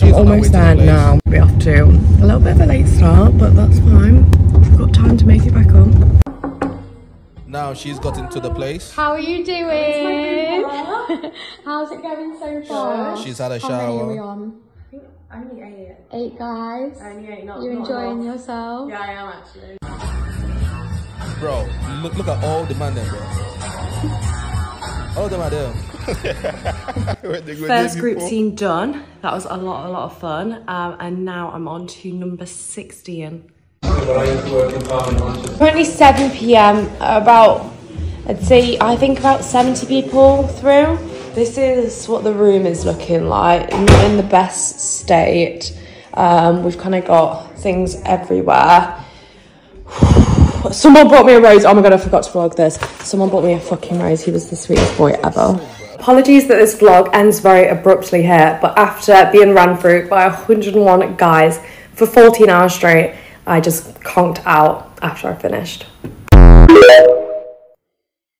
Now she's on her way Almost to the there place. now. Be off to a little bit of a late start, but that's fine. I've got time to make it back up. Now she's got into the place. How are you doing? How's it going so far? She's had a How many are we shower. on? Only eight. Eight guys. Only eight, not You enjoying yourself? Yeah, I am actually. Bro, look look at all the man there, bro. All of them are there. Where they go First there group scene done. That was a lot, a lot of fun. Um, and now I'm on to number 16. Currently 7 p.m. About, I'd say, I think about 70 people through. This is what the room is looking like. Not in the best state. Um, we've kind of got things everywhere. Someone brought me a rose. Oh my god, I forgot to vlog this. Someone brought me a fucking rose. He was the sweetest boy ever. Apologies that this vlog ends very abruptly here, but after being ran through by 101 guys for 14 hours straight, I just conked out after I finished.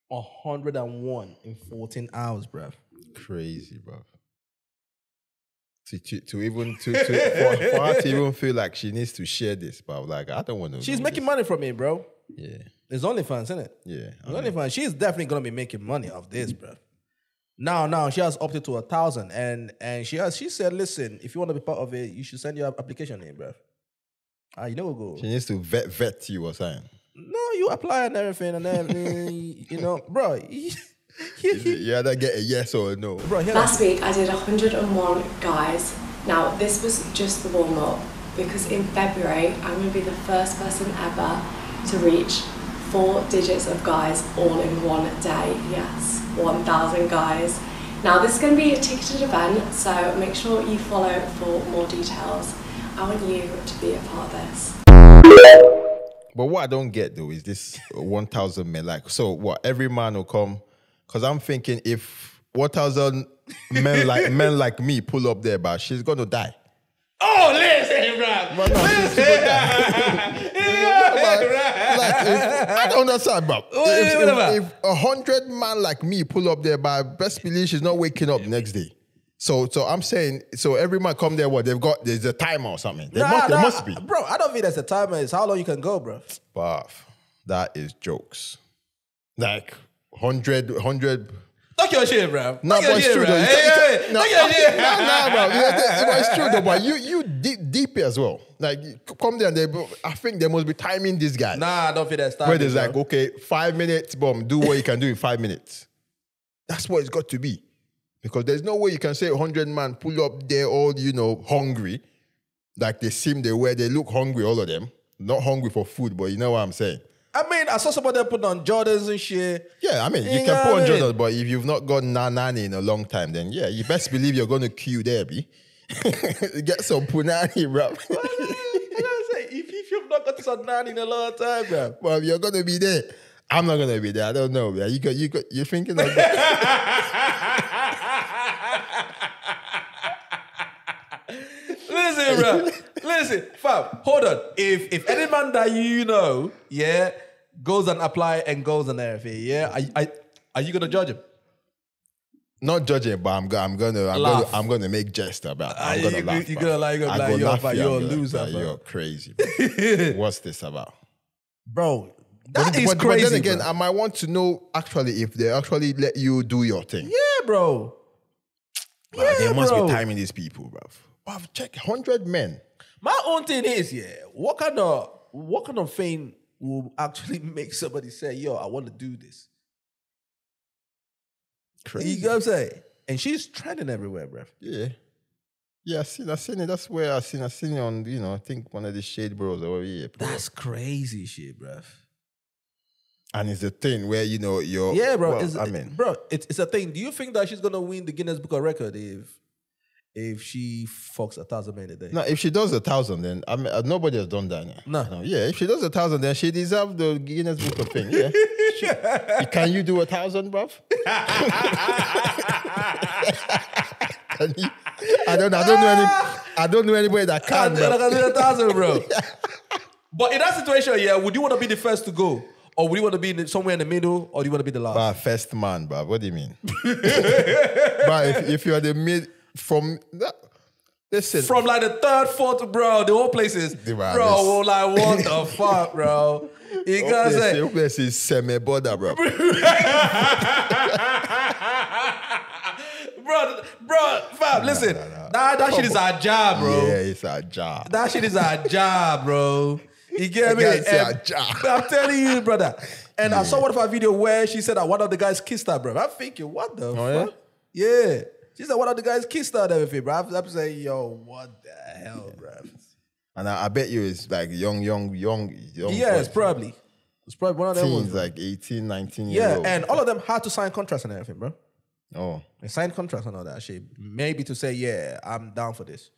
101 in 14 hours, bro. Crazy, bro. To, to, to even to, to for, for her to even feel like she needs to share this, but like I don't want to. She's making this. money from it, bro. Yeah, It's OnlyFans, isn't it? yeah. It's OnlyFans. She's definitely gonna be making money off this, bro. Now, now she has opted to a thousand, and and she has she said, listen, if you want to be part of it, you should send your application in, bro. Ah, you know go. She needs to vet vet you or something. No, you apply and everything, and then you know, bro. You either get a yes or a no. bro, here Last week I did 101 guys. Now this was just the warm up because in February I'm going to be the first person ever to reach four digits of guys all in one day. Yes, 1,000 guys. Now this is going to be a ticketed event, so make sure you follow for more details. I want you to be a part of this. But what I don't get though is this 1,000 men. Like, so what? Every man will come. Because I'm thinking if 1,000 men like men like me pull up there, but she's going to die. Oh, listen, bro. No, she's like, if, I don't understand, bro. If, a hundred man like me pull up there, but best believe she's not waking up next day. So, so I'm saying, so every man come there, what they've got? There's a timer or something. There, Nah, must, there nah, must be. bro. I don't think there's a timer. It's how long you can go, bro. But that is jokes. Like 100, 100 Talk your shit, bro. No, your but it's shit, true bro. though. You Hey, can't- hey, you hey, can't- talk your shit. no, no, bro. That- but it's true though. But you, you deep, deep as well. Like you come there, and they, I think there must be timing this guy. Nah, I don't feel that style. where there's like, okay, five minutes, boom, do what you can do in five minutes. That's what it's got to be. Because there's no way you can say 100 man pull up there all, you know, hungry. Like they seem they wear, they look hungry, all of them. Not hungry for food, but you know what I'm saying. I mean, I saw somebody put on Jordans and shit. Yeah, I mean, you You can put on Jordans, mean? But if you've not got Nanani in a long time, then yeah, you best believe you're going to queue there, B. Get some Punani, bro. I gotta say, if, if you've not got some nine in a long time, bro. well, you're going to be there. I'm not going to be there. I don't know, man. You got, you got, you're thinking of that. Listen, bro. Listen, fam. Hold on. If if any man that you know, yeah, goes and apply and goes and everything, yeah, are, are, are you gonna judge him? not judging, but I'm, go- I'm gonna, I'm Laugh. gonna, I'm gonna make jest about. I'm gonna you- laugh. you bruv. gonna lie, you're gonna I lie, go you're laugh fine, you, you're a loser, bruh, bro. You're crazy. bro. What's this about? Bro, that but, is but- but then again, bro. I might want to know actually if they actually let you do your thing. yeah, bro. Bruh, Yeah, they must bro. be timing these people, bro. Bruv, check hundred men. My own thing is, yeah, what kind of what kind of thing will actually make somebody say, "Yo, I want to do this"? Crazy. You know what I'm saying? And she's trending everywhere, bro. Yeah. Yeah, I seen, I seen it. That's where I seen, I seen it on, you know, I think one of the Shade Bros over here. That's crazy shit, bruv. and it's a thing where you know you're. Yeah, bro. well, it's, I mean, bro, it's, it's a thing. Do you think that she's gonna win the Guinness Book of Record if if she fucks a thousand men a day? no, if she does a thousand, then I mean, uh, nobody has done that. Now. No. no, yeah. If she does a thousand, then she deserves the Guinness Book of Things. Yeah. She- can you do a thousand, bruv? You? I don't. I don't know any. I don't know anybody that I, can. I bruv. can do a thousand, bro. But in that situation, yeah, would you want to be the first to go, or would you want to be in the, somewhere in the middle, or do you want to be the last? First man, bruv. What do you mean? but if, if you're the mid from that, listen, From like the third, fourth, bro, the whole place is, bro, well, like what the fuck, bro? You gotta say, they say semi border, bro. bro, bro, fam, listen, that, that shit is our job, bro. Yeah, it's our job. That shit is our job, bro. You get me? And- our job. I'm telling you, brother. And I saw one of her video where she said that one of the guys kissed her, bro. I'm thinking, what the Oh, fuck? Yeah. She said one of the guys kissed her and everything, bro. I'm, saying, yo, what the hell, bro? And I, I bet you it's like young, young, young, young. Yeah, it's boys, probably. It's probably one of them teens, ones. like 18, 19 years Yeah, old. and all of them had to sign contracts and everything, bro. oh, They signed contracts and all that shit. Maybe to say, yeah, I'm down for this.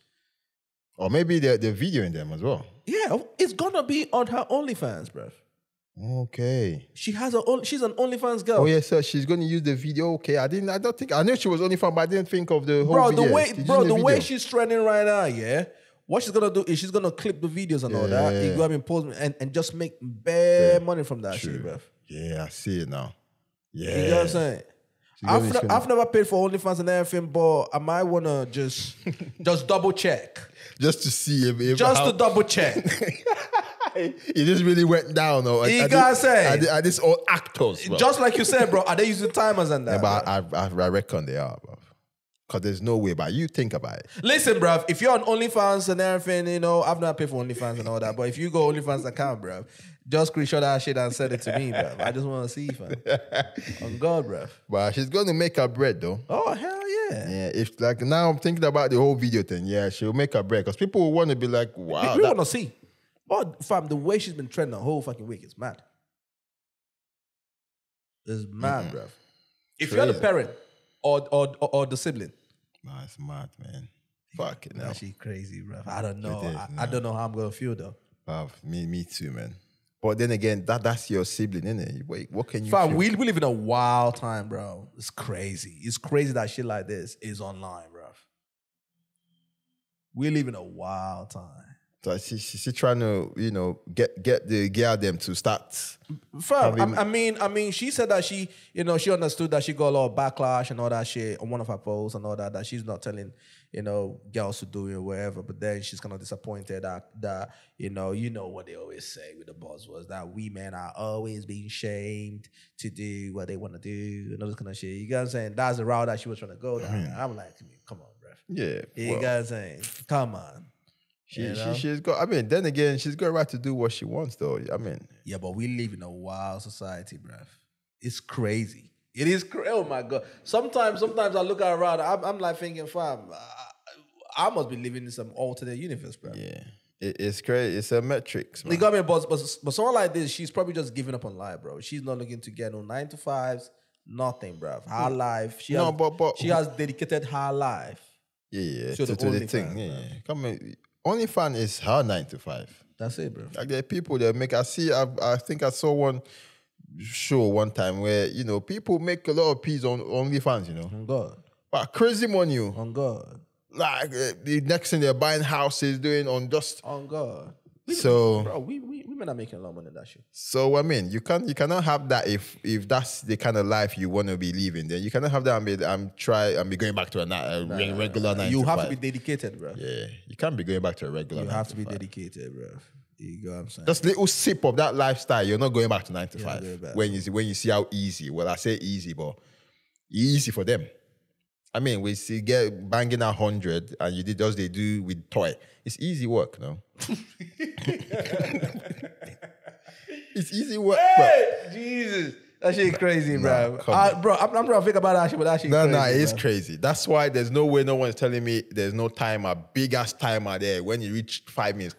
or maybe they're, they're videoing them as well. Yeah, oh, it's gonna be on her OnlyFans, bro. Okay. She has a own, she's an OnlyFans girl. Oh yeah, so she's going to use the video. Okay, I didn't. I don't think. I knew she was OnlyFans, but I didn't think of the whole bro, video. the way, Did bro, see the way she's trending right now, yeah. What she's gonna do is she's gonna clip the videos and all that. You Yeah. go and post and, and just make bare money from that shit, bro. Yeah, I see it now. Yeah. You know what I'm saying? I've, ne- I've never paid for OnlyFans and everything, but I might wanna just just double check, Just to see if, if just how, to double check. it just really went down. Or You gotta say. are, this all actors? Bro? just like you said, bro. Are they using timers and that? Yeah, but? I, I, I reckon they are, bro. Because there's no way. But you think about it. Listen, bruv, if you're on OnlyFans and everything, you know, I've not paid for OnlyFans and all that, but if you go OnlyFans account, bruv, just screenshot that shit and send it to me, bruv. I just want to see, fam. On God, bruv. But she's going to make her bread, though. Oh, hell yeah. Yeah, if like now I'm thinking about the whole video thing. Yeah, she'll make her bread because people will want to be like, wow. we that- want to see. But, fam, the way she's been trending the whole fucking week is mad. It's mad, bruv. If you're the parent or, or, or, or the sibling, Nah, it's mad, man. Fuck it now. that shit crazy, bruv. I don't know. is, I, I don't know how I'm going to feel, though. Bruv, me, me too, man. But then again, that that's your sibling, innit? Wait, what can you? Fam, feel? we, we live in a wild time, bro. It's crazy. It's crazy that shit like this is online, bro. We live in a wild time. So she, she, she trying to, you know, get get the girl them to start. Fam, Having- I, I mean, I mean, she said that she, you know, she understood that she got a lot of backlash and all that shit on one of her posts and all that. That she's not telling, you know, girls to do it or whatever. But then she's kind of disappointed that that you know, you know what they always say with the buzzwords that we men are always being shamed to do what they want to do and all this kind of shit. You get what I'm saying? That's the route that she was trying to go down. I'm like, come on, bro. Yeah, You well, get what I'm saying? Come on. She, you she know? she's got. I mean, then again, she's got a right to do what she wants, though. I mean, Yeah, but we live in a wild society, bruv. It's crazy. It is crazy. Oh my god. Sometimes, sometimes I look around. I'm, I'm like thinking, fam, I, I must be living in some alternate universe, bro. yeah, it, it's crazy. It's a metrics, man. You got me, but, but but someone like this, she's probably just giving up on life, bro. She's not looking to get no nine to fives, nothing, bruv. Her mm. life, she No, has, but- but- she has dedicated her life. Yeah, yeah, So to, the to the thing. Yeah, man. yeah. Come on, OnlyFans is her nine to five. That's it, bro. Like there are people that make. I see. I, I think I saw one show one time where you know people make a lot of peas on OnlyFans. You know, On God, but crazy money. oh. on God, Like uh, the next thing they're buying houses, doing on just on God. so. Bro, we we women are making a lot of money in that shit. So I mean, you can you cannot have that if if that's the kind of life you want to be living. Then you cannot have that and be I'm try and be going back to a, a re- regular nine. You to have to be dedicated, bro. Yeah, you can't be going back to a regular. You have to be five. dedicated, bro. You go, I'm saying? Just little sip of that lifestyle. You're not going back to nine to five when you see, when you see how easy. Well, I say easy, but easy for them. I mean, we see get banging a hundred, and you did just they do with toy. It's easy work, no. it's easy work. bro. Hey, Jesus. That shit crazy, bro. come Uh, bro, I'm, I'm trying to think about that shit, but that shit No, crazy. no, it's bro. crazy. That's why there's no way no one's telling me there's no timer, big ass timer there when you reach five minutes.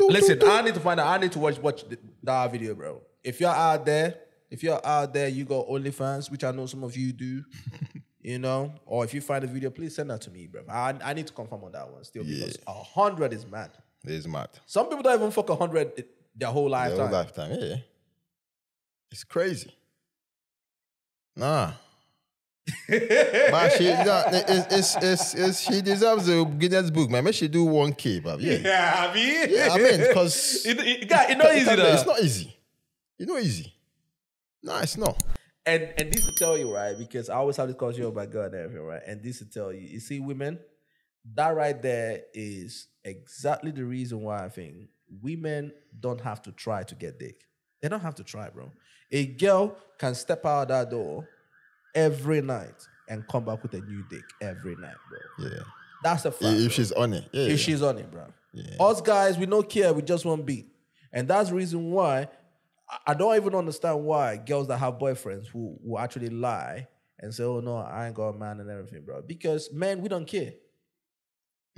Listen. I need to find out. I need to watch watch th- that video, bro. If you're out there, if you're out there, you got OnlyFans, which I know some of you do, you know, or if you find a video, please send that to me, bro. I, I need to confirm on that one still because a hundred is mad. It's mad. Some people don't even fuck a hundred their whole lifetime. whole lifetime, yeah. It's crazy. Nah. but she, nah, it's, it's, it's, it's, she deserves a Guinness book, man. Make she do 1K, bruv. Yeah. Yeah, I mean, Yeah, I mean, because it, it, it's not easy though. It's not easy. It's not easy. No, it's not. And and this to tell you, right? Because I always have this conversation about oh my girl and everything, right? And this to tell you, you see, women, that right there is exactly the reason why I think women don't have to try to get dick. They don't have to try, bro. A girl can step out that door every night and come back with a new dick every night, bro. Yeah. That's a fact. If bro. she's on it. Yeah. if yeah. she's on it, bro. Us guys, we don't care. We just want beat, and that's the reason why I- I don't even understand why girls that have boyfriends who who actually lie and say, "Oh no, I ain't got a man and everything, bro." Because men, we don't care.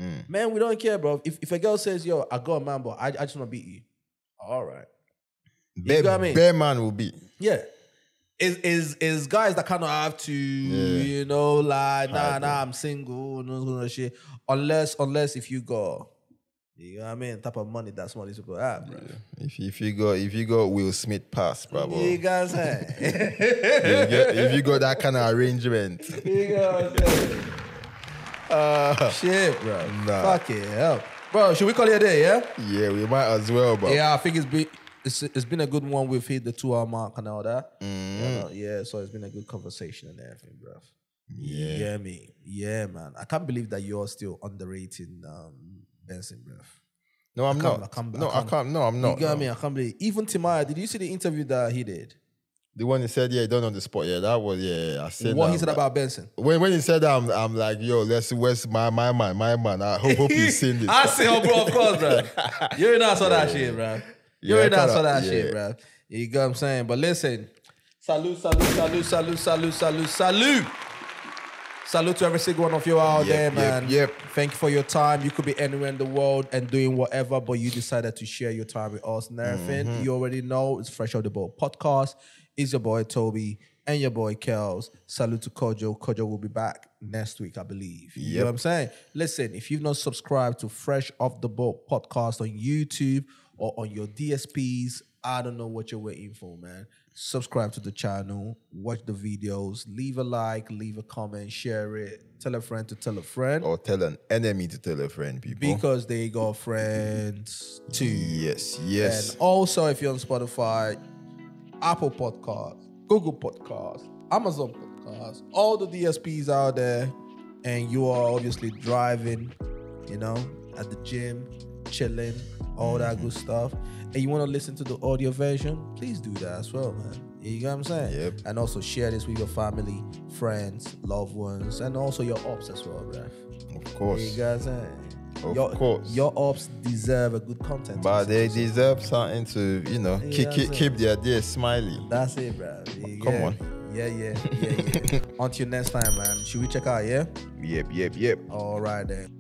Mm. Man, we don't care, bro. If if a girl says, "Yo, I got a man, but I, I just want to beat you," all right, Bear, got me? bear man will be. yeah. Is is is guys that kind of have to, you know, like nah nah, I'm single, no no shit. Unless unless if you go, you know what I mean, type of money that some of these people have, bro. If, if you go if you go Will Smith pass, bravo. You guys if, if you got that kind of arrangement. you know what I'm saying? Uh, Shit, bro. Nah. Fuck it, hell. Bro, should we call it a day, yeah? yeah, we might as well, but Yeah, I think it's been it's, it's been a good one. We've hit the two hour mark and all that. Mm-hmm. You know, yeah, so it's been a good conversation and everything, bro. Yeah. Yeah, me. Yeah, man. I can't believe that you're still underrating um, Benson, bro. no, I'm can't- I can't- no, I can't- can't. No, I'm not. You not. got no. me? I can't believe. Even Timaya, did you see the interview that he did? The one he said, yeah, done on the spot. Yeah, that was yeah. I said what that, he said about Benson? when when he said that, I'm, I'm like, yo, let's where's my my man, my man. I hope, hope you've seen this. I see, oh, bro, of course, bro. You know I saw that shit, bro. You Yeah, know I saw that yeah. shit, bro. You get what I'm saying? But listen, salute, salute, salute, salute, salute, salute, salute. Salute to every single one of you out Yep, there, man. yep. Thank you for your time. You could be anywhere in the world and doing whatever, but you decided to share your time with us and everything. Mm-hmm. You already know it's Fresh Out the Boat podcast. It's your boy Tobe and your boy Kels. Salute to Kojo. Kojo will be back next week, I believe. You know what I'm saying? Listen, if you've not subscribed to Fresh Off the Boat podcast on YouTube or on your DSPs, I don't know what you're waiting for, man. Subscribe to the channel, watch the videos, leave a like, leave a comment, share it, tell a friend to tell a friend or tell an enemy to tell a friend, people. because they got friends too. yes, yes. And also, if you're on Spotify, Apple Podcasts, Google Podcasts, Amazon Podcasts, all the DSPs out there, and you are obviously driving, you know, at the gym, chilling, all that good mm-hmm. stuff, and you want to listen to the audio version, please do that as well, man. You know what I'm saying? Yep. And also share this with your family, friends, loved ones, and also your ops as well, bruh. of course. You guys saying? Of your, course. Your ops deserve a good content. But they deserve something to, you know, Yeah, keep, keep, their day smiley. That's it, bro. Come yeah. on. Yeah, yeah, yeah, yeah. Until next time, man. Should we check out, yeah? Yep, yep, yep. All right, then.